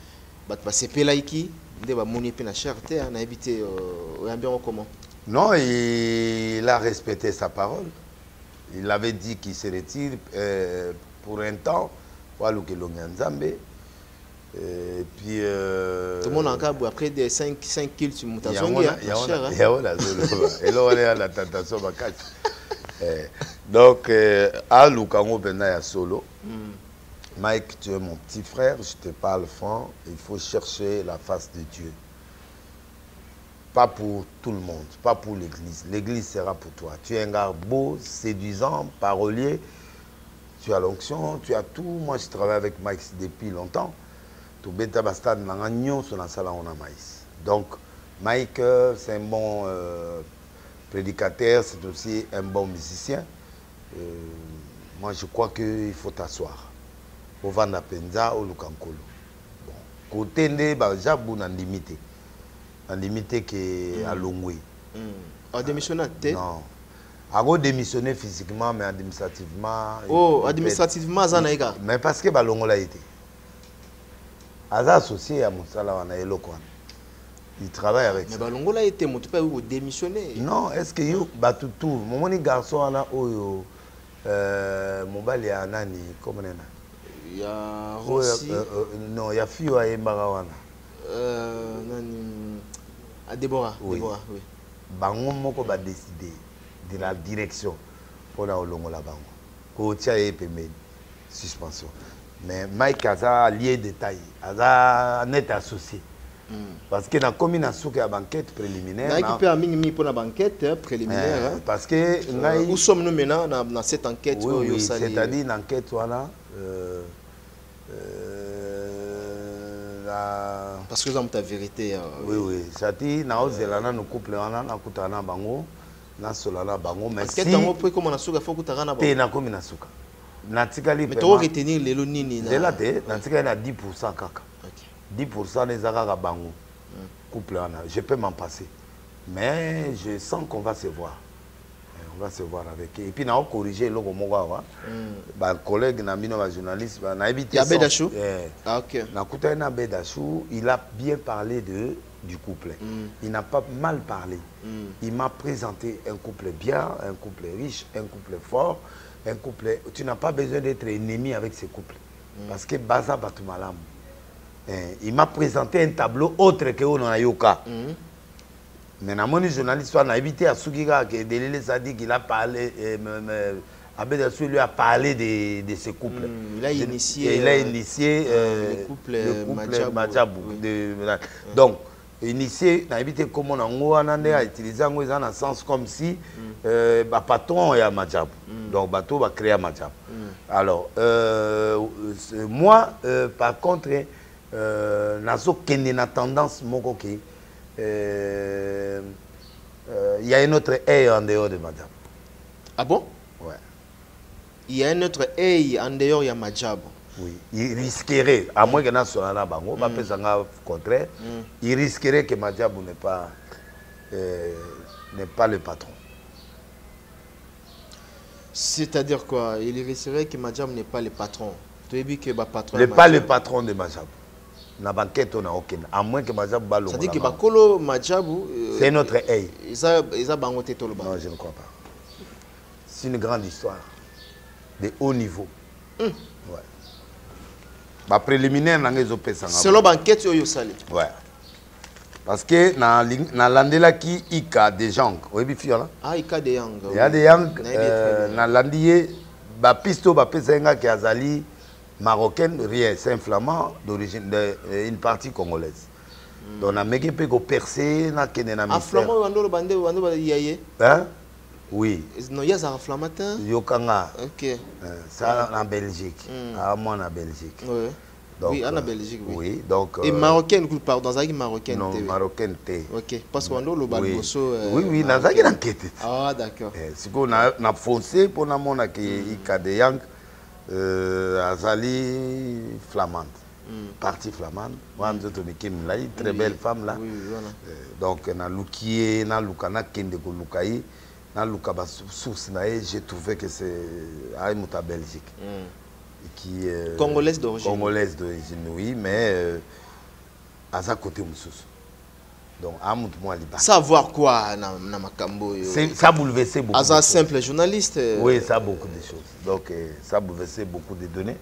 Speaker 2: bato basepelaki nde bamoni mpe na cher te nayebi te euh, oyambi yango comment?
Speaker 1: Non, il a respecté sa parole. Il avait dit qu'il se retire euh, pour un temps. Longanzambe. Et puis. Euh,
Speaker 2: tomonaka boye après de 5 5 kills
Speaker 1: na-
Speaker 2: hein, na
Speaker 1: yango
Speaker 2: cher
Speaker 1: yango nazoloba eloko wana ya na tentation makasi Eh, donc euh, aluka yango mpenza ya solo
Speaker 2: Mm.
Speaker 1: Mike tu es mon petit frère je te parle franc il faut chercher la face de dieu. Pas pour tout le monde pas pour l'église. L'église sera pour toi. Tu es un gars beau séduisant parolier. Tu as l'onction tu as tout. Moi je travaille avec mike depuis longtemps. Tobeta bastade na nga nyonso nasala yango na maïs. Donc mike euh, c'est un bon euh, prédicateur c'est aussi un bon musicien. Euh, moi je crois qu'il faut t'asseoir ovanda mpenza oluka nkolo. Bon kote nde bajabu nandimi te nandimi te ke alongwe.
Speaker 2: Adémissionné te?
Speaker 1: Non. Akodémissionné physiquement mais administrativement
Speaker 2: Oh, administrativement, aza na ye kaka.
Speaker 1: mais parce que balongola ye te. Aza associé ya mosala wana eloko wana. Il travaille avec
Speaker 2: mais balongola ye te moto mpe akoki kodémissionné.
Speaker 1: Non est ce que yo bato tu momoni garçon wana oyo euh, mobali ya nani comme nena
Speaker 2: ya rossi.
Speaker 1: euh, euh, non ya fille oyo ayembaka wana.
Speaker 2: Euh, nani? Ah, débora
Speaker 1: Oui.
Speaker 2: débora oui.
Speaker 1: Bango moko badécide de la direction mpona kolongola bango. Kotia ye pembeni suspension. Mais mike aza lié détail aza net associé. Parce que nakomi na suka ya banquête préliminaire
Speaker 2: nayaki
Speaker 1: na-
Speaker 2: mpe ya mingimingi mpona banquête hein, préliminaire
Speaker 1: Eh,
Speaker 2: hein.
Speaker 1: parce que ngai
Speaker 2: où sommes nous maintenant na, na cette enquête
Speaker 1: oui,
Speaker 2: oyo
Speaker 1: oui,
Speaker 2: osali?
Speaker 1: c'est-à-dire na enquête wana euh, Euh, la-
Speaker 2: parce que oza moto ya vérité euh,
Speaker 1: oui oui. Sati naozela nanu couple wana nakutana na bango nasola na bango mais
Speaker 2: Basket
Speaker 1: si
Speaker 2: yango mpo ekóma na suka fo okutaka na
Speaker 1: te nakomi na suka natikali
Speaker 2: mais
Speaker 1: vraiment-
Speaker 2: tokoretenir lelo nini na-
Speaker 1: nzela te natikali na 10 pourcent kaka. 10 pourcent eza kaka bango. Couple wana je peux m'en passer. Mais je sens qu'on va se voir on va se voir avec eux. et puis naokorrige eloko moko awa. Bacollègue na bino bajournaliste ba- nayebi te
Speaker 2: Ya
Speaker 1: sens-
Speaker 2: Bedachou
Speaker 1: Eh.
Speaker 2: Ah, ok.
Speaker 1: nakutani na bedachou il a bien parlé de, du couple. Il n'a pas mal parlé. Il m'a présenté un couple bien un couple riche un couple fort un couple tu n'as pas besoin d'être ennemi avec ce couple parce que baza bato malamu Eh, il m'a présenté un tableau autre que oyo nayoka mais namoni journaliste wana nayebi te asuki kaka ke delele sadi qu'il a parlé eh, Abedachou lui a parlé de, de ce couple
Speaker 2: il a initié,
Speaker 1: il a
Speaker 2: euh,
Speaker 1: initié
Speaker 2: euh,
Speaker 1: euh,
Speaker 2: le couple,
Speaker 1: le de- donc initié nayebi te kombo nango wana nde autilize yango eza na sens comme si euh, bapatron ya majabu donc bato bacréa majabu alors euh, c'est- moi euh, par contre euh, nazokende na tendance moko ke euh, euh, il y a une autre air en dehors de madame
Speaker 2: ah bon?
Speaker 1: Ouais.
Speaker 2: Il y a un autre œil en dehors ya majabo
Speaker 1: Oui, il risquerait, à moins que nasola na bango, mm. bapesanga contraire,
Speaker 2: Mm.
Speaker 1: il risquerait que Madjabou n'est pas, euh, n'est pas le patron.
Speaker 2: c'est-à-dire quoi? Il risquerait que majabo n'est pas le patron. Toyebi ke bapatron
Speaker 1: Le pas le patron de Madjabou. Na banquette on a aucun. À moins que Madjabou balongo.
Speaker 2: c'est-à-dire que bakolo majabu euh,
Speaker 1: C'est notre œil.
Speaker 2: eza eza bango te toloba
Speaker 1: Non, je ne crois pas. C'est une grande histoire de haut niveau. Ouais. Ba préliminaire nanga ezopesanga.
Speaker 2: selon banquete oyo osali
Speaker 1: Ouais. Parce que na ling- na ika de jang oyebi fi wana
Speaker 2: ah ika de yang
Speaker 1: ya de yang euh, nalandi ye bapiste oyo bapesaki ngaki azali marocaine rien c'est un flamand d'origine euh, une partie congolaise. Donc nameki mpe koperce nakende na
Speaker 2: ah
Speaker 1: mystère
Speaker 2: flamand oyo bando bande bando baya ye
Speaker 1: Hein? oui.
Speaker 2: Non ye azalaka flamand te
Speaker 1: yokanga.
Speaker 2: Ok.
Speaker 1: Euh, ça na belgique.
Speaker 2: Mm.
Speaker 1: ah moi na belgique. Donc,
Speaker 2: oui ana
Speaker 1: euh,
Speaker 2: belgique oui,
Speaker 1: oui donc
Speaker 2: et
Speaker 1: euh,
Speaker 2: marocaine pardon azalaki marocaine
Speaker 1: non
Speaker 2: oui.
Speaker 1: marocaine te
Speaker 2: ok parce oloba
Speaker 1: Oui.
Speaker 2: liboso euh,
Speaker 1: oui oui
Speaker 2: marocaine.
Speaker 1: nazalaki na nkete
Speaker 2: ah d'accord.
Speaker 1: Eh, sikoyo na, na fonce mpo namonaki ika de yang euh, azali flamande
Speaker 2: Mm.
Speaker 1: partie flamande wana nzoto mike milai très
Speaker 2: Oui.
Speaker 1: belle femme là
Speaker 2: Oui, oui, voilà.
Speaker 1: Euh, donc naluki ye naluka nakende koluka ye naluka basource na ye j'ai trouvé que c'est aye moto ya belgique
Speaker 2: Mm.
Speaker 1: qui euh,
Speaker 2: Congolaise d'origine.
Speaker 1: congolaise d'origine oui mais euh, aza côté mosusu donc a moto mwa libanda
Speaker 2: savoir quoi na, na makambo oyo
Speaker 1: C'est- ça a bouleversé beaucoup
Speaker 2: aza simple journaliste euh,
Speaker 1: Oui, ça a beaucoup de choses. Donc, euh, ça bouleversé beaucoup de données.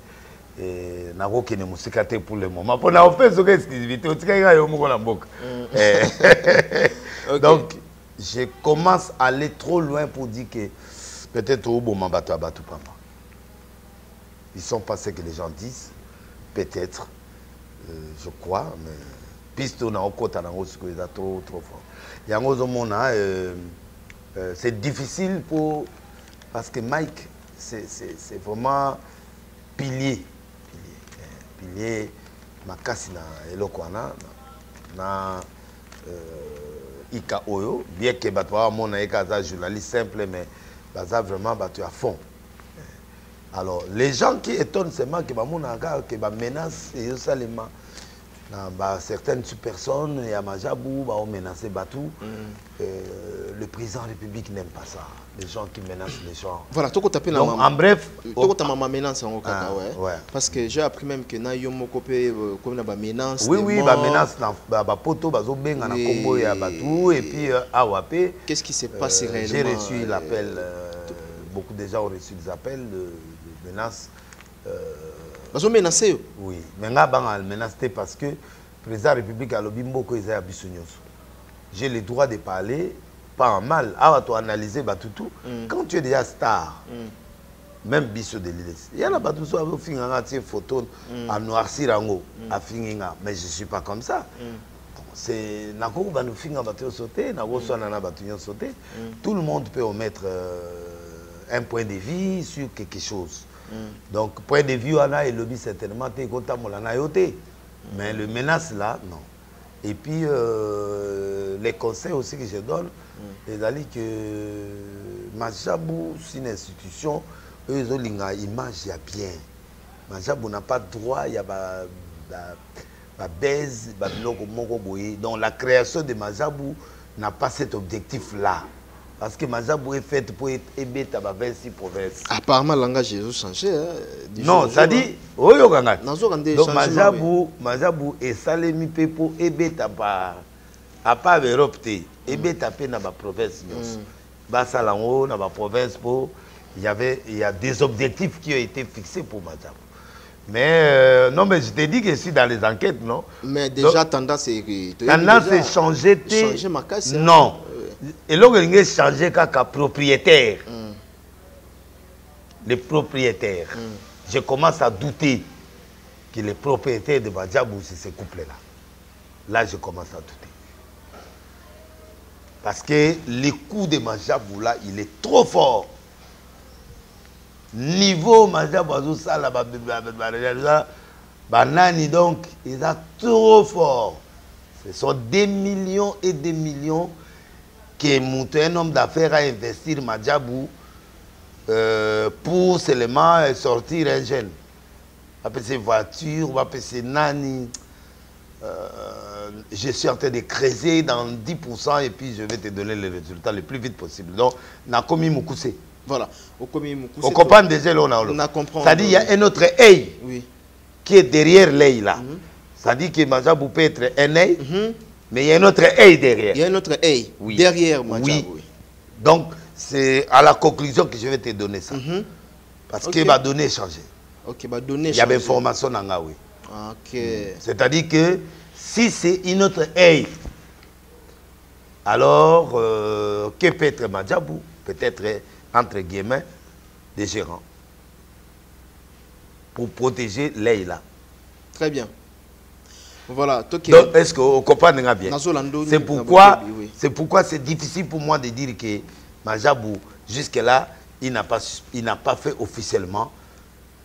Speaker 1: Et nakokende mosika te pour le moment. Mpo na opesa oka exclusivité otikaki kaka yo moko na mboka. Eh, donc je commence à aller trop loin pour dire que peut-être oboma bato ya bato pamba. Ils sont pas ce que les gens disent peut-être euh, je crois mais piste oyo naokɔta eza trop trop fort. Yango ozomona euh, euh, c'est difficile pour parce que Mike c'est vraiment pilier. Pilier, eh, pilier makasi na eloko wana na, euh, ika oyo. Bien que bato bamona ye ka aza journaliste simple mais baza vraiment bato ya fond. Alors les gens qui étonnent seulement que bamonaka ke bamenace na ba certaines personnes ya majabu baomenace bato euh, le président de la république n'aime pas ça. Les gens qui menacent les gens.
Speaker 2: Voilà tokota mpe na
Speaker 1: en bref
Speaker 2: tokota mama menace yango kaka ouais. parce que j'ai appris même que na yo moko mpe komi na bamenace
Speaker 1: oui oui bamenace na ba- bapoto bazobenga na nkombo ya et puis euh, awa pe
Speaker 2: qu'est-ce qui s'est passé
Speaker 1: Euh,
Speaker 2: réellement
Speaker 1: J'ai reçu l'appel, beaucoup de gens ont reçu des appels de, de menaces. Euh,
Speaker 2: bazomenace yo
Speaker 1: oui, mais nga banga menace te parce que président de la République alobi mboko eza ya biso nyonso. J'ai le droit de parler, pas en mal. Awa to analyser batutu.
Speaker 2: Mm.
Speaker 1: Quand tu es déjà star,
Speaker 2: Mm.
Speaker 1: même biso de l'île. Il y a la batu so afinga nga tie photo
Speaker 2: Mm.
Speaker 1: à noircir yango, afingi nga, mais je suis pas comme ça.
Speaker 2: Mm.
Speaker 1: nakoki banofinga bato nyonso te nakoswana na bato nyonso te tout le monde peut omettre euh, un point de vue sur quelque chose donc point de vue wana elobi certainement te ekotambola na yo te mais le menace là non. Et puis euh, les conseils aussi que je donne ezali que majabu c'est une institution oyo ezolinga image ya bien. Majabu n'a pas droit ya ba, ba, babaise babiloko moko boye. Donc la création de majabu n'a pas cet objectif là parce que majabu est faite pour ebeta ba 26 provinces.
Speaker 2: Apparemment langage ezochangé
Speaker 1: non c'est-à-dire oyoka ngati
Speaker 2: nazoka nde
Speaker 1: donc
Speaker 2: changement,
Speaker 1: majabu majabu esalemi mpe mpo ebeta ba apa baeurope te ebeta mpe na baprovince nyonso. Basala yango na baprovince mpo il y avait il y a des objectifs qui ont été fixés pour majabu mais euh, non mais je te dis que je suis dans les enquêtes non?
Speaker 2: Mais déjà
Speaker 1: Donc,
Speaker 2: tendance est
Speaker 1: tendance
Speaker 2: changer makasi hein.
Speaker 1: non eloko elingi echange kaka propriétaire. Les propriétaires je commence à douter que les propriétaires de Badjabou c'est ce couple là là je commence à douter. Parce que le coup de Majabou là il est trop fort. Niveau Majabou azosala ba- ba- ba- ba- ba- banani donc il est trop fort. Ce sont des millions et des millions que un homme d'affaires a investir Majabou euh, pour seulement sortir un jeune. Appeler voiture ou appeler nani. Euh, je suis en train de creuser dans 10% et puis je vais te donner les résultats le plus vite possible. Donc nakomi mukuse
Speaker 2: voilà. Okomi mukuse
Speaker 1: on comprend déjà là on a
Speaker 2: compris.
Speaker 1: c'est-à-dire il y a un autre œil
Speaker 2: oui.
Speaker 1: qui est derrière l'œil là. C'est-à-dire que Majabou peut être un œil mais il y a un autre œil derrière
Speaker 2: il y a un autre œil
Speaker 1: Oui.
Speaker 2: derrière Majabou
Speaker 1: Oui. Donc, c'est à la conclusion que je vais te donner ça. Parce
Speaker 2: Ok.
Speaker 1: que ma donnée est changée.
Speaker 2: ok donner
Speaker 1: Il y avait information dans la oui.
Speaker 2: ok
Speaker 1: C'est-à-dire que si c'est une autre œil, alors euh, que peut être Madjabou Peut-être, entre guillemets, des gérants. Pour protéger l'œil là.
Speaker 2: très bien voilà
Speaker 1: Donc, est-ce qu'on comprend bien? C'est pourquoi c'est pourquoi c'est difficile pour moi de dire que Majabou, jusque-là, il n'a pas, il pas fait officiellement,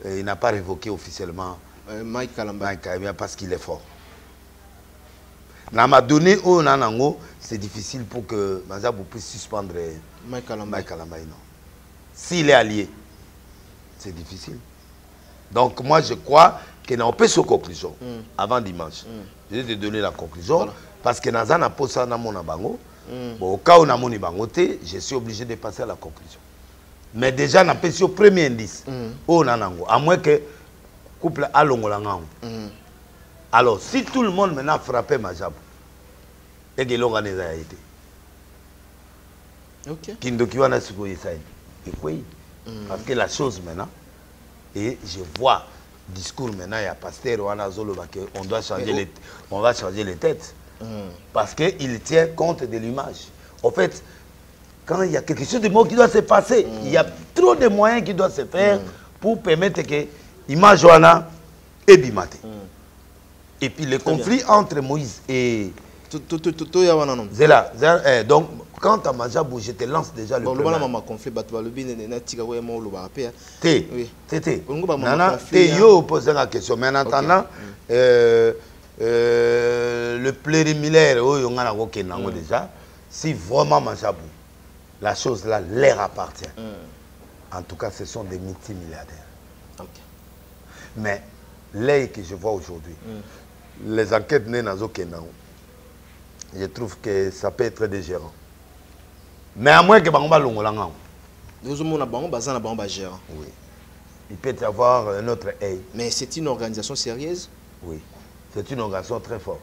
Speaker 1: euh, il n'a pas révoqué officiellement
Speaker 2: Euh, Mike Kalamba
Speaker 1: parce qu'il est fort. Dans ma donnée, c'est difficile pour que Majabou puisse suspendre
Speaker 2: Mike Kalamba
Speaker 1: Mike Kalamba, non. S'il est allié, c'est difficile. Donc moi, je crois que n'a pas sur conclusion
Speaker 2: Mm.
Speaker 1: avant dimanche. Je vais te donner la conclusion parce que dans un aposa na mona bango,
Speaker 2: Mm.
Speaker 1: bon, au cas où na moni bango te, je suis obligé de passer à la conclusion. Mais déjà na pesi au premier indice. Oh nanango, à moins que couple alongola ngango.
Speaker 2: Mm.
Speaker 1: Alors, si tout le monde maintenant frappait Majabou, et que l'on a été,
Speaker 2: ok
Speaker 1: kindoki wana sikoyo esali ekwei parce que la chose maintenant et je vois discours maintenant ya pasteur wana azoloba que on doit changer les, on va changer les têtes.
Speaker 2: Mm.
Speaker 1: parce que il tient compte de l'image. En fait quand il y a quelque chose de bon qui doit se passer il y a trop de moyens qui doivent se faire pour permettre que image wana ebima te et puis le conflit entre Moïse et Zela, eh, donc quant à Majabou je te lance déjà le
Speaker 2: bon
Speaker 1: premier.
Speaker 2: lobana mama conflit bato balobi nene natika koyema olobaka mpe
Speaker 1: te
Speaker 2: Oui.
Speaker 1: te te
Speaker 2: Olingo ba mama
Speaker 1: nana te
Speaker 2: conflit, hein.
Speaker 1: yo posé la question. Mais en attendant euh, euh, le plurimilaire oyo nga na kokenda yango déjà. Si vraiment Majabou la chose là leur appartient en tout cas ce sont des multimilliardaires.
Speaker 2: Ok.
Speaker 1: mais l'œil que je vois aujourd'hui les enquêtes nées nazokenda yango je trouve que ça peut être des gérants mais à moins que bango balongola ngango
Speaker 2: ozomona bango baza na bango bagérant
Speaker 1: Oui. Il peut y avoir un autre œil.
Speaker 2: mais c'est une organisation sérieuse?
Speaker 1: Oui. C'est une organisation très forte.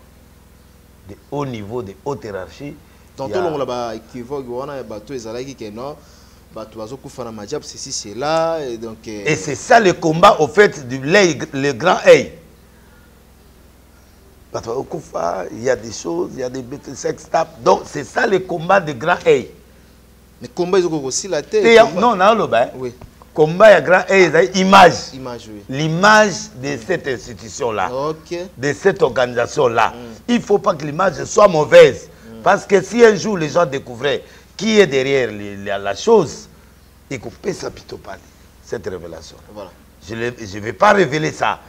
Speaker 1: De haut niveau, de haute hiérarchie.
Speaker 2: tantôt longola baéquivoque wana bato ezalaki ke non bato bazokufa na majab ceci cela et donc euh,
Speaker 1: Et c'est ça le combat, au fait, du l'œil, le grand œil. Parce qu'au Koufa, il y a des choses, il y a des bêtes, sex tap. Donc, c'est ça le combat du grand œil.
Speaker 2: mais combat ezokoko kosila te
Speaker 1: Et,
Speaker 2: combat-
Speaker 1: non, non, non, ben,
Speaker 2: oui
Speaker 1: combat, il y a grand c'est image.
Speaker 2: image oui
Speaker 1: L'image de cette institution-là.
Speaker 2: ok
Speaker 1: de cette organisation-là. Il ne faut pas que l'image soit mauvaise. Parce que si un jour les gens découvraient qui est derrière les- la, la chose, ils coupent ça plutôt pas cette révélation.
Speaker 2: voilà
Speaker 1: Je ne vais pas révéler ça.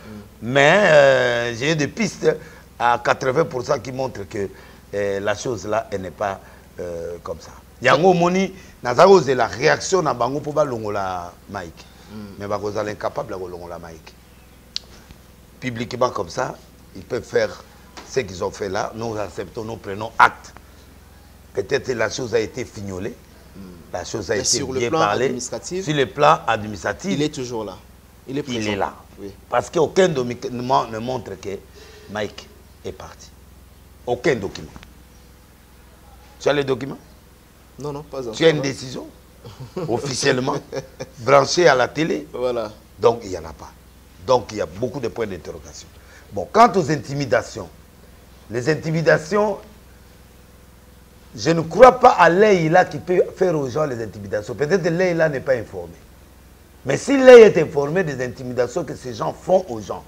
Speaker 1: Mais euh, j'ai des pistes à 80% qui montrent que euh, la chose là, elle n'est pas euh, comme ça. yango omoni nazali kozela réaction na bango mpo balongola mike mais bakozala incapable ya kolongola mike publiquement comme ça ils peuvent faire ce qu'ils ont fait là nous acceptons nous prenons acte peut-être la chose a été fignolée la chose a été
Speaker 2: sur le
Speaker 1: bien
Speaker 2: plan
Speaker 1: parlée
Speaker 2: administratif,
Speaker 1: sur le plan administratif
Speaker 2: Il est toujours là. Il est présent.
Speaker 1: il est là.
Speaker 2: Oui.
Speaker 1: Parce qu'aucun document ne montre que Mike est parti. Aucun document. Tu as les documents?
Speaker 2: Non, non, pas encore.
Speaker 1: Tu as une décision? Officiellement branchée à la télé?
Speaker 2: Voilà.
Speaker 1: Donc il n'y en a pas. Donc il y a beaucoup de points d'interrogation. Bon, quant aux intimidations, les intimidations, je ne crois pas à Leïla qui peut faire aux gens les intimidations. Peut-être que Leïla n'est pas informée. Mais si Leïla est informée des intimidations que ces gens font aux gens,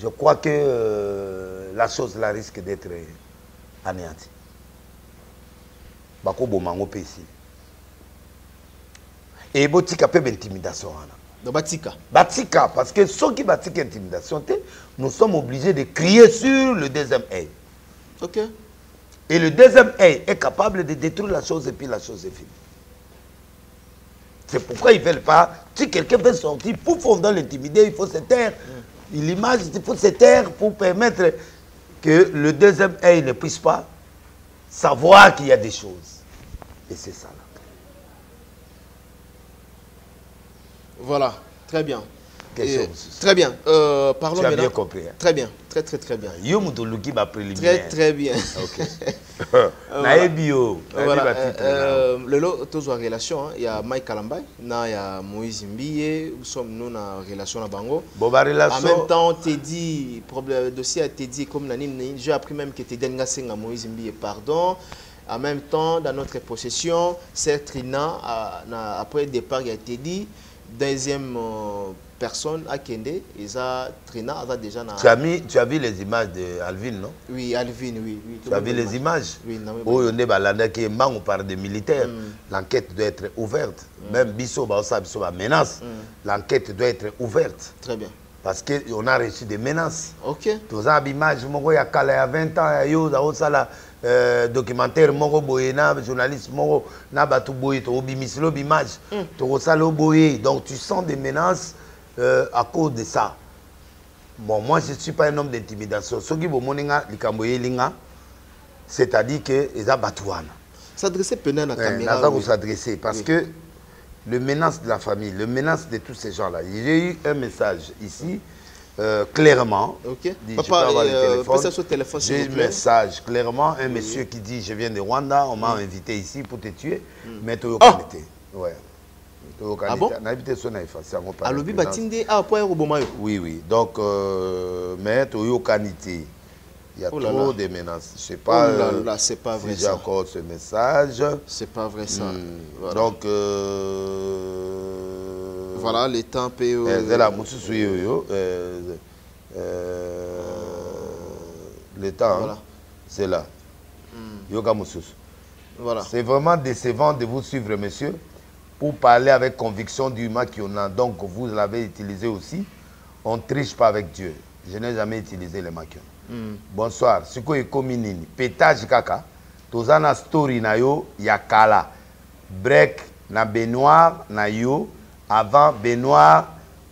Speaker 1: je crois que euh, la chose là risque d'être anéantie. bakoboma yango mpe esi e botika mpe baintimidation wana
Speaker 2: batika.
Speaker 1: Batika parce que soki batika intimidation nous sommes obligés de crier sur le deuxième œil.
Speaker 2: Ok.
Speaker 1: Et le deuxième œil est capable de détruire la chose et puis la chose est finie. C'est pourquoi ils ne veulent pas si quelqu'un veut sortir pour fondre l'intimider il faut se taire. L'image il faut se taire pour permettre que le deuxième œil ne puisse pas savoir qu'il y a des choses et c'est ça là
Speaker 2: Voilà, très bien. Très bien. Euh, parlons
Speaker 1: Tu as
Speaker 2: maintenant.
Speaker 1: bien compris, hein?
Speaker 2: Très bien, très très très bien.
Speaker 1: yo moto oluki bapréliminaire
Speaker 2: Très très bien.
Speaker 1: Ok.
Speaker 2: Euh,
Speaker 1: nayebi
Speaker 2: Voilà,
Speaker 1: batitre na yo.
Speaker 2: euh, lelo tozwa relation hein. il y a Mike Kalambai na ya Moïse Mbiye nous sommes nous na relation na bango?
Speaker 1: Bon, ba relation-
Speaker 2: en même temps Teddy problème dossier à Teddy comme na nini j'ai appris même que Teddy nga senga Moïse Mbiye pardon en même temps dans notre possession c'est Trina à- na- après le départ il y a Teddy deuxième euh, personne à Kende et ça Trina a déjà na
Speaker 1: tu as mis tu as vu les images de Alvin non?
Speaker 2: Oui Alvin oui, oui
Speaker 1: tu as vu les images?
Speaker 2: Oui na-
Speaker 1: oyo nde balandaki mbangu par des militaires l'enquête doit être ouverte. Même biso baosala biso bamenace l'enquête doit être ouverte.
Speaker 2: Très bien.
Speaker 1: Parce que on a reçu des menaces.
Speaker 2: Ok.
Speaker 1: Toza na bimage moko ya kala ya 20 ans ya yo ozosala euh, documentaire moko boye na journaliste moko na bato boye tokobimisela bimage tokosala yo boye. Donc tu sens des menaces euh, à cause de ça bon moi je suis pas un homme d'intimidation soki bomoni nga likambo eyeli nga c'est-à-dire que eza bato wana
Speaker 2: s'adresser pena na
Speaker 1: Eh,
Speaker 2: caméra
Speaker 1: naza
Speaker 2: oui.
Speaker 1: s'adresser parce
Speaker 2: Oui.
Speaker 1: que le menace de la famille, le menace de tous ces gens-là. J'ai eu un message ici, euh, clairement. Dit,
Speaker 2: Papa,
Speaker 1: je peux avoir
Speaker 2: euh,
Speaker 1: le téléphone. J'ai un message, clairement, un monsieur qui dit Je viens de Rwanda, on m'a invité ici pour te tuer, mais tu
Speaker 2: Ah
Speaker 1: Ouais.
Speaker 2: Ah bon alobi batindi awa po ya koboma yo
Speaker 1: Oui, oui. Donc, euh, mais toyokani te. Il y a
Speaker 2: Oh là
Speaker 1: trop
Speaker 2: là.
Speaker 1: de menaces. Je sais pas,
Speaker 2: Oh là
Speaker 1: euh,
Speaker 2: là, c'est pas
Speaker 1: si
Speaker 2: vrai
Speaker 1: j'ai
Speaker 2: ça.
Speaker 1: encore ce message.
Speaker 2: C'est pas vrai ça.
Speaker 1: Hmm.
Speaker 2: Voilà.
Speaker 1: Donc, euh,
Speaker 2: Voilà, les temps PO.
Speaker 1: eh, zela mosusu ye oyo euh, euh, le temps
Speaker 2: Voilà.
Speaker 1: hein, c'est là yoka mosusu
Speaker 2: Voilà.
Speaker 1: c'est vraiment décevant de vous suivre monsieur pour parler avec conviction du maquiona donc vous l'avez utilisé aussi. On triche pas avec Dieu. Je n'ai jamais utilisé le maquiona
Speaker 2: Mm.
Speaker 1: bonsoir. Sikoyo ekomi nini pétage kaka. Toza na story na yo ya kala. Break na benoir na yo avant benoir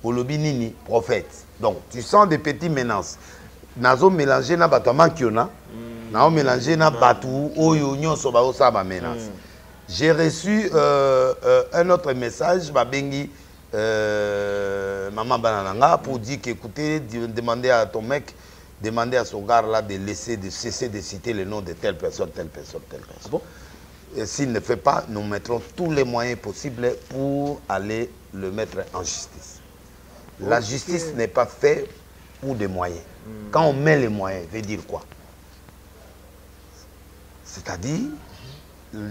Speaker 1: olobi nini? Prophète. Donc tu sens des petits menaces. Nazo mélanger na bato ya makiona nao mélanger na bato oyo nyonso bazosala bamenace j'ai reçu euh, euh, un autre message babengi euh, maman bana na nga pour dire qu'écoutez demandez à ton mec demander à son gars là de laisser de cesser de citer le nom de telle personne telle personne telle personne.
Speaker 2: Bon?
Speaker 1: Et s'il ne fait pas nous mettrons tous les moyens possibles pour aller le mettre en justice. La justice n'est pas faite pour des moyens. Quand on met les moyens veut dire quoi? C'est-à-dire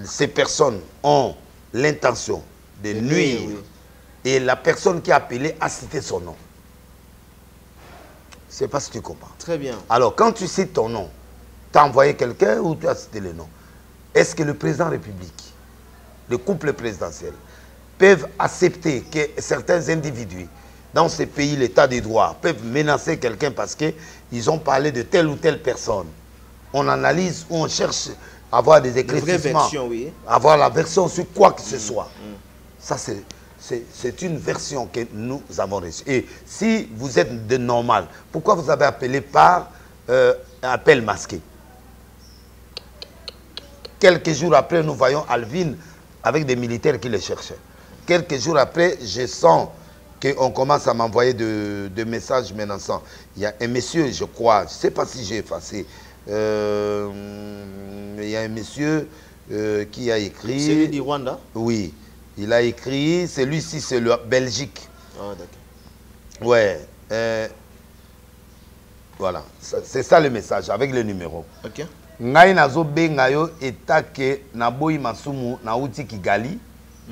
Speaker 1: ces personnes ont l'intention de nuire
Speaker 2: oui.
Speaker 1: et la personne qui a appelé a cité son nom. Je ne sais pas si tu comprends.
Speaker 2: Très bien.
Speaker 1: Alors, quand tu cites ton nom, tu as envoyé quelqu'un ou tu as cité le nom? Est-ce que le président de la République, le couple présidentiel, peuvent accepter que certains individus dans ces pays, l'état des droits, peuvent menacer quelqu'un parce qu'ils ont parlé de telle ou telle personne? On analyse ou on cherche avoir des éclaircissements,
Speaker 2: version, oui.
Speaker 1: avoir la version sur quoi que ce soit. Ça, c'est- une version que nous avons reçue. Et si vous êtes de normal, pourquoi vous avez appelé par euh, appel masqué? Quelques jours après, nous voyons Alvin avec des militaires qui le cherchaient. Quelques jours après, je sens qu'on commence à m'envoyer de, de messages menaçants. Il y a un monsieur, je crois, je ne sais pas si j'ai effacé, il y a un monsieur euh, qui a écrit...
Speaker 2: Celui du Rwanda?
Speaker 1: Oui, il a écrit, celui-ci c'est le Belgique.
Speaker 2: Ah, d'accord.
Speaker 1: Ouais. euh, voilà, c'est ça le message avec le numéro.
Speaker 2: Ok.
Speaker 1: ngai nazobenga yo etake naboyi masumu nauti kigali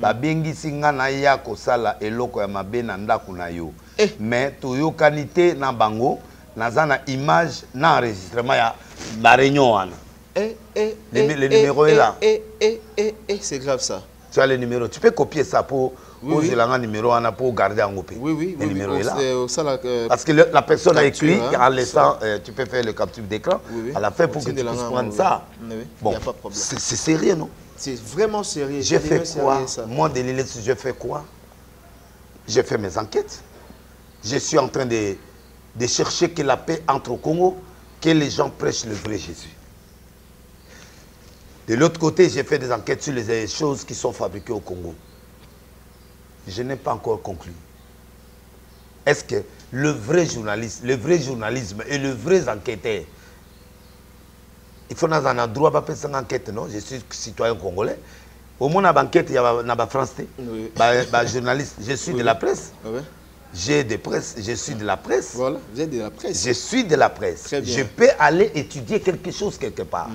Speaker 1: babengisi nga naya kosala eloko ya mabe na ndako na yo me toyokani te na bango naza na image na enregistrement ya baréunion wana
Speaker 2: Eh, eh,
Speaker 1: Le-
Speaker 2: eh,
Speaker 1: le numéro est
Speaker 2: eh,
Speaker 1: là.
Speaker 2: Eh, eh, eh, eh, c'est grave ça.
Speaker 1: tu as le numéro tu peux copier ça pour
Speaker 2: Oui, oui.
Speaker 1: numéro pour garder yango pe
Speaker 2: Oui, oui,
Speaker 1: le
Speaker 2: oui,
Speaker 1: numéro
Speaker 2: oui,
Speaker 1: est là
Speaker 2: ça, la, euh,
Speaker 1: Parce que le- la personne a écrit,
Speaker 2: hein,
Speaker 1: en laissant, euh, tu peux faire le capture d'écran,
Speaker 2: Oui, oui.
Speaker 1: à la fin pour que tu
Speaker 2: la
Speaker 1: puisses prendre ça. Bon, c'est sérieux, non?
Speaker 2: C'est vraiment sérieux.
Speaker 1: J'ai fait quoi?
Speaker 2: sérieux.
Speaker 1: Moi, de j'ai fait quoi? J'ai fait mes enquêtes. Je suis en train de, de chercher que la paix entre au Congo, que les gens prêchent le vrai Jésus. De l'autre côté, j'ai fait des enquêtes sur les choses qui sont fabriquées au Congo. Je n'ai pas encore conclu. Est-ce que le vrai journaliste, le vrai journalisme et le vrai enquêteur, il faut dans un droit pas faire une enquête, non? Je suis citoyen congolais. Au moins, dans enquête, il y a la France.
Speaker 2: Oui.
Speaker 1: Bah, bah, journaliste, je suis
Speaker 2: Oui,
Speaker 1: de
Speaker 2: oui.
Speaker 1: la presse.
Speaker 2: Ah ouais?
Speaker 1: J'ai des presse, je suis de la presse.
Speaker 2: Voilà, êtes de la presse.
Speaker 1: Je suis de la presse.
Speaker 2: Très bien.
Speaker 1: Je peux aller étudier quelque chose quelque part.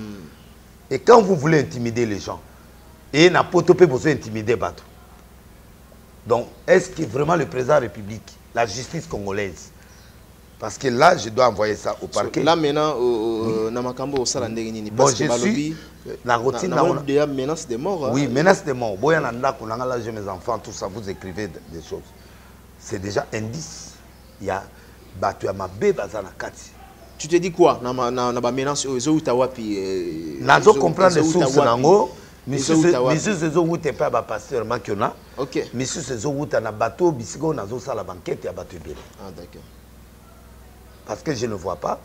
Speaker 1: Et quand vous voulez intimider les gens, et n'a pas besoin d'intimider Bato. Donc, est-ce que vraiment le président de la République, la justice congolaise, parce que là, je dois envoyer ça au parquet.
Speaker 2: Là maintenant, euh, na makambo osala ndenge nini?
Speaker 1: Bon, je suis la routine.
Speaker 2: na-
Speaker 1: na-
Speaker 2: déjà menace de mort. hein.
Speaker 1: Oui, menace de mort. Boya na ndako, na nga là, j'ai mes enfants, tout ça, vous écrivez de- des choses. C'est déjà indice. Il y a Bato ya mabe baza na kati.
Speaker 2: Tu te dis quoi? Na na na ba menace oyo ezouta wapi eh,
Speaker 1: nazo
Speaker 2: ezo-
Speaker 1: comprendre
Speaker 2: ezouta
Speaker 1: source
Speaker 2: wapi?
Speaker 1: nango misusu ezowuta epai ya bapasteur makiona
Speaker 2: Ok.
Speaker 1: misusu ezowuta na bato bisika oyo nazosala bankete ya bato ebele
Speaker 2: Ah d'accord.
Speaker 1: parce que je ne vois pas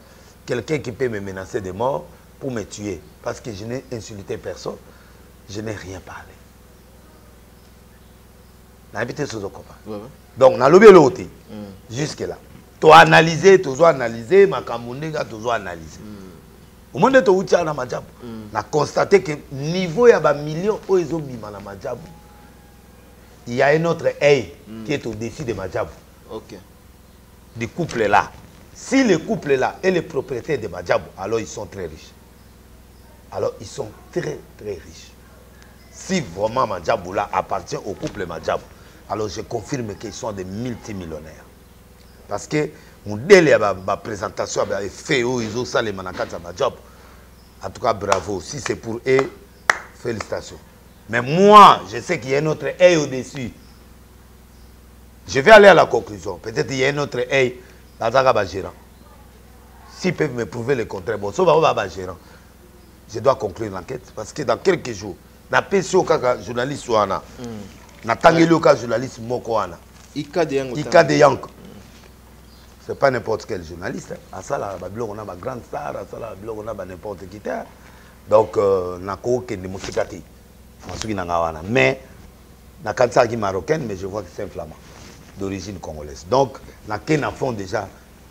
Speaker 1: quelqu'un qui peut me menacer de mort pour me tuer parce que je n'ai insulté personne je n'ai rien parlé nayebi te sozokopa. Donc nalobi eloko te jusque là. Toanalyse tozoanalyse makambo ndenge tozoanalyse omoi nde touti awa na majabu na constate que niveau ya bamillion oyo ezobima na majabu il y a un autre œil qui est au-dessus de majabu
Speaker 2: Ok.
Speaker 1: du couple là. Si le couple là est le propriétaire de majabu alors ils sont très riches. Alors ils sont très très riches. Si vraiment majabu là appartient au couple majabu alors je confirme qu'ils sont des multimillionnaires. Parce que mondele ya ba- baprésentation ya baeffet oyo ezosalema na kati ya bajob en tout cas bravo. Si c'est pour eux félicitations. Mais moi je sais qu'il y a un autre œil au-dessus. Je vais aller à la conclusion. Peut-être il y a un autre œil bazaka bagérant s'ils peuvent me prouver le contraire. Bon bango ba bagérant je dois conclure l'enquête. Parce que dans quelques jours napesi yo kaka journaliste wana natangeli yo kaka journaliste moko wana
Speaker 2: Ika de yango.
Speaker 1: Ika de Yank. C'est pas n'importe quel journaliste. À ça, là, on a ma grande star, à ça, là, on a n'importe qui. t'es. Donc, euh, nako kende musikati. Masuki na ngawana. Mais, na kansa qui marocaine, mais je vois que c'est un flamand d'origine congolaise. Donc, na ken na fond déjà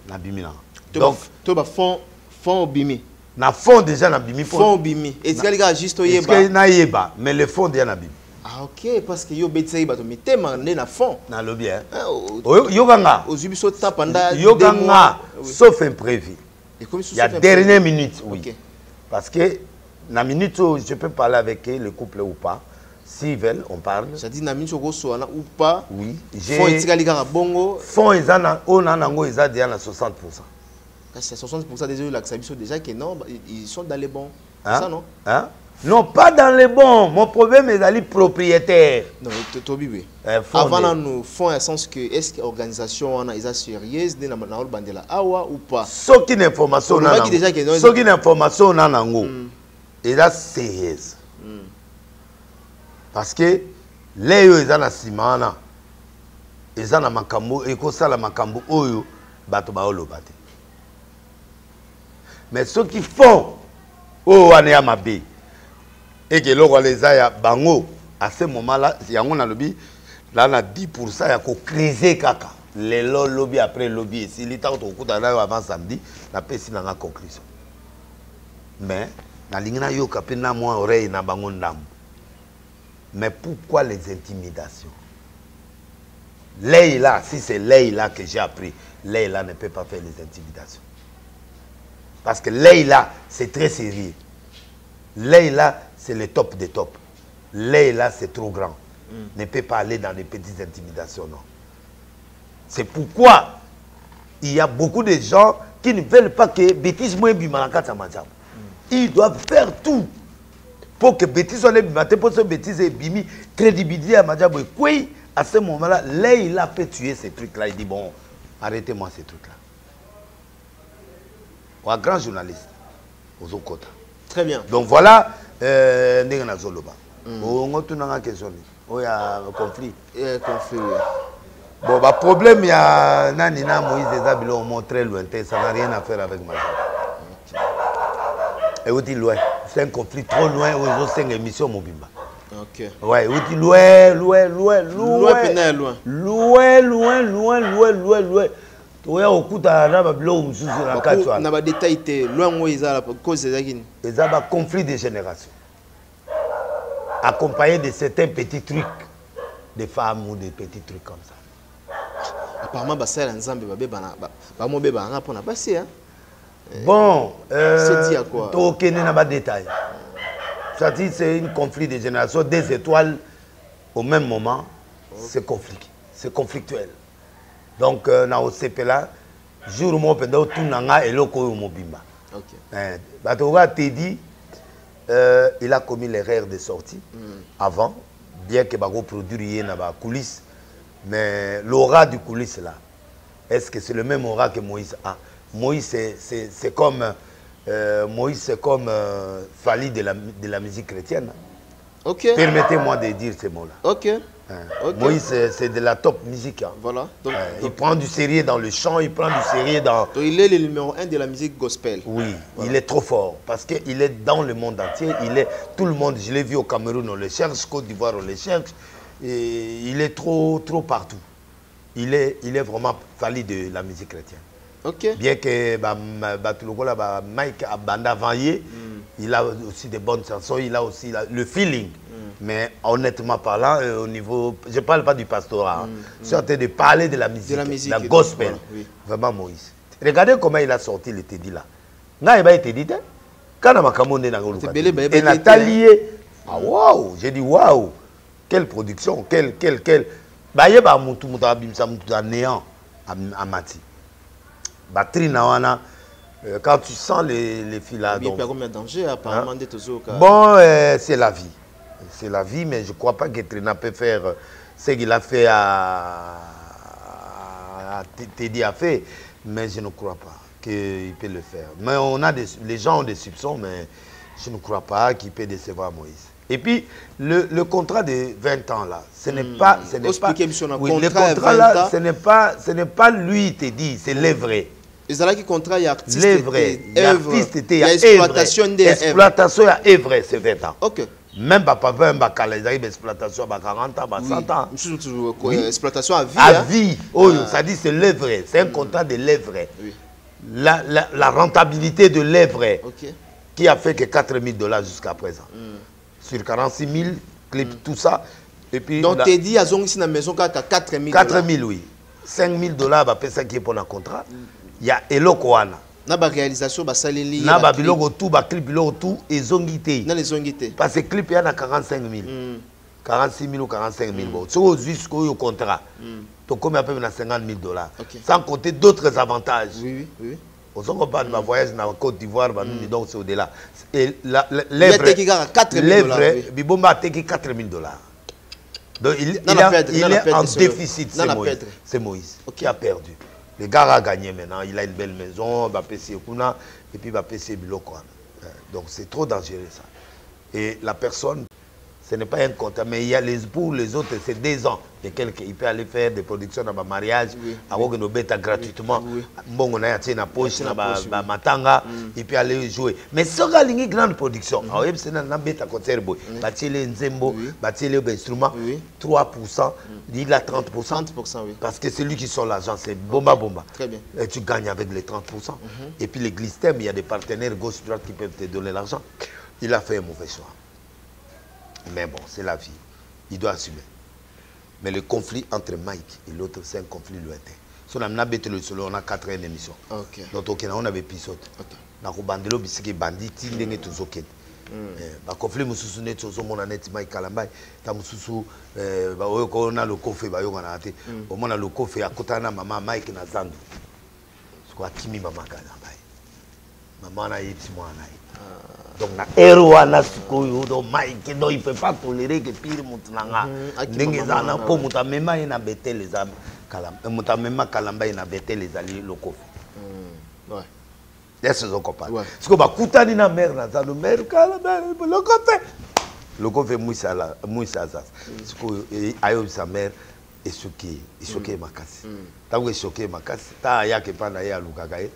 Speaker 1: na bimina.
Speaker 2: Donc, to ba fond fond obimi.
Speaker 1: Na fond déjà na bimi.
Speaker 2: Fond obimi. Et tu as juste oyeba?
Speaker 1: que na yeba, mais le fond déjà na bimi.
Speaker 2: Ah ok parce que yo betisa bato mitema nde na fond.
Speaker 1: Na lobi hein.
Speaker 2: O-
Speaker 1: Oyo- Yoganga.
Speaker 2: ozwi biso ta pendant deux
Speaker 1: Yoganga,
Speaker 2: mois. Oui.
Speaker 1: sauf imprévu. Il y a dernière minute, oui. Parce que, la minute où je peux parler avec eux, le couple ou pas, s'ils veulent, on parle.
Speaker 2: C'est-à-dire na minute okosoa na ou pas.
Speaker 1: Oui.
Speaker 2: Fond etikali kaka bongo.
Speaker 1: Fonds, ils en on en a ngo, ils déjà na 60%.
Speaker 2: Kasi 60% des oyo lakisa biso déjà que non ba- ils sont dans les bons.
Speaker 1: Hein?
Speaker 2: Ça non?
Speaker 1: Hein? Non pas dans les bons. Mon problème ezali propriétaire.
Speaker 2: Non to- tobibi
Speaker 1: Eh,
Speaker 2: avant nanu fond ya sens que est ce que organisation wana eza sérieuse nde na na olobandela awa ou pas?
Speaker 1: Soki na information soki na information ona nango eza sérieuse. Parce que lei oyo eza na nsima wana eza na makambo ekosala makambo oyo bato baoloba te mais soki fond oyo wana ya mabe eke eloko wana eza ya bango. À ce moment là yango nalobi la na 10 pourcent ya kokrise kaka. Lelo lobi après lobi. Esili ntango tokokutana nayo avant samedi napesi nanga conclusion. Mais nalingi nayoka mpe na mwa oreille na bango mais pourquoi les intimidations? Leïla, si c'est Leïla que j'ai appris, Leïla ne peut pas faire les intimidations. Parce que Leïla, c'est très sérieux. Leïla, c'est le top des tops. Leïla, c'est trop grand. Ne peut pas aller dans les petites intimidations, non. C'est pourquoi il y a beaucoup de gens qui ne veulent pas que bêtise moins bimalakata madjam. Ils doivent faire tout pour que bêtise soit pour que bêtise et bimi, crédibilité à madjam. Oui, à ce moment-là, Leïla peut tuer ces trucs-là. Il dit, bon, arrêtez-moi ces trucs-là. Ou un grand journaliste, aux.
Speaker 2: Très bien.
Speaker 1: Donc voilà, ndenge nazoloba. Ongo tunanga question ni. Oya conflit.
Speaker 2: Eh, conflit. oui.
Speaker 1: Bon, bah problème ya nani na Moïse eza biloko mo très lointain, ça n'a rien à faire avec ma Et où loin. C'est un conflit trop loin, ont cinq émissions mobimba.
Speaker 2: ok
Speaker 1: Ouais, tu loin, loin, loin, loin.
Speaker 2: Loin, ya loin.
Speaker 1: Loin, loin, loin, loin, loin, loin. Toya kokuta na babiloko mosusu na kati
Speaker 2: Baku-
Speaker 1: wana.
Speaker 2: na badetail te loin ngo ezala cause ezalaki nini
Speaker 1: eza baconflit de génération. Accompagné de certains petits trucs de femmes ou des petits trucs comme ça.
Speaker 2: Apparemment basala nzambe babebana ba- bamobebana nga mpona basi hein?
Speaker 1: bon
Speaker 2: C'est dit à quoi?
Speaker 1: tokende na badétail c'est-à-dire c'est une conflit de génération des étoiles au même moment c'est conflit c'est conflictuel donc euh, na osepela jour moko mpenza otuna nga eloko oyo mobimba.
Speaker 2: Ok.
Speaker 1: Eh, bato oka tedi euh, il a commis l'erreur de sortie avant bien que bakoproduire ye na bacoulisse mais l'aura du coulisse là est-ce que c'est le même aura que Moïse? A Moïse c'est- c'est c'est comme euh, Moïse c'est comme euh, Fali de la, de la musique chrétienne.
Speaker 2: Ok.
Speaker 1: Permettez-moi de dire ces mots là
Speaker 2: ok Ok.
Speaker 1: Moïse c'est de la top musique hein.
Speaker 2: voilà donc,
Speaker 1: Euh, il prend du sérieux dans le chant il prend du sérieux dans
Speaker 2: donc il est le numéro un de la musique gospel
Speaker 1: Oui, il est trop fort parce qu'il est dans le monde entier. Il est tout le monde. Je l'ai vu au Cameroun, on le cherche, Côte d'Ivoire, on le cherche. Et il est trop, trop partout. Il est, il est vraiment fallu de la musique chrétienne.
Speaker 2: Ok
Speaker 1: Bien que bah, bah, bah, Mike Abanda Vanyer, il a aussi des bonnes chansons, il a aussi la- le feeling. Mais honnêtement parlant, euh, au niveau, je ne parle pas du pastorat, hein. je suis en train de parler de la musique,
Speaker 2: la musique,
Speaker 1: la gospel.
Speaker 2: voilà, oui.
Speaker 1: Vraiment Moïse. Regardez comment il a sorti le Teddy là. Nga eba Teddy te. Kana makambo nde na
Speaker 2: yeba
Speaker 1: Et Nathalie, ah waouh, j'ai dit waouh. Quelle production, quelle quelle quelle. Ba yeba mutu mutu abimsa mutu néant à Mati. Batterie na wana euh, quand tu sens les les fils là
Speaker 2: il y
Speaker 1: donc
Speaker 2: a combien de danger apparemment nde tozoyoka
Speaker 1: Bon, euh, c'est la vie. C'est la vie, mais je ne crois pas que Trina peut faire euh, ce qu'il a fait à, Teddy a fait, mais je ne crois pas qu'il peut le faire. Mais on a des, les gens ont des soupçons, mais je ne crois pas qu'il peut décevoir Moïse. Et puis, le, le contrat de 20 ans là, ce n'est pas... Ce n'est pas oui, le
Speaker 2: contrat à
Speaker 1: contrat
Speaker 2: 20
Speaker 1: là, ce n'est pas, ce pas lui, Teddy, c'est les vrais.
Speaker 2: Ezalaki contrat ya artiste
Speaker 1: Les vrais.
Speaker 2: te, ya
Speaker 1: evre c'est 20 ans
Speaker 2: ok.
Speaker 1: Même papa même bakala ezalaki baexploitation ya ba 40 ans ba 100 ans.
Speaker 2: Tu- à vie
Speaker 1: à
Speaker 2: hein.
Speaker 1: vie. Oyo
Speaker 2: Ah.
Speaker 1: ça dit c'est l'œuvre. C'est un contrat de l'œuvre.
Speaker 2: Oui.
Speaker 1: la, la, la rentabilité de l'œuvre
Speaker 2: ok.
Speaker 1: qui a fait que 4 000 dollars jusqu'à présent. Sur 46 000 clips tout ça. Et puis
Speaker 2: donc
Speaker 1: la-
Speaker 2: tedi azongisi na maison kaka 4000
Speaker 1: 4 000 oui. 5 000 dollars bapesaki ye mpona contrat ya eloko wana.
Speaker 2: Na baréalisation basaleli
Speaker 1: na babiloko tu baclip biloko tu ezongi te.
Speaker 2: Na lezongi te.
Speaker 1: Parce que clip ya na 45 000 46 000 ou 45 000 bon. Soki ozwi sikoyo contrat. Tokomi à peu près na 50 000 dollars.
Speaker 2: Ok.
Speaker 1: sans compter d'autres avantages.
Speaker 2: Oui oui oui
Speaker 1: ozo comprendre ma voyage na côte d'ivoire banini donc c'est au-delà. Et la- la-
Speaker 2: ateki kaka 4 000 dollars, oui.
Speaker 1: l'œuvre bibomba ateki 4000 dollars. Donc il, il, a- il est en déficit c'est Moïse. Moïse qui a perdu le gars a gagné maintenant. Il a une belle maison bapesi kuna et puis bapesi biloko wana Euh, donc c'est trop dangereux ça. Et la personne ce n'est pas un contrat, mais il y a les pour les autres, c'est deux ans. Il peut aller faire des productions dans ma mariage, gratuitement. Bon, on a une poche, na ba ba matanga, il peut aller jouer. Mais il y a une grande production. Alors, a une bêta concert boy. Bâtir nzembo, bâtir les instruments, 3%, il a 30%.
Speaker 2: 30%, oui.
Speaker 1: Parce que c'est lui qui sort l'argent, c'est bomba bomba.
Speaker 2: Très bien.
Speaker 1: Et tu gagnes avec les 30%. Et puis les glistèmes, il y a des partenaires gauche-droite qui peuvent te donner l'argent. Il a fait un mauvais choix. Mais bon, c'est la vie. Il doit assumer. Mais le conflit entre Mike et l'autre, c'est un conflit lointain. So, on a bêté le solo, on a quatre.
Speaker 2: Ok.
Speaker 1: Donc, on avait épisode. Na kubandelo bisiki banditi ndenge tozokende. Eh, bakonflit mosusu neti ozomona neti mai kalambai ta mosusu eh, te omona lokofe akutana na mama mike na zandu siko akimi mama kalambai mama mwana na ye donc na ere wana sikoyo do mike do il peut pas tolérer ke pire motu na nga.
Speaker 2: Akima
Speaker 1: ndenge eza na mpo moto amema ye na betele eza eh, moto amema kalamba ye na betele ezali lokofe
Speaker 2: Ouais.
Speaker 1: ese ozokopana siko bakutani na mare na zando mare kalamba lokofe lokofe ala- mwisa azasa sikoyo eh, ayobisa mare esoki esoki ye makasi. Ntango esoki ye makasi ta ayaki mpa na ye alukaka ye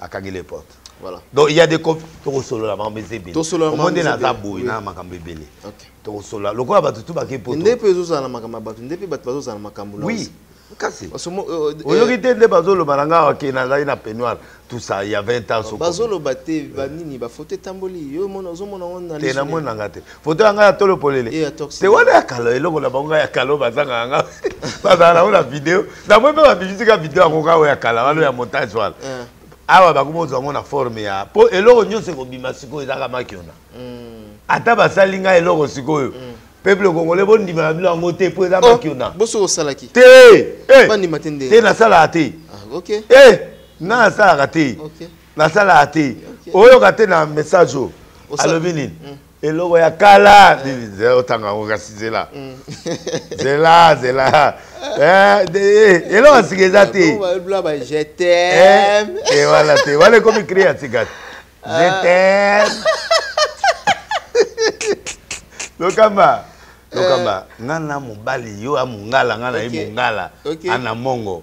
Speaker 1: akangeli porte
Speaker 2: Voilà.
Speaker 1: Donc il y a des conflits. Tout solo là, mais
Speaker 2: c'est bien.
Speaker 1: Tout
Speaker 2: solo
Speaker 1: là,
Speaker 2: mais
Speaker 1: c'est
Speaker 2: bien.
Speaker 1: Tout na makambo ebele.
Speaker 2: Tout
Speaker 1: solo là. Lokola batu tu bake poto.
Speaker 2: Ndepe ezo za na makambo batu, ndepe batu bazo za na makambo là.
Speaker 1: Oui. Kasi. Oyoki te nde bazolo balanga ok na zali na peignoir tout ça il y a 20 ans soko.
Speaker 2: Bazolo bate ba nini ba photo tamboli yo mona ozo mona on na.
Speaker 1: Te na mona ngate. Photo anga ya tolo polele. Te wana ya kalo eloko na bango ya kalo bazanga anga. Bazala na video. Na mwe ba bivisika video akoka ya kala walo ya montage
Speaker 2: wala.
Speaker 1: Awa bakomi ozwa yango na forme ya mpo eloko nyonso ekobima sikoyo ezaka makiona ata basali ngai eloko sikoyo. Peuple congolais bondima na bino yango te mpo eza makiona te eh,
Speaker 2: bandima te
Speaker 1: nasalaka te.
Speaker 2: Ok.
Speaker 1: Eh, nga nasalaka te. Nasalaka te. Oyoka te na message
Speaker 2: Osala-
Speaker 1: alobi nini eloko ya kala. Otanga yango kasi zela mm. zela zela eh, eh, eloko asika eza te.
Speaker 2: wana
Speaker 1: eh, te. Wana ekomi crie ya sika zetem ah. lokamba. Lokamba nga na mobali yo ya mongala nga na ye mongala ana mongo.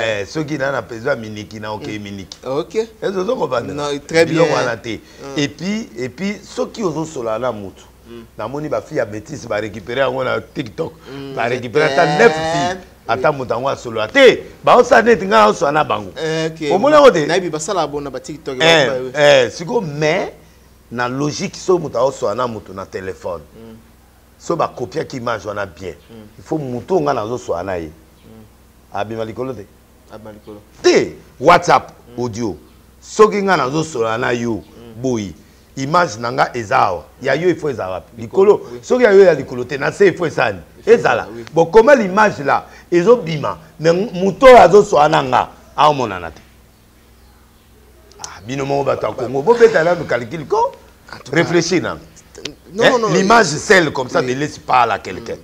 Speaker 1: Eh, soki na na pezo ya miniki na okei miniki.
Speaker 2: Ok.
Speaker 1: Ezo ozokobanda
Speaker 2: Non, très bien.
Speaker 1: biloko wana te. Epuis epuis soki ozosola na motu namoni bafille ya bétise barécupere yango na tiktok. Barécupere ata neuf fille ata moto yango asolola. Te baosala neti ngai naosola na bango. Omoni yango te. Eh, eh, sikoyo mais na logique soki moto aosola na moto na telefone so bakopiaki image wana bien. Il faut motu onga nazosola na ye. Abima likolo te? Te whatsapp audio. Soki ngai nazosola na yo image na nga eza awa. Ya yo ifo ezala wapi? Likolo soki ya yo ya likolo te na se ifo esani ezala bon koma l'image la ezobima me moto oyo azosola na nga aomonana te. Ah, bino moko bato ya congo bobeta nanu calcule ko? Réfléchir nanu
Speaker 2: Non,
Speaker 1: Hein,
Speaker 2: non, non,
Speaker 1: l'image celle comme ça ne laisse pas à quelqu'un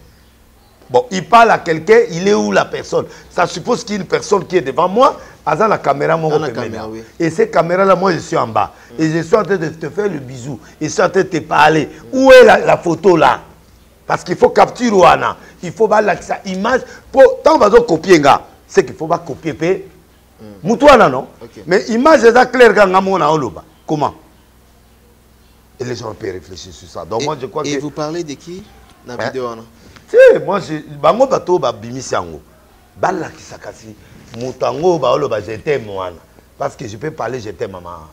Speaker 1: Bon, il parle à quelqu'un, il est où la personne? Ça suppose qu'il y a une personne qui est devant moi, à la caméra, mon
Speaker 2: la caméra, oui.
Speaker 1: Et ces caméras-là, moi, je suis en bas. Et je suis en train de te faire le bisou. Je suis en train de te parler. Où est la, la photo là? Parce qu'il faut capturer Wana. Il faut pas sa image. Pour, tant qu'on va copier, gars, c'est qu'il faut pas copier. pe. Moutouana, non? Mais image, c'est clair quand on a. Comment? Et les gens peuvent réfléchir sur ça. Donc,
Speaker 2: Et-
Speaker 1: moi, je crois
Speaker 2: et
Speaker 1: que.
Speaker 2: vous parlez de qui na
Speaker 1: Hein?
Speaker 2: vidéo
Speaker 1: te moi je- bango bato babimisi yango balakisa kasi moto yango oyo baoloba je t'aime wana parce que je peux parler je t'aime à ma,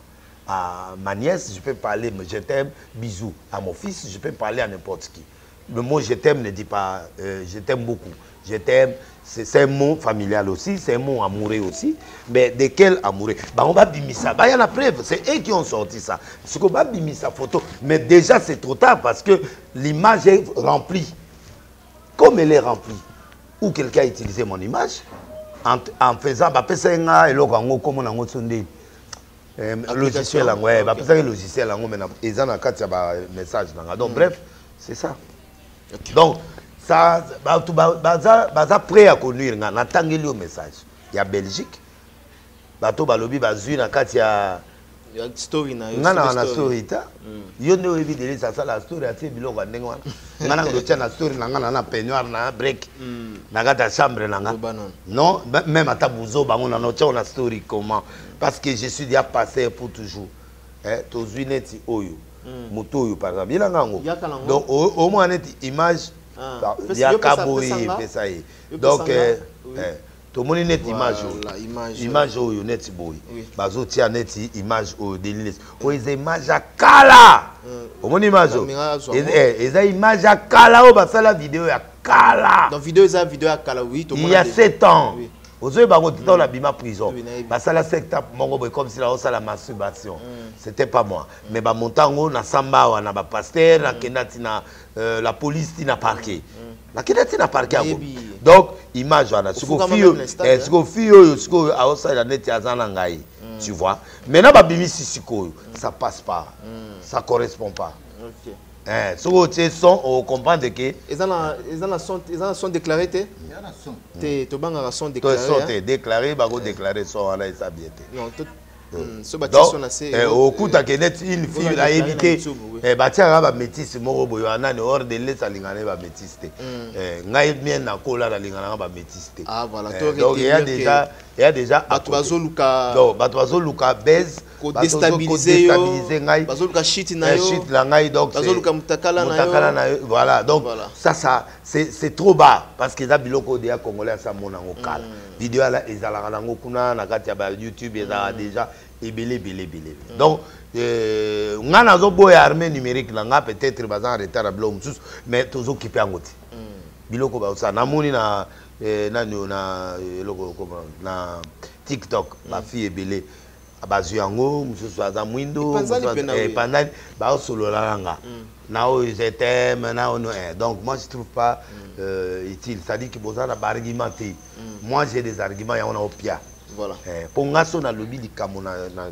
Speaker 1: à ma nièce je peux parler mais je t'aime bisous à mon fils je peux parler à n'importe qui le mot je t'aime ne dit pas euh, je t'aime beaucoup je t'aime. C'est un mot familial aussi c'est un mot amoureux aussi. Mais de quel amoureux? Bango babimisa baya na preuve. C'est eux qui ont sorti ça. Siko babimisa photo. Mais déjà c'est trop tard parce que l'image est remplie. Comme elle est remplie, ou quelqu'un a utilisé mon image, en, en faisant, nango so ndeni Eh,
Speaker 2: Application.
Speaker 1: logiciel yango. Eh,
Speaker 2: Ok.
Speaker 1: bapesaki logiciel yango eza na kati ya bamessage donc
Speaker 2: Mm.
Speaker 1: bref c'est ça. Donc ça bato ba- baza prêt ya konuire nga natangeli yo message. Ya belgique bato balobi bazwi na kati ya
Speaker 2: na
Speaker 1: nga na na
Speaker 2: story.
Speaker 1: ta. Yo nde oyebi delise asala story atie biloko ya ndenge wana. Nga nanga totia na story na nga na na peignoir na break. Na kati ya chambre na nga. Non même ata buzo bango nano tia na story comment. Parce que je suis déjà passé pour toujours. Eh, tozwi neti oyo. Moto oyo par exemple. Yelanga yango donc omona neti image
Speaker 2: yaka boye
Speaker 1: epesa ye. Donc eh, eh, tomoni neti image oyo.
Speaker 2: image.
Speaker 1: Oyo neti boye. Bazotia neti image oyo deli neti oyo eza image ya kala. Omoni image oyo. Eh, eza image ya kala oyo basala video ya kala.
Speaker 2: Ya
Speaker 1: 7 ans. Oui. Ozoyeba yango tita na bima prison.
Speaker 2: Oui, nayebi.
Speaker 1: basala secta moko boye comme si naosala masturbation. C'était pas moi. Mais bamonta yango nasamba awa na bapaster nakenda ntina euh, la police ntina parquet nakenda ntina parquet yango donc image wana sikoyo fi oyo eh,
Speaker 2: hein.
Speaker 1: sikoyo aosalela neti aza na ngai tu vois. Maintenant babimisi sikoyo ça passe pas. Ça correspond pas. Eh, soki otie son ocomprendre ke
Speaker 2: eza na son eza na son déclaré te? Te tobangaka son
Speaker 1: to
Speaker 2: déclaré
Speaker 1: te déclaré bakodéclare son wana eza bien te okutaka neti une fille ayebi
Speaker 2: eh,
Speaker 1: te batiaka bamétise moko boye anani or de les alinga na ye bamétise te. Ngai mien nakola nalinga nanga bamétise te déjà
Speaker 2: bato bazoluka bese
Speaker 1: kodéstabilize ngai.
Speaker 2: shit na
Speaker 1: eh, ngai donc
Speaker 2: mutakala na yo.
Speaker 1: voilà donc
Speaker 2: sasa
Speaker 1: ça ça c'est trop bas. Parce que eza biloko oyo deya congolais asa mona yango kala. Video ala ezalaka nango kuna na kati ya ba youtube ezalaka déjà ebele ebele ebele. Donc euh, nga nazoboya armée numérique na nga peut-être baza en retard na biloko mosusu mais tozokipe yango te. Biloko baosala namoni na eh, nani na eloko koma na tiktok bafille ebele. Bazwi yango mosusu aza mwindo
Speaker 2: Epanzani
Speaker 1: mosusu aza-
Speaker 2: mpe na
Speaker 1: eh,
Speaker 2: oyo.
Speaker 1: epanzani baosolola nanga na oyo je t'aime na oyo eh. donc moi je trouve pas euh, utile. C'est-à-dire que boza na baargument te moi j'ai des arguments yango na opia
Speaker 2: voilà.
Speaker 1: Eh, mpo nga so nalobi likambo na, na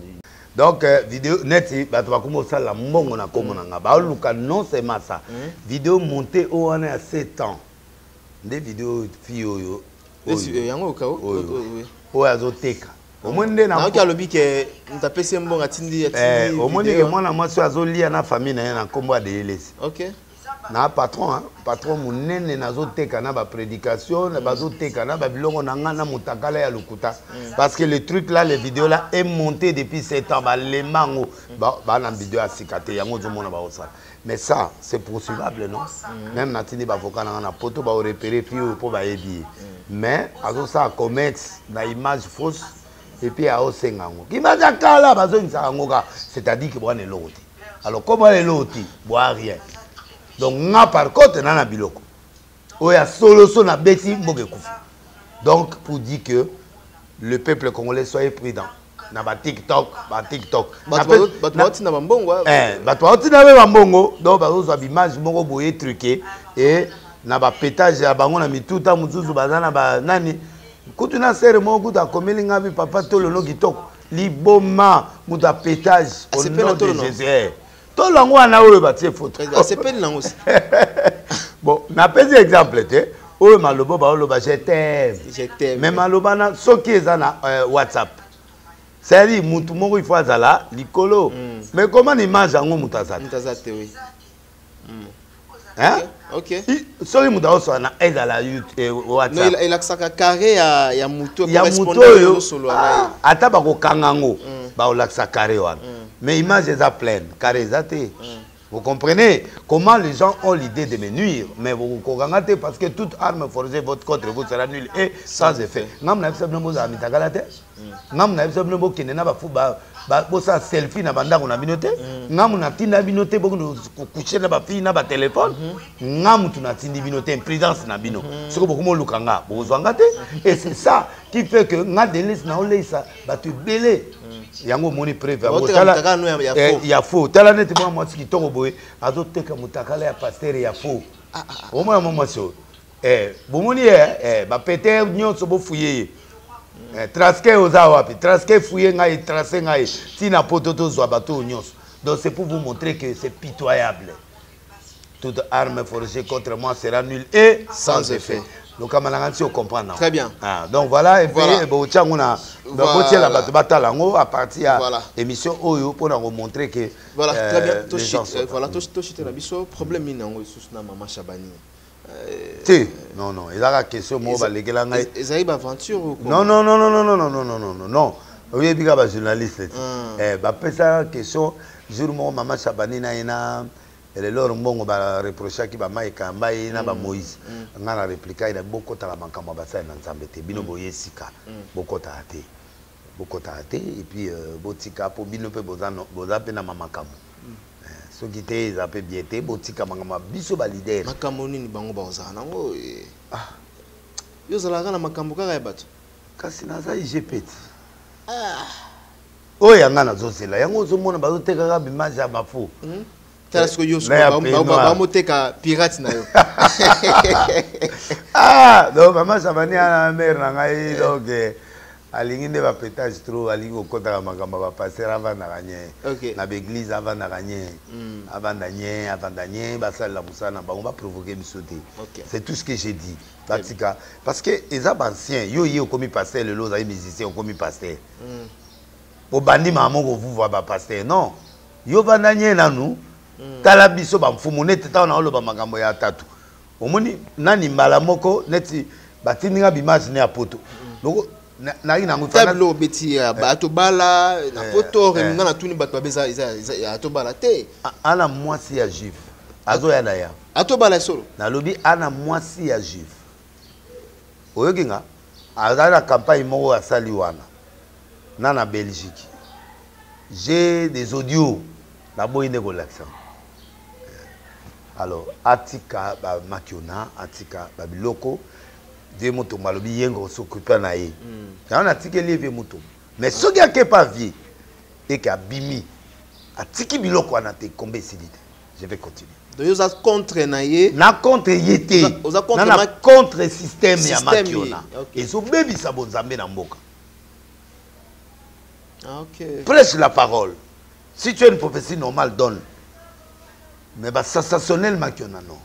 Speaker 1: donc eh, video neti bato bakoma osalela mbongo na nkombo na nga. Baoluka non seulement ça. Video monte oyo wana ya 7 ans. Nde video fi oyo
Speaker 2: yango oka
Speaker 1: oyo. Oyo azoteka omoni nde na
Speaker 2: nayoki alobi ke moto apesi ye mbongo atindi
Speaker 1: omoni ke
Speaker 2: video.
Speaker 1: mwana mwasi oyo azolia na famille na ye na nkombo ya deyelesi
Speaker 2: ok.
Speaker 1: Na patron hein, patron monene nazoteka na baprédication bazoteka na babiloko na nga na motakala ya lokuta. Parce que le truc là le vidéo là est monté depuis 7 ans. Balema yango ba- bana video ya sika te yango ozomona baosala mais ça c'est poursuivable non? Même natindi bavoka na nga na poto baorepere fi oyo mpo bayebi ye mais azosala commerce na image fausse epuis aosenga yango image ya kala bazongisaka yango ka c'est-à-dire ke bwana eloko te alors te boa rien. Donc nga par contre na na biloko. Oyo ya solo so nabeti mboka ekufa donc pour dire que le peuple congolais soyez prudent. Na batiktok batiktok
Speaker 2: bato ah.
Speaker 1: Baotina mpe bambongo donc bazozwa bimage moko boye truke. E na bapétage ya bango na mituta mosusu baza na banani kutu na sere moko kutu akomeli nga bi papa tolono kitoko. Liboma moto apétage au
Speaker 2: Asepeli na
Speaker 1: nom de jésus. Eh, tolo yango wana oyo batie foto
Speaker 2: si
Speaker 1: bon napesi exemple te oyo maloba baoloba je t'aime. Me maloba na soki eza na euh, whatsapp. C'est-à-dire mutu moko ifo azala likolo. Mais comment image yango moto aza te
Speaker 2: moto aza te oui
Speaker 1: Hein?
Speaker 2: ok
Speaker 1: soki moto aosola na whatsapp.
Speaker 2: Ela- elakisaka carré ya motu
Speaker 1: ya moto oyo ah, ata bakokanga yango baolakisa carré wana. Mais image eza pleine eza te. Vous comprenez? Comment les gens ont l'idée de me nuire? Mais bokokanga te parce que toute arme forgée votre contre vous sera nulle et sans effet. Ngamu na biso bino bozala mitakala te. Ngamu na biso bino bokende na bafu ba- ba- bosala selfie na bandako na bino te. Ngamu natinda bino te bokende kokushe na bafille na batelefone ngamu tu natindi bino te imprudence na bino. Soki bokoma oluka nga bokozwanga te. Et c'est ça qui fait que nga delise naoleisa bato ebele yango omoni preuve yango.
Speaker 2: Ya- ya
Speaker 1: eh,
Speaker 2: faux.
Speaker 1: ya faux. Tala neti mwana mwasi kitoko boye azoteka motakala ya paster ya faux. Omona mwa mwasi oyo. Eh, bomoni ye eh, bapete nyonso bofuye ye traske oza wapi? Traske fuye ngai trace ngai ntina poto tozwa bato oyo nyonso donc c'est pour vous montrer que c'est pitoyable toute arme forgée contre moi sera nulle et sans,
Speaker 2: Sans
Speaker 1: effet
Speaker 2: effet.
Speaker 1: lokama na ngai nti ocomprendre
Speaker 2: Très bien.
Speaker 1: ah, donc voilà et puis
Speaker 2: Voilà.
Speaker 1: botia yango na
Speaker 2: Voilà.
Speaker 1: botiela bato batala yango à partir ya émission oyo mpona komontre que
Speaker 2: Voilà,
Speaker 1: euh,
Speaker 2: très bien.
Speaker 1: gens sont
Speaker 2: euh, Telabiso, problème in yango lisusu na mama Shabani.
Speaker 1: Te non non ezaka question moko balekela ngai
Speaker 2: ezali quoi?
Speaker 1: non non non non non non non non non non oyebi kaka bajournaliste ti
Speaker 2: Ah.
Speaker 1: Eh, bapesa question jour moko mama shabani na ye na lelo mbongo bareprochaki bama ekamba ye na bamoïse ngai na réplika ye na bokotaka makambo ya basali na nzambe te bino boye esika bokotaka te bokotaka te epuis euh, botika mpo bino mpe boza mpe na mamakambo soki te eza mpe bien te botika makambo biso balidere
Speaker 2: makambo nini bango bakozala nango eh. yo ozalaka na makambo kaka ya bato?
Speaker 1: Kasi naza igp ti oyo yanga nazozela yango ozomona bazotekaka bimage ya bafu.
Speaker 2: Tala sikoyo yo bamoteka pirate na yo.
Speaker 1: Ah donc mama sabani ana mare na ngai donc eh, alingi nde bapétage trop alingi kokɔtaka makambo bapaster avandaka nye na baeglise avandaka nye
Speaker 2: Mm.
Speaker 1: avanda nye avanda nye basalela mosala na bango baprovoke biso te. C'est tout ce que j'ai dit batika. Parce que eza baancien yo ye okomi paster lelo ozali musicien okomi paster
Speaker 2: Mm.
Speaker 1: obandi mama kovuvwa bapaster non? Yo vanda nye nanu tala biso bamfumu neti ntango na oloba makambo ya tatu. Omoni nani mbala moko neti batindinga bimage ne ya poto. Loko naki nango
Speaker 2: ta bilo obeti ya bato bala na
Speaker 1: Eh,
Speaker 2: poto
Speaker 1: eh.
Speaker 2: reminga na tuni bato babe atobala te.
Speaker 1: Ana mwasi ya juif azoya na ya.
Speaker 2: Atobala solo.
Speaker 1: Nalobi ana mwasi ya juif. Oyoki nga azali na campagne moko asali wana na na belgique. J'ai des audios naboyi nde kolakisa alors atika bamakiona atika babiloko vie motombo alobi yenga osokupa na ye. Yango natikeli ye vie motombo mais soki akepa vie eke abimi atiki biloko wana te kombe esili te je vais continuer.
Speaker 2: Donc oza contre na ye.
Speaker 1: Na contre ye te
Speaker 2: oza contre
Speaker 1: système ya makiona ezobebisa bonzambe na mboka.
Speaker 2: Ah, ok.
Speaker 1: Prêche la parole. Si tu as une prophétie normale donne. Mais basensationnel makiona non?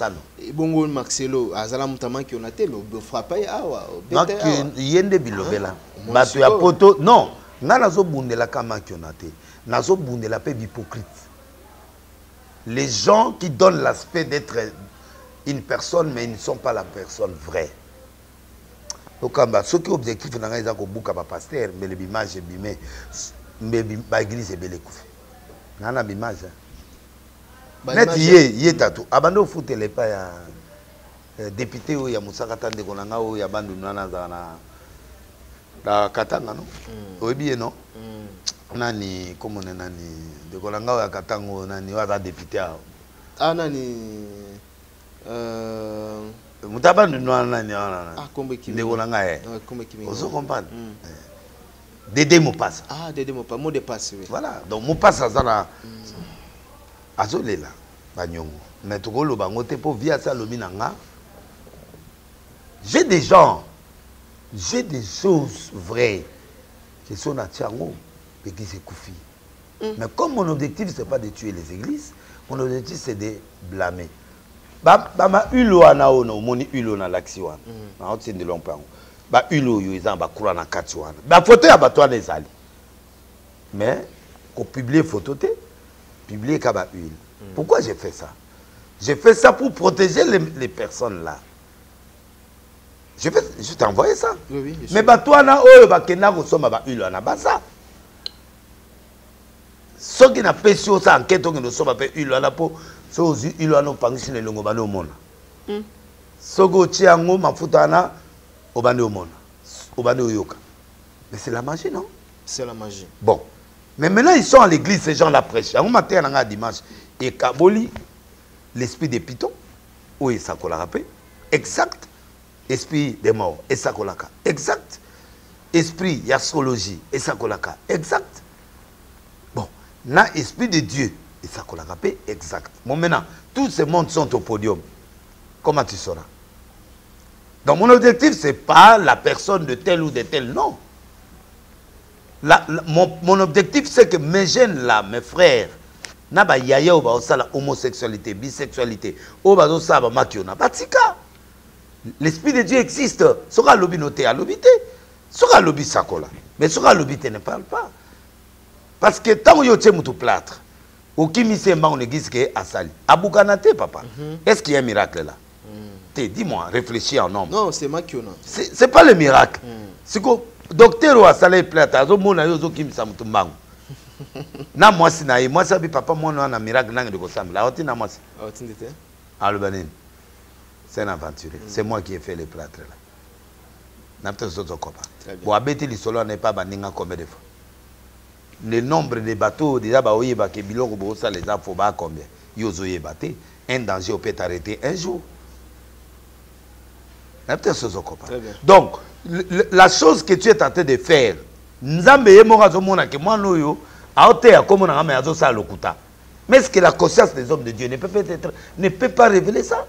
Speaker 1: Non
Speaker 2: ebongo marcelo azala moto amaki ona te bofrapa ye awa ye.
Speaker 1: Maki- nde bilobela
Speaker 2: Ah,
Speaker 1: bato ya poto non ngai nazobundelaka makiona te nazobundela mpe bihypocrite les gens qui donnent l'aspect d'être une personne mais ils ne sont pas la personne vraie okamba soki objectif na ngai eza kobuka bapaster mbele bimage ebime baeglise ebele ekufi ngai na bimage hein. Neti ye ye tatu. Abandi ofutela epai ya eh, député oyo ya mosaka ta ndeko na ngai oyo ya bandundu wana azala na na katanga no oyebi ye no nani komone nani? Ndeko na ngai oyo ya katanga oyo nani oyo aza député
Speaker 2: ah nani euh,
Speaker 1: moto abandundu wana nani wana
Speaker 2: ah
Speaker 1: ndeko na ngai
Speaker 2: Ah, ekimi
Speaker 1: ozo comprendre.
Speaker 2: Mm.
Speaker 1: dede mopasa.
Speaker 2: Ah dede mopa mot de passe oui.
Speaker 1: Voilà. Donc mopasa aza na azolela banyongo. Mais tokoloba yango te mpo vi asi alobi na nga. J'ai des gens j'ai des choses vraies. Ke so natia yango église ekufi mais comme mon objectif c'est pas de tuer les églises mon objectif c'est de blâmer. Bamahuile wana oyo na omoni huile oyo nalakisi wana. Naotindela mpo yango bahuile oyo eza na bakura na kati wana. Bafoto ya bato wana ezali. Mais kopublie photo te publier ka bahuile pourquoi j'ai fait ça? J'ai fait ça pour protéger les, les personnes là. Je, vais, je t'ai envoyé ça.
Speaker 2: Oui, oui, bien sûr.
Speaker 1: mais bato wana oyo bakenda kosomba bahuile wana baza soki napesi yo sa enquête okende osomba mpe huile wana mpo soki ozwi huile wana opangisi na elongo obandi omona. Soki otie yango mafuta wana obandi omona. Obandi oyoka. Mais c'est la magie non?
Speaker 2: C'est la magie.
Speaker 1: Bon mais maintenant ils sont à l'église ces gens là prêchent. Mateya na ngai ya dimanche ekaboli l'esprit de piton oyo esakolaka mpe. Exact esprit de mort esakolaka. Exact esprit astrologie esakolaka. Exact. Bon na esprit de dieu esakolaka mpe. Exact. Bon maintenant tous ces mondes sont au podium. Comment tu sauras? Donc mon objectif, c'est pas la personne de tel ou de tel, non. La- la- mon, mon objectif, c'est que mes jeunes là, mes frères, na ba yaya oyo bazosala homosexualité, bisexualité, oyo bazosala bamaki na batika. L'esprit de Dieu existe. Soki alobi no te, alobi te. Soki alobi sakola. Mais soki alobi te ne parle pas. Parce que ntango yo otie mutu plâtre, okimisi ye mbango na église ke asali. Abukana te, papa. Est-ce qu'il y a un miracle là? Te, dis-moi, réfléchis en homme.
Speaker 2: Non, c'est Makiona.
Speaker 1: C'est c'est pas le miracle. siko docteur oyo asala ye plâtre azomona yo ozokimisa mutu mbango na mwasi na ye mwasi abi papa mwana wana miracle nangende kosambela. Aoti na mwasi?
Speaker 2: Ah, otindi te.
Speaker 1: aloba nini? C'est un aventurier. C'est moi qui ai fait les plâtres là. Na peut-être sozokopa
Speaker 2: Très bien.
Speaker 1: bon abeti lisolo wana epa baninga combien de fois. Le nombre de bateau déjà baoyebaka biloko bosala eza fo baa combien? Yo ozoyeba te. Un danger opet t'arrêter un jour. Donc la chose que tu es en train de faire nzambe ye moko azomona ke mwana oyo aoteya kombo nanga me azosala lokuta. Mais est-ce que la conscience des hommes de dieu ne peut, pas être, ne peut pas révéler ça?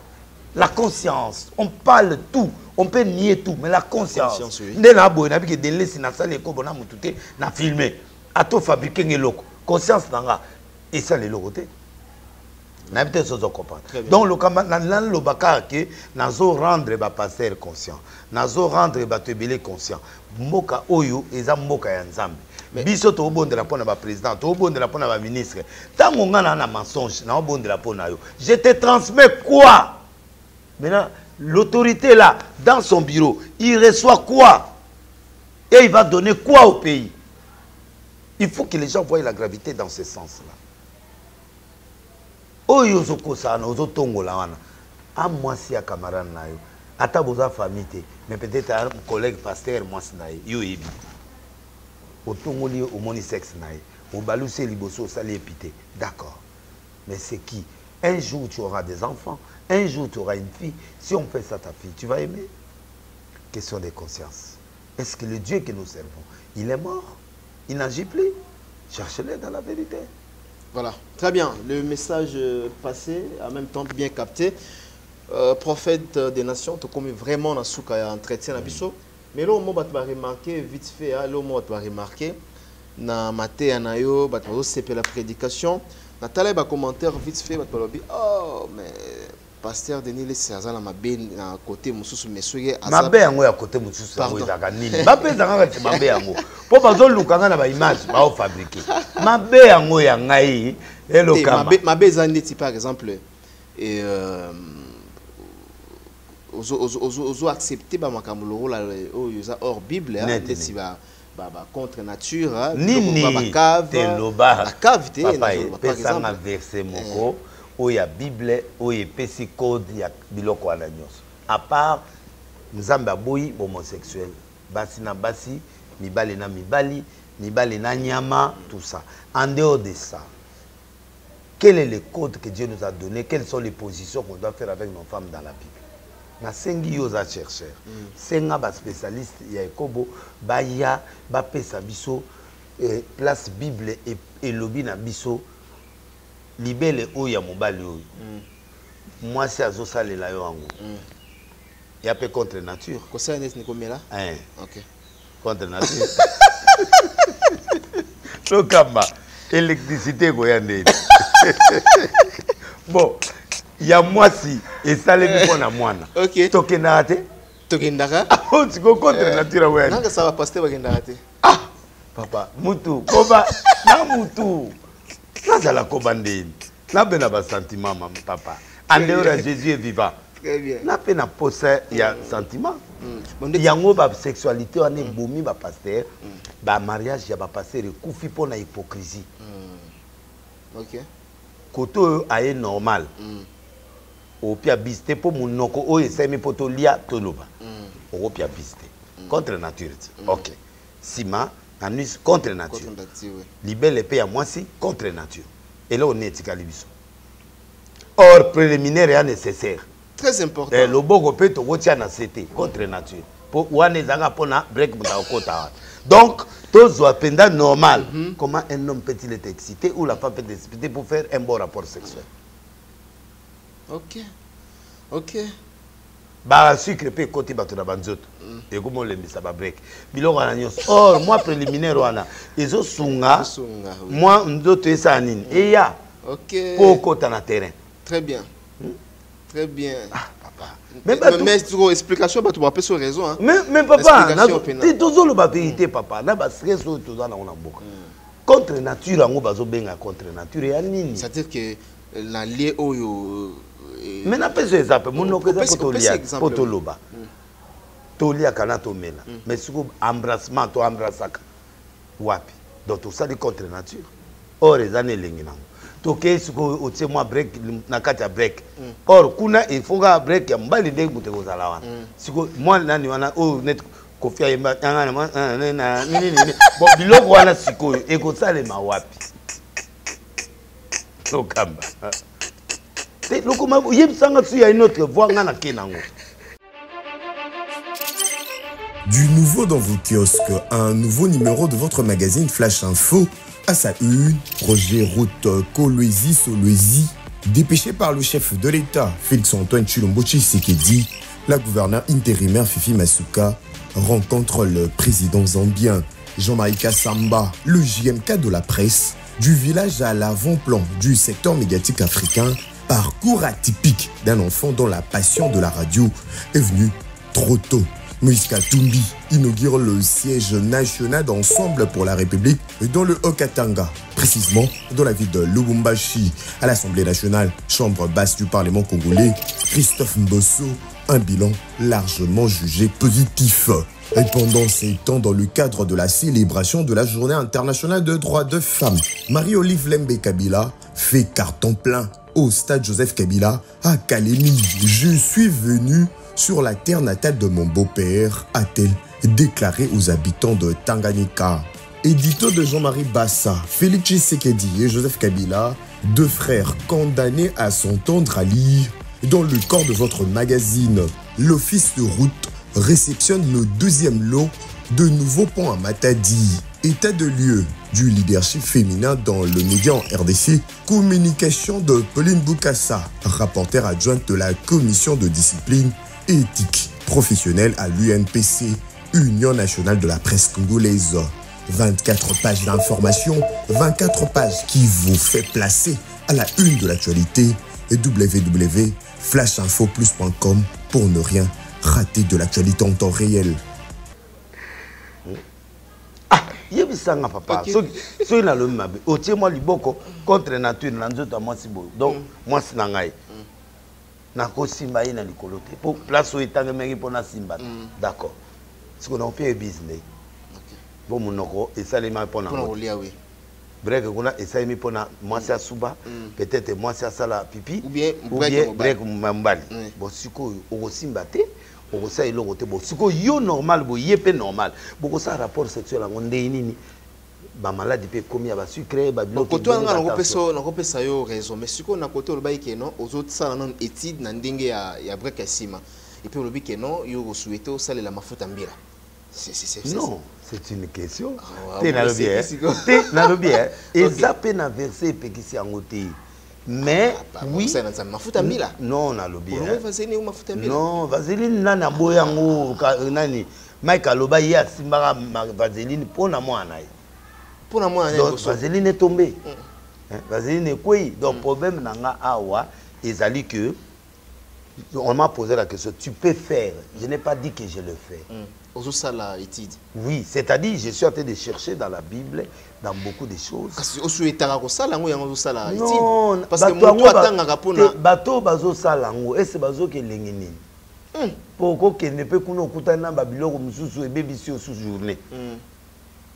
Speaker 1: La conscience. On parle tout. On peut nier tout. Mais la conscience. Nde na boye nabi ke delesi nasala ekobo na motu te na filme. Ato fabrike nge eloko conscience na nga esala eloko te nayebi te sozo comprendre donc lokamba na- nalobaka ke rendre bapaster conscient nazo rendre bato ebele conscient mboka oyo eza mboka ya nzambe. Biso tobondela mpo na baprésident tobondela mpo na baministre ntango nga na na mensonge naobondela mpo na yo je te transmets quoi? Maintenant l'autorité là dans son bureau il reçoit quoi? Et il va donner quoi au pays? Il faut que les gens voient la gravité dans ce sens là oyo ozokosa wana ozotongola wana. Amwasi ya camarade na yo. Ata boza famille te. Mais peut-être collègue pasteur mwasi na ye yo oyebi. Otongoli omoni sexe na ye. Obalusi liboso osali d'accord. Mais c'est qui? Un jour tu auras des enfants. Un jour tu auras une fille. Si on fait ça ta fille tu vas aimer. Question de conscience. Est-ce que le Dieu que nous servons il est mort? Il n'agit plus? Cherchez-le dans la vérité
Speaker 2: Voilà, très bien. Le message euh, passé, en même temps bien capté. Euh, prophète des nations, tu comme vraiment dans ce cas entretien na biso. Mais là, tu vas remarquer, vite fait, hein, là, tu vas remarquer, na maté na yo, sepper la prédication. Na tala ba commentaire vite fait, tu vas dire, oh, mais pasteur Denis laisse aza na mabe na côté mosusu mais soki
Speaker 1: mabe yango ya kote mosusu yango ezalaka nini? Bapesanga kati mabe yango. Mpo bazolukanga na baimage baofabrike. Mabe yango ya ngai
Speaker 2: Te,
Speaker 1: elokamba
Speaker 2: mabe mabe eza par exemple bamakambo lokola oyo eza hors bible
Speaker 1: Net,
Speaker 2: ndeti ba ba- ba contre nature ah,
Speaker 1: nini?
Speaker 2: biloko ba- bacave
Speaker 1: teloba
Speaker 2: bacave te
Speaker 1: epesanga
Speaker 2: exemple.
Speaker 1: verse moko oyo ya bible oyo epesi code ya biloko wana nyonso. À part nzambe aboyi homosexuel. Basi na basi mibali na mibali mibali na nyama tout ça. En dehors de ça quel est le code que Dieu nous a donné? Quelles sont les positions qu'on doit faire avec nos femmes dans la Bible? Nasengi yo oza chercheur. Senga baspécialiste ya ekobo baya bapesa biso eh, place bible e- elobi na biso libele oyo ya mobali oyo mwasi azosalela yo yango. Ya mpe contre nature.
Speaker 2: Kosala neti nikomela? Ok.
Speaker 1: Contre nature. Tokamba. Électricité ekoya ndeni bon ya mwasi esalemi mpo na mwana.
Speaker 2: Ok.
Speaker 1: Tokendaka te?
Speaker 2: Tokendaka?
Speaker 1: Siko contre nature yango ya
Speaker 2: nanga saba paster bakendaka te.
Speaker 1: Papa mutu koba na mutu nazala koba ndeni nabe na basentiment mama papa. Ya jésus est vivant. Na mpe na posa ya sentiment.
Speaker 2: Ndeti-
Speaker 1: yango basexualité wana ebomi bapaster bamariage ya bapaster ekufi mpo na hypocrisie
Speaker 2: ok.
Speaker 1: Kote oyo aye normal. Opia bis te mpo monoko oyo esali mpo tolia toloba. Okopia te contre nature. Ti ok. Nsima na contre nature.
Speaker 2: Contre nature
Speaker 1: libele mpe ya mwasi contre nature. Eloko nini etikali biso or préliminaire ya nécessaire.
Speaker 2: Très important.
Speaker 1: Eh, loboko mpe tokotia na contre nature. Mpo wana ezalaka mpona break moto akokota wana donc tozwa mpenza normal. Comment un homme peut-il être excité ou la femme peut être excitée pour faire un bon rapport sexuel?
Speaker 2: Ok. Ok
Speaker 1: basucre mpe ekoti bato na banzoto. Ekomi olembisa babrek biloko wana nyonso. Or mwa préliminaire wana ezosunga. Mwa nzoto esala nini? Eya.
Speaker 2: Ok.
Speaker 1: mpo okota na terrain.
Speaker 2: Très bien. Très bien. Trop explication, bato bape sur raison. Hein.
Speaker 1: mais papa tozoloba vérité papa. Na bastress oyo toza nango na mboka. Contre nature yango bazobenga contre nature ya nini?
Speaker 2: C'est-à-dire que euh, na lié oyo.
Speaker 1: Me napesa exemple monoko eza
Speaker 2: Opesi-
Speaker 1: po
Speaker 2: opesi
Speaker 1: tolia
Speaker 2: exemple,
Speaker 1: po
Speaker 2: oui.
Speaker 1: toloba. Toliaka na tomela. Mais siko embrassement to embrassaka. Wapi? Donc tosali contre nature. Or eza na elengi nango. Tokei sikoyo otie mwa break na kati ya break. Or kuna ifoka break ya mobali ndenge moto ekozala wana. Siko mwa nani wana oyo neti kofi ayemba ngana mwa- ah, na- na- nini nini bon biloko wana sikoyo ekosalema wapi? Lokamba nango
Speaker 15: Du nouveau dans vos kiosques, un nouveau numéro de votre magazine Flash Info. À sa une, Roger Route Kolwezi Solwezi, dépêché par le chef de l'État, Félix-Antoine Chilombo Tshisekedi, la gouverneure intérimaire Fifi Masuka rencontre le président zambien Jean-Marie Kassamba, le JMK de la presse, du village à l'avant-plan du secteur médiatique africain, parcours atypique d'un enfant dont la passion de la radio est venue trop tôt. Moïse Katumbi inaugure le siège national d'Ensemble pour la République dans le Haut-Katanga, précisément dans la ville de Lubumbashi, à l'Assemblée nationale, chambre basse du Parlement congolais. Christophe Mbosso, un bilan largement jugé positif. Et pendant ces temps, dans le cadre de la célébration de la Journée internationale de droits de femmes, Marie-Olive Lembe Kabila fait carton plein au stade Joseph Kabila à Kalemi. Je suis venu sur la terre natale de mon beau-père, a-t-elle déclaré aux habitants de Tanganyika. Édito de Jean-Marie Bassa, Félix Tshisekedi et Joseph Kabila, deux frères condamnés à s'entendre à lire dans le corps de votre magazine. L'office de route réceptionne le deuxième lot de nouveaux ponts à Matadi. État de lieu du leadership féminin dans le média en RDC. Communication de Pauline Boukassa, rapporteur adjointe de la commission de discipline et éthique professionnelle à l'UNPC, Union nationale de la presse congolaise. 24 pages d'information, 24 pages qui vous fait placer à la une de l'actualité www.flashinfoplus.com pour ne rien rater de l'actualité en temps réel.
Speaker 1: Yebisanga papa.
Speaker 2: Ok.
Speaker 1: soki nalobi mabe otie mwa liboko contre nature na nzoto ya mwasi boye. Donc mwasi na ngai nakosimba ye na likolo te. Mpo place oyo etangemaki mpo nasimba te d'accord. Siko nakopi ebisi nde. Mpo monoko esalemi mpo na brek kuna esalemi mpona mwasi asuba peut-être mwasi asala pipi
Speaker 2: Ou bien
Speaker 1: brek mobali. bon sikoyo okosimba te okosala eloko te bon sikoyo yo normal boye ye mpe normal. Bokosala rapport sexuel yango ndenge nini? Bamaladi mpe ekomi ya basucre babiloko
Speaker 2: koto wana nga
Speaker 1: ebele
Speaker 2: nakopesa yo raison. Mais sikoyo na kote olobaki keno ozosala nano étude na ndenge ya, ya brek ya nsima epuis olobi keno yo osuete osalela mafuta mbila.
Speaker 1: Non c'est une question.
Speaker 2: Ah,
Speaker 1: te nalobi nalobi eh. eza mpe na verse epekisi yango te mais oui.
Speaker 2: mafuta mbila
Speaker 1: non nalobi
Speaker 2: mbila
Speaker 1: non vaseline nani aboya yango ka- nani? Mike aloba ye asimbaka vaseline mpo na mwana ye
Speaker 2: mpo na mwana
Speaker 1: vaseline etombe Hein, vaseline ekwei donc problème na nga awa ezali que on m'a posé la question tu peux faire. Je n'ai pas dit que je le fais.
Speaker 2: Étude
Speaker 1: oui c'est-à-dire je suis en train de chercher dans la bible dans beaucoup de choses.
Speaker 2: Yango ozosala
Speaker 1: non
Speaker 2: parce que
Speaker 1: bato yango
Speaker 2: moto
Speaker 1: ba-
Speaker 2: atangaka
Speaker 1: te,
Speaker 2: mpona
Speaker 1: bato oyo bazosala yango ese bazokendenge nini? Mpo okokende mpe kuna okutani na babiloko mosusu ebebisi yo susu journée.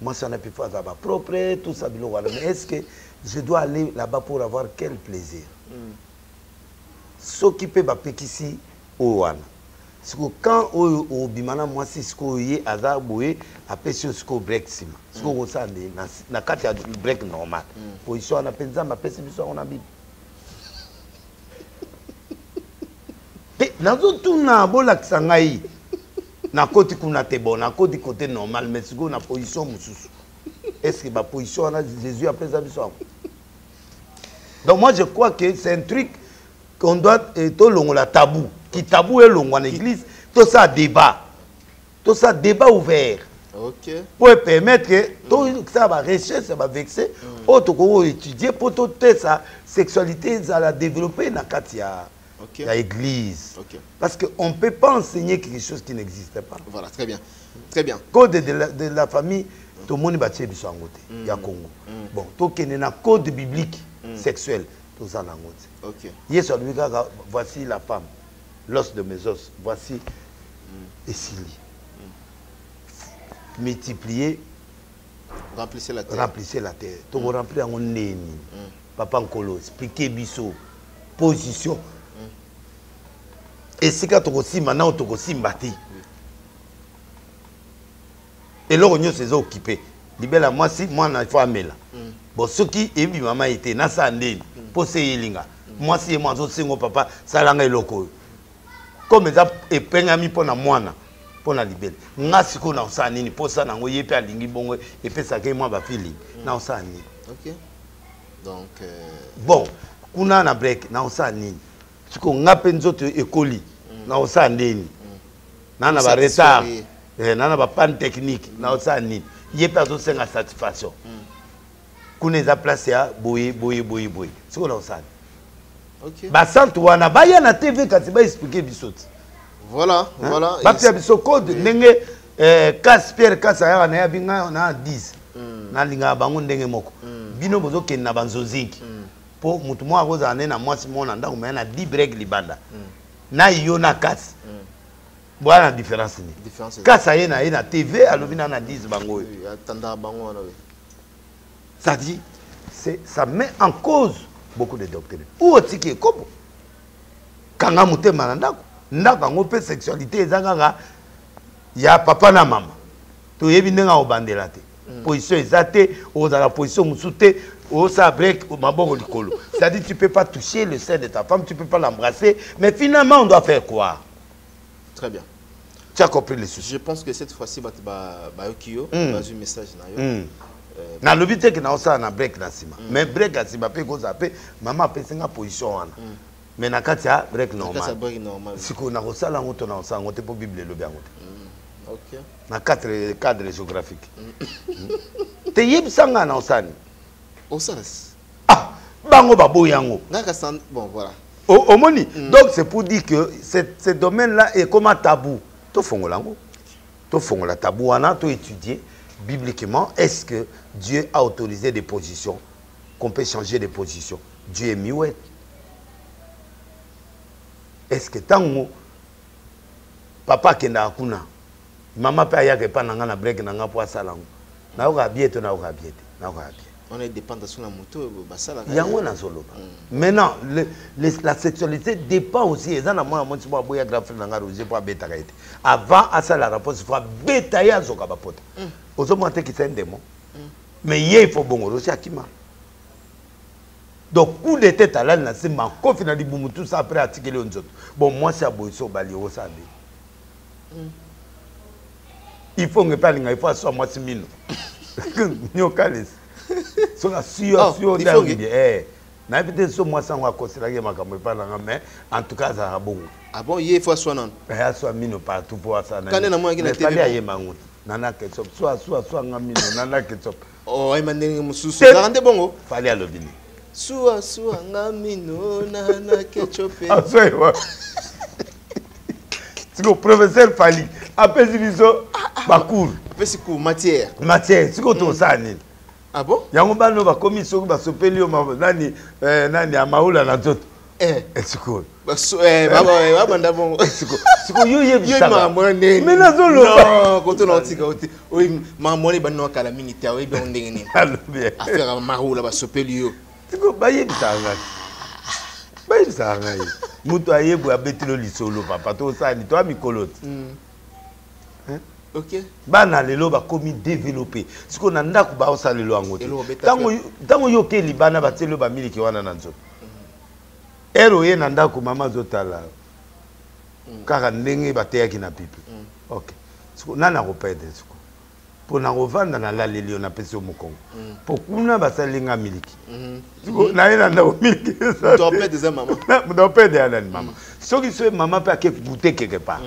Speaker 1: Mwasi wana mpe fo aza bapropre tout ça biloko wana. Mais est ce que je dois aller là-bas pour avoir quel plaisir? Bapekisi oyo wana siko quand oyo obima na mwasi sikoyo ye aza boye apesi yo sikoyo break nsima sikoyo kosala nde na kati ya break normal. Position wana mpe nzambe apesi biso yango na bible mpe nazotuna bolakisa ngai nakoti kuna te bon nakoti kote normal mais sikoyo na position mosusu est ce que baposition wana jésus apesa biso yango donc moi je crois que c'est un truc qu'on doit eh, tolongola tabou kitabu elongwa na église tosala débat. Tosala débat ouvert.
Speaker 2: Ok.
Speaker 1: Pour permettre que tosala barecherche ya bavexe oyo tokoki étudier mpo totesa sexualité ezala développé na kati ya
Speaker 2: Ok.
Speaker 1: ya église.
Speaker 2: Ok.
Speaker 1: parce qu'on ne peut pas enseigner quelque chose qui n'existe pas.
Speaker 2: Voilà, très bien. Très bien.
Speaker 1: code de la, de la famille tomoni batie biso yango te ya congo. Bon tokende na code biblique sexuel
Speaker 2: Ok.
Speaker 1: alobi kaka voici la femme l'os de mes os voici esili multiplier
Speaker 2: Remplissez la terre.
Speaker 1: remplissez la terre. Tokoremplir yango neni papa nkolo explike biso. Position. Esika tokosimba nao tokosimba te. Eloko nyonso eza okipe. Libela mwasi mwana ifo amela. Bon soki ebimama ye te nasala ndeni mpo se eyelinga. Mwasi ye mwa azosengo papa salanga eloko oyo comme eza epengami mpo na mwana mpo na libele. Nga sikoyo na kosala nini? Mpo sa nango ye mpe alingi bongo epesaka ye mwa bafilingi na kosala nini?
Speaker 2: Ok. Donc, euh,
Speaker 1: bon kuna na break na kosala nini? Sikoyo nga mpe nzoto ekoli na kosala ndeni? Na na baretard eh, na na bapane technique na kosala nini? Ye mpe azosenga satisfaction. Kuna eza place ya boye boye boye boye. Sikoyo na kosala
Speaker 2: ok.
Speaker 1: Bacentre wana baya na tv kasi baexplike biso te
Speaker 2: Voilà, voilà.
Speaker 1: bapia biso code ndenge eh, kasi pierre kasi ayaka na yabi ngai na 10 nalingaka bango ndenge moko. Bino bozokende na banzozingi mpo motu moko akozala nde na mwasi moko na ndako maya na 10 brek libanda. Na yo na kasi bwana na différence ni kasi aye na ye na tv alobi na na 10 bango oyo
Speaker 2: Oui, attendant bango wana oui.
Speaker 1: ça dit c'est ça met en cause beaucoup de doctrines. Ou otiki ekobo kanga motema na ndako ndako yango mpe sexualité eza kaka. Ya papa na mama. Toyebi ndenge akobandela te. Position eza te ozala position mosusu te osala break maboko likolo. C'est-à-dire tu peux pas toucher le sein de ta femme tu peux pas l'embrasser. Mais finalement on doit faire quoi?
Speaker 2: Très bien.
Speaker 1: tu as compris le souci?
Speaker 2: Je pense que cette fois-ci, bato ba bayoki yo,
Speaker 1: Mm.
Speaker 2: bazwi message na yo.
Speaker 1: Mm.
Speaker 2: Euh,
Speaker 1: nalobi te ke naosala na break na nsima. Mais break ya nsima mpe ekozala mpe mama apesinga position wana. Mais na kati ya break normal. sikoyo nakosala yango to nakosala yango te mpo bible elobi yango te.
Speaker 2: Ok.
Speaker 1: na cadre, cadre géographique. Te yebisanga na nini
Speaker 2: Osala.
Speaker 1: bango baboyi yango. Omoni donc c'est pour dire que ce, ce domaine là ekoma tabou. Tofongola yango. Tofongola tabou wana toétudier bibliquement est-ce que dieu a autorisé des positions qu'on peut changer de position? Dieu est miouette est-ce que ntango papa akendaka kuna mama mpe ayaka epa na nga na brek na nga mpo asala yango nayoka bie to nayoka bie te nayoka bie
Speaker 2: On est dépendant sur la moto, basala.
Speaker 1: yango nazoloba. Maintenant le, le, la sexualité dépend aussi eza na mwana mwasi moko aboya grand frère na nga roger mpo abetaka ye te. Avant asala rapport fo abeta ye azoka bapota ozomona te kisa ndemo mais ye ifo bongo rosi akima. Donc coup de tête alali na se makofi na libumu tout ça après atikeli yo nzoto bon mwasi aboyi so obali nde il faut ngepe alinga faut aswa mwasi mino nyokalesi soki
Speaker 2: Oh, nge-
Speaker 1: ondayebie eh. Nayebi te so mwasi yango akoselaki ye makambo epai nanga mais en tout cas azalaka bongo
Speaker 2: Ah bon, ye faut aswa nano.
Speaker 1: Eh, aswa mino partout mpo asala
Speaker 2: Kande na mwanaki na TV.
Speaker 1: ayeba ngo nana ketchup so aswa aswanga mino nana ketchup
Speaker 2: Oh, ayeba ndenge mosusu. Zaka nde bongo.
Speaker 1: fali alobi nini
Speaker 2: Suwa suwa nga mino na na ketchup.
Speaker 1: aswa ewa siko professeur fali apesi biso bacour
Speaker 2: Pesi ku matière.
Speaker 1: matière siko tosala nini
Speaker 2: Ah bon?
Speaker 1: yango bana oyo bakomi soki basopeli yo nani eh, nani amaula na nzoto
Speaker 2: babanda bongoamina azolobakotona otika ote mamone ebandi na okala mingi te oyebi yango ndenge nini?
Speaker 1: Ah,
Speaker 2: Affaire ya marola basopeli yo.
Speaker 1: Bayebisanga bayebisanga ye moto ayebo abeteli lisolo papa. Tosani toya mikolo te
Speaker 2: hmm. Okay.
Speaker 1: bana lelo bakomi développe sikoyo na ndako baosalelo yango te. ntango yo okeli bana batieli yo bamiliki wana na nzoto. Ere oye na ndako mama azotala. Kaka ndenge bateyaki na pipi. Ok. Siko nani akopede siko? Mpo na kovanda nalaleli yo napesi yo mokongo.
Speaker 2: Mm.
Speaker 1: mpo kuna basaleli nga miliki.
Speaker 2: Mhm.
Speaker 1: Siko- naye na ndako miliki.
Speaker 2: Moto apede eza mama.
Speaker 1: moto apede ya nani mama? Soki so mama mpe ake gute quelque part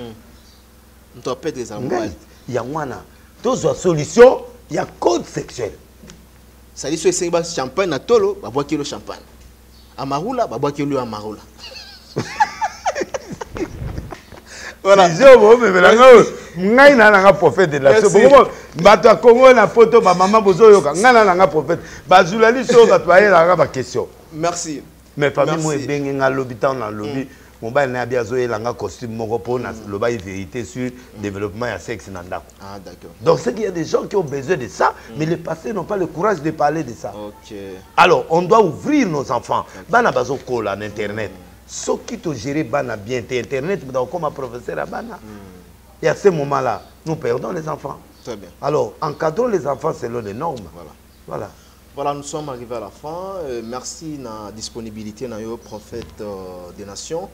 Speaker 1: yango wana tozwa solution ya code sexuel.
Speaker 2: Sali so esengi bachampagne na tolo babwaki elo champagne amarula babwaki elo amarula
Speaker 1: Vision bomemela nga oyo ngai na nanga prophète de la so
Speaker 2: Merci.
Speaker 1: bongo bato ya kongo na poto bamama bozoyoka. Ngai na nanga prophète. Bajournaliste oyo bato bayelaka baquestion
Speaker 2: merci.
Speaker 1: Mais famille mo ebengi nga lobi ntango na lobi mobali na abi azoyelanga costume moko mpo na loba ye vérité sur développement ya sexe na ndako.
Speaker 2: Ah d'accord.
Speaker 1: Donc c'est qu'il y a des gens qui ont besoin de ça mais les passés n'ont pas le courage de parler de ça.
Speaker 2: Ok.
Speaker 1: Alors on doit ouvrir nos enfants. Bana bazokola na internet. Soki togere bana bien te internet moto akokoma professeur ya bana. Et à ce moment là nous perdons les enfants.
Speaker 2: Très bien.
Speaker 1: Alors encadrons les enfants selon les normes.
Speaker 2: Voilà.
Speaker 1: Voilà
Speaker 2: Voilà, nous sommes arrivés à la fin. Euh, merci na disponibilité na yo prophète euh, des nations.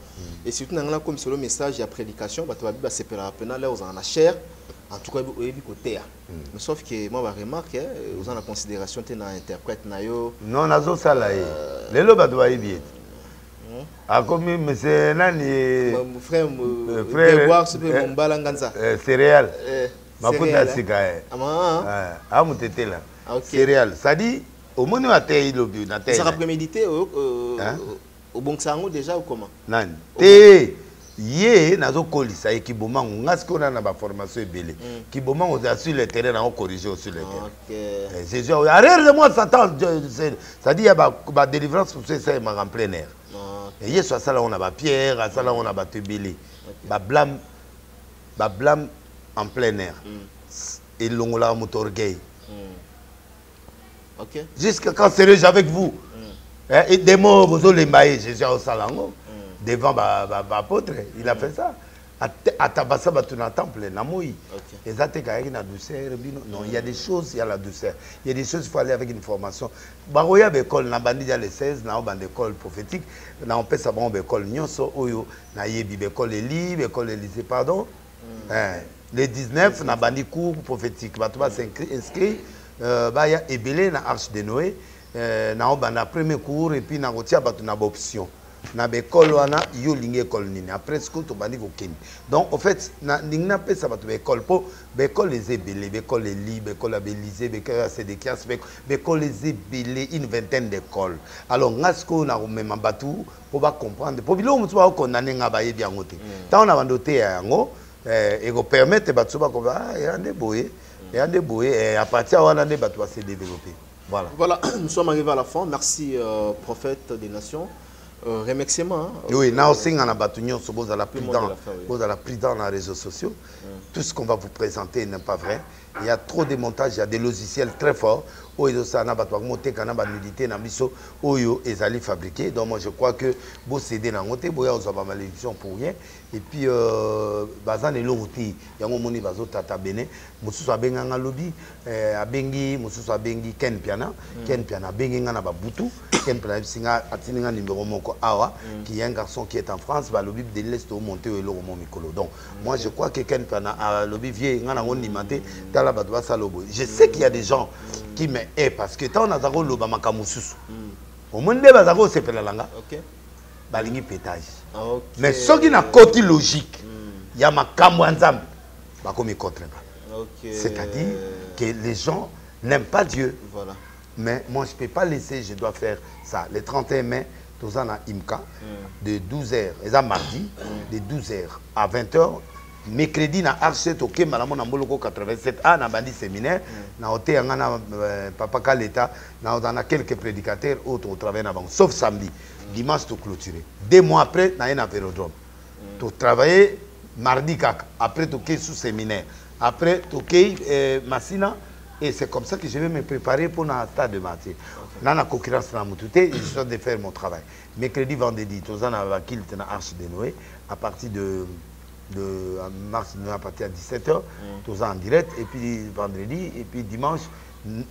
Speaker 2: Et surtout na comme le message prédication bato babi basepela pena là aux en chair en tout cas oyebi mais sauf que moi ba remarque eh, aux en la considération te na interprète na yo.
Speaker 1: Non nazosala ye. Lelo bato bayebi ete akomi monsieur nani
Speaker 2: Mon frère
Speaker 1: Euh, frère, euh,
Speaker 2: nganza.
Speaker 1: euh, céréal sika ye amutetela cedi omoni atei lobi na
Speaker 2: ça prémédité bon sango déjà ou comment?
Speaker 1: Nani? Te ye nazokolisa ye kibomango nga sikoyo na na baformation ebele kibomango oza sur le terrain nango corrige o sur le terrain.
Speaker 2: Ok.
Speaker 1: Eh, jésus arrière de moi satan c'est-à-dire ya badélivrance mosusu esalemaka en plein air.
Speaker 2: Ah,
Speaker 1: Eh, yesu asalango na bapierre asalango na bato ebele bablame bablame en plein air. Elongolaka moto orgueil
Speaker 2: ok.
Speaker 1: Jusqu'à quand serai-je avec vous. Hein, et des mots bozolemba ye jésus aosala yango devant baapôtre il a fait ça. Atabasa bato na temple na moi eza te kayaki na douceur bino non il y a des choses il y a la douceur. Il y a des choses il faut aller avec une formation. Bakoya baekole na bandi ya le 16 nao banda école prophétique na opesa bango baekole nyonso oyo nayebi baekole eli baekole élysée pardon. Hein, le 19 na bandi cours prophétique. Bato basinscrit baya ebele na arche de noé euh, na obanda premier cours et puis na kotia bato na baoption na baekole wana yo olingi ekole nini. Après sikoyo tobandi kokende donc au fait na- ndingi napesa bato baekole mpo baekole eza ebele baekole eli baekole ya baélysée baekole ya sédekias baekole eza ebele une vingtaine d'école alors nga sikoyo na komema bato mpo bacomprendre mpo biloko mosusu bakokondane nga bayebi yango te. Ntango na bando te ya yango eh, ekopermettre bato so bakoba ah, eya nde boye nde boye eh, à partir ya wana nde bato base développer voilà
Speaker 2: Voilà, nous sommes arrivés à la fin. Merci, euh, prophète des nations. Euh, remerciements. hein.
Speaker 1: oui na bato nyonso bozala
Speaker 2: Tout le monde de
Speaker 1: prudent
Speaker 2: la fin, oui.
Speaker 1: bozala prudent na réseaux sociaux tout ce qu'on va vous présenter n'est pas vrai il y a trop de montages il y a des logiciels très forts oyo na na na biso oyo ezali fabriqué donc moi je crois que bocédé nango te boya kozwa bamalédiction pour rien et puis euh, baza na eloko te yango omoni bazotata bene. Mosusu abenganga lobi eh, abengi mosusu abengi ken piana. Ken piana abengi nga na babutu ken piana ayebisi nga atindi nga numéro moko awa qui est un garçon qui est en france balobi de l'est omonte oyo eloko mo mikolo. Donc moi je crois que ken piana alobi vie nga nango ndima te tala bato basala boye je sais qu'il y a des gens qui me hait parce que ntango naza koloba makambo mosusu omoni nde baza kosepela nga
Speaker 2: Ok.
Speaker 1: balingi pétage
Speaker 2: Ok.
Speaker 1: mais soki nakoti logique ya makambo ya nzambe bakomi contre nga.
Speaker 2: Ok.
Speaker 1: c'est-à-dire que les gens n'aiment pas Dieu.
Speaker 2: Voilà.
Speaker 1: mais moi je peux pas laisser je dois faire ça. Le 31 mai toza na imka de 12h eza mardi de 12h à 20h mercredi na arche tokemba nango na mboloko 87 a na bandi séminaire. Na oteya nga na euh, papa kaleta na na quelques prédicateurs oyo tokotravaille na bango sauf samedi dimanche toclôturé deux mois après naye na vélodrome totravaille mardi kaka après tokei sous séminaire. Après tokei euh, masina et c'est comme ça que je vais me préparer pour un stade de martyr na na concurrence na mutu te je suis de faire mon travail. Mercredi vendredi toza na bakilte na arche de noé. À partir de de à mars à partir de 17h toza en direct. Et puis vendredi et puis dimanche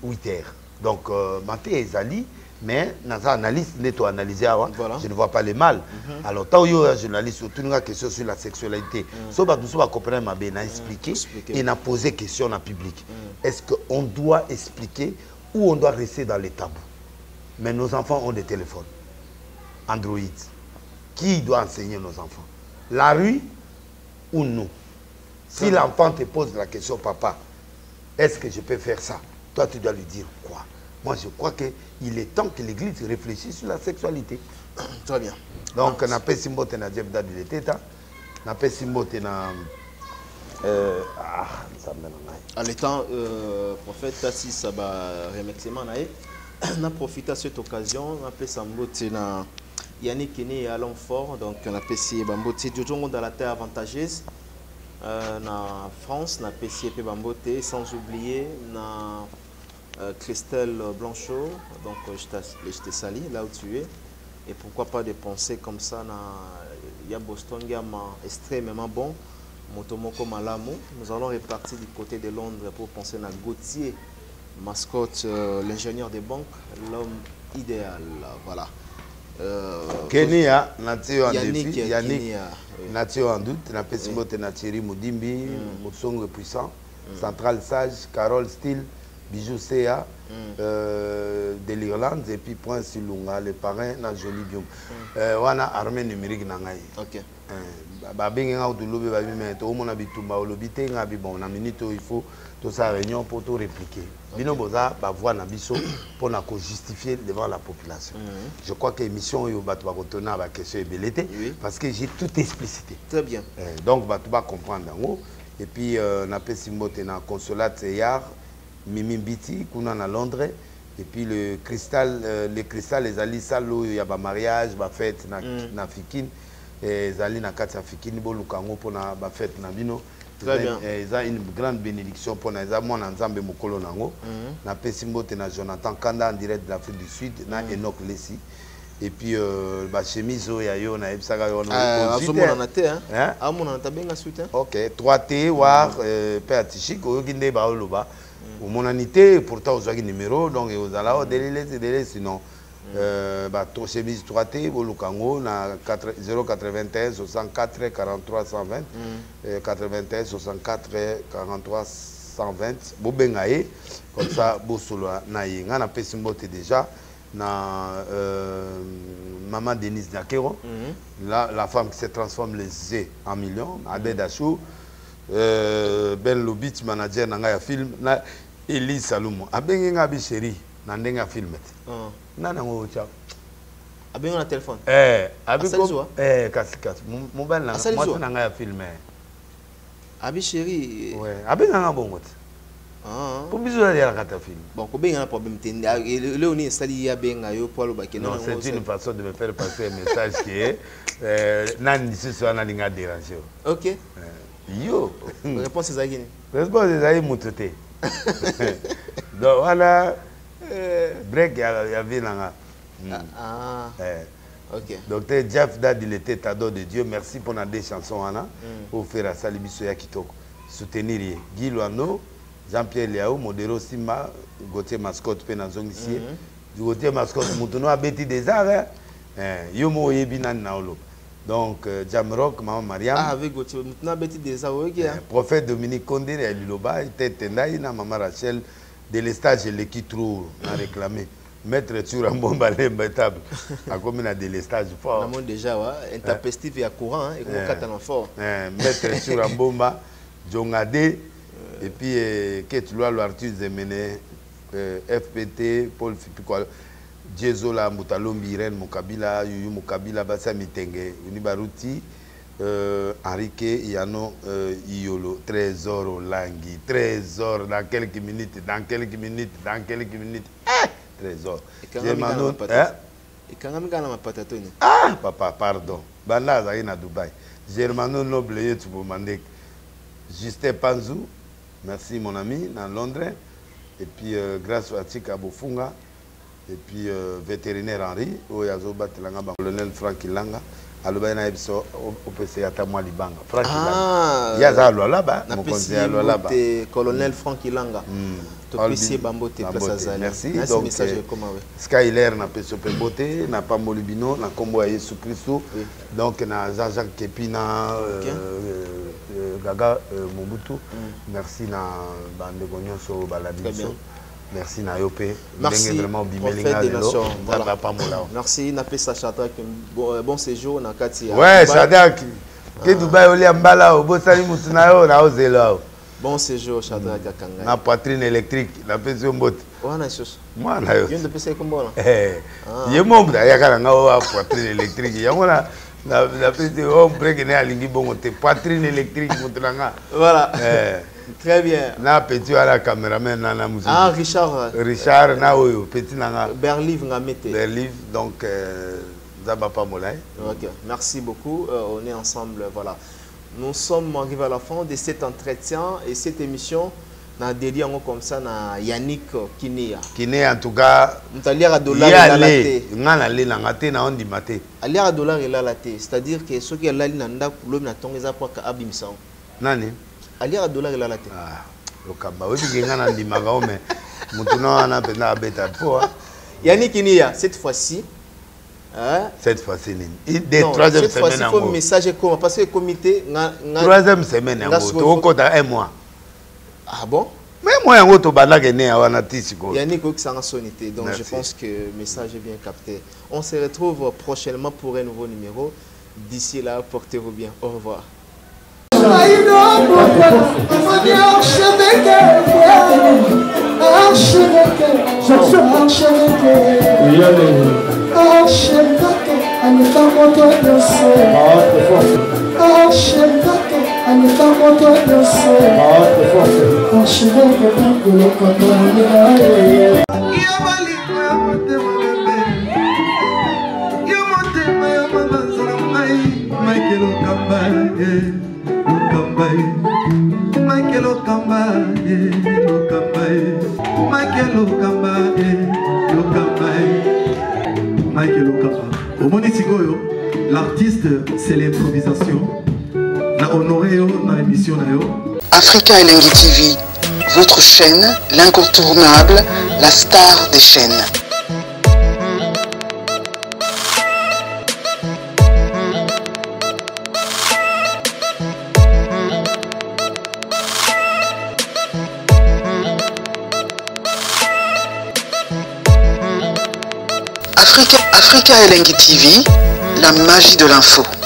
Speaker 1: 8h donc euh, matin ezali mais naza analyste nde toanalyse awa je ne vois pas le mal. Alors ntango yo ya journaliste otuninga question sur la sexualité. So bato mosusu bacomprendre mabe na expliquer et na poser question na public. Est-ce qu'on doit expliquer ou on doit rester dans les tabous? Mais nos enfants ont des téléphones Android. Qui doit enseigner nos enfants? La rue ou nous? Si l'enfant te pose la question papa est-ce que je peux faire ça? Toi tu dois lui dire quoi? Moi je crois qu'il est temps que l'église réfléchisse sur la sexualité.
Speaker 2: Très bien.
Speaker 1: Donc napesi mbote na jeff dadi leteta napesi mbote na euh, ah, na ngai
Speaker 2: en étant euh, prophète tasisa baremerciement na ye naprofita cette occasion mbote na yannick ya l'homme fort donc napesi ye bambote jojongo dans la terre avantageuse. Euh, na france mpe bambote sans oublier na Christelle Blanchot, donc euh, je te salue là où tu es. Et pourquoi pas de penser comme ça, il y a Boston, il y a extrêmement bon, Motomoko Malamu. Nous allons repartir du côté de Londres pour penser à Gauthier, mascotte, euh, l'ingénieur des banques, l'homme idéal. Voilà.
Speaker 1: Euh, Kenya, Natio en défi, Yannick, Natio en doute, Napesi Mbote Natiri Moudimbi, Moussongo puissant, Central Sage, Carole Steele, Bijou Sea mm. euh, de l'Irlande et puis Point Silunga, le parrain na Joli Biom. Mm. Euh, wana armée numérique na ngai.
Speaker 2: OK.
Speaker 1: Euh, babengi nga utulubi babi mais to mona bitumba olobi te nga bi bon na minute il faut to sa réunion pour to répliquer. Bino boza ba voix na biso pour na ko justifier devant la population. Mm. Je crois que émission yo batu ba kotona ba question ebelete oui. parce que j'ai tout explicité.
Speaker 2: Très bien.
Speaker 1: Euh, donc batu ba comprendre ngo et puis euh, na pesi mbote na consulat Teyar Mimi Mbiti, kuna na Londres. Et puis le cristal, euh, les cristal, les ali salo, il y a ba mariage, ba fête na, mm. na fikine. Et zali na kati ya fikine, bo lukango pour na ba fête na bino.
Speaker 2: Très bien.
Speaker 1: Ils ont une grande bénédiction pour na moi na nzambe mokolo nango.
Speaker 2: Mm.
Speaker 1: Na pesi mbote na Jonathan Kanda en direct de l'Afrique du Sud, na mm. Enoch Lessi. Et puis euh, ba chemise oyo ya yo na ebisaka yo
Speaker 2: na azomonana te hein amonana tabenga suite
Speaker 1: OK 3T war pe atishik oyoki nde baoloba omonani te pourtant ozwaki numéro donc ozala o delele sinon euh, bato chemise 3 te boluka yango na 081 64 43 120 mm. 81 64 43 120 bobenga ye comme ça bosolola na ye ngai napesi mbote déjà na euh, maman denise dakero mm -hmm. la, la femme qui se transforme les e en millions mm -hmm. abedachou euh, ben lobit manager ya film eli salumu abengi nga abi sheri na ndenge ya filme te. Nani yango otya
Speaker 2: abengi na telefone
Speaker 1: eh eh kasi kasi mobile na mwasi na ngai ya filme
Speaker 2: abi sheri
Speaker 1: ouais abenga nga bongo te. Po biso nalialaka ta film.
Speaker 2: Bon kobenga na problème te. Leo ni esali ye abenga yo po alobaki.
Speaker 1: Non c'est une façon de me faire passer un message que nani lisusu wana alinga dérange yo.
Speaker 2: Ok.
Speaker 1: Yo.
Speaker 2: Réponse ezalaki nini
Speaker 1: réponse ezali moto te donc wana break ya vie nanga.
Speaker 2: Ok.
Speaker 1: Docteur jeff dad il était tado de dieu. Merci mpona deux chansons wana ofere asali biso ya kitoko. Soutenir ye. Guy loano jean pierre liao modero simba gautier mascotte mpe nazongisi ye gautier mascotte motu no abeti des arts yo mo oyebi nani na oloba donc euh, jamrock mama mariam.
Speaker 2: Ah, avec
Speaker 1: euh, prophète dominique kondé ya liloba ite tendai na mama rachel de lestage eleki trou na réclamé. Maître tsura mbomba lemba table akomi na délestage fort?
Speaker 2: Namoni déjà wa intempestive ya courant ekokatana fort.
Speaker 1: Maître tsura mbomba jongade et puis euh, ketulwalo arthur zemene euh, fpt paul fipikwa jezola mutalombi irene mokabila yuyu mokabila basa mitenge uni baruti euh, henrike yano euh, iyolo trésor olangi trésor dans quelques minutes dans quelques minutes dans quelques minutes. Eh, trésor.
Speaker 2: Ekangami kaka na mapata toni
Speaker 1: ah papa pardon. Banda azalaki na dubai germano noble yetu bomandeke justin panzu merci mon ami na londres. Et puis euh, grâce atika bofunga et puis euh, vétérinaire henri oyo azobatelanga bacolonel frank ilanga alobaki na ye biso opesa ata mwa libanga. Frank ilanga. ye aza alwalaba mokonzi ya alwalaba
Speaker 2: colonel frank ilanga. Topesi ye place
Speaker 1: donc mpe mbote napamboli bino na nkombo ya yesu kristu. Donc na jean jacques kepi na euh, euh, gaga euh, mobutu. Merci na bandeko nyonso balandi
Speaker 2: Très
Speaker 1: biso.
Speaker 2: bien.
Speaker 1: Merci na yo mpe
Speaker 2: Merci,
Speaker 1: ndenge vraiment lelo
Speaker 2: napesa bon, euh, bon séjour na kati ya
Speaker 1: ouais
Speaker 2: Dubaï.
Speaker 1: shadak ke dubai olia mbala obosani mutu na yo na ozela awa
Speaker 2: Bon séjour Akanga.
Speaker 1: na poitrine électrique napesi yo mbote.
Speaker 2: Wana isusu.
Speaker 1: mwana yo.
Speaker 2: Yo ndo pesa ikombona. Ah.
Speaker 1: ye mo mutu ayaka na nga oyo poitrine électrique. Yango na na- napesi o breke ne alingi bongo te. Poitrine électrique mutu na nga.
Speaker 2: Voilà.
Speaker 1: Eh,
Speaker 2: Très bien.
Speaker 1: na petit wana cameraman na na
Speaker 2: Ah Richard
Speaker 1: richard na oyo petit na nga
Speaker 2: Berliv Ngamete.
Speaker 1: berlive donc euh,
Speaker 2: Ok, merci beaucoup. Euh, on est ensemble, voilà. Nous sommes arrivés à la fin de cet entretien et cette émission. Na dédié comme ça na Yannick Kinia.
Speaker 1: kine en tout cas
Speaker 2: dollar te.
Speaker 1: nga na na
Speaker 2: dollar elala te c'est-à-dire que na ndako lobi na eza mpaka abimisa yango
Speaker 1: nani?
Speaker 2: Aliaka dollar elala te
Speaker 1: lokamba oyebike nga na ndimaka o me. Mutu na wana mpenza abeta po
Speaker 2: Yannick Kinia cette fois-ci hein,
Speaker 1: cette fois-ci nini? De
Speaker 2: non,
Speaker 1: troisième
Speaker 2: cette fois-ci
Speaker 1: semaine
Speaker 2: faut
Speaker 1: yango
Speaker 2: message ekoma parce que comité nga nga
Speaker 1: troisième semaine yango tokokota un mois.
Speaker 2: Ah bon?
Speaker 1: Me mois yango tobandaka ne ya wana ti sikoyo
Speaker 2: Yannick okisanga soni te donc
Speaker 1: Merci.
Speaker 2: je pense que le message est bien capté. On se retrouve prochainement pour un nouveau numéro. D'ici là portez-vous bien. Au revoir
Speaker 9: Yeah. lokamba ye make lokamba eh. ye lokamba ye make lokamba ye lokamba ye make lokamba. Omoni sikoyo l'artiste c'est l'improvisation. Na honore yo na émission na yo.
Speaker 10: Africa elengi tv votre chaîne l'incontournable la star des chaînes. Africa, Africa Elengi TV, la magie de l'info.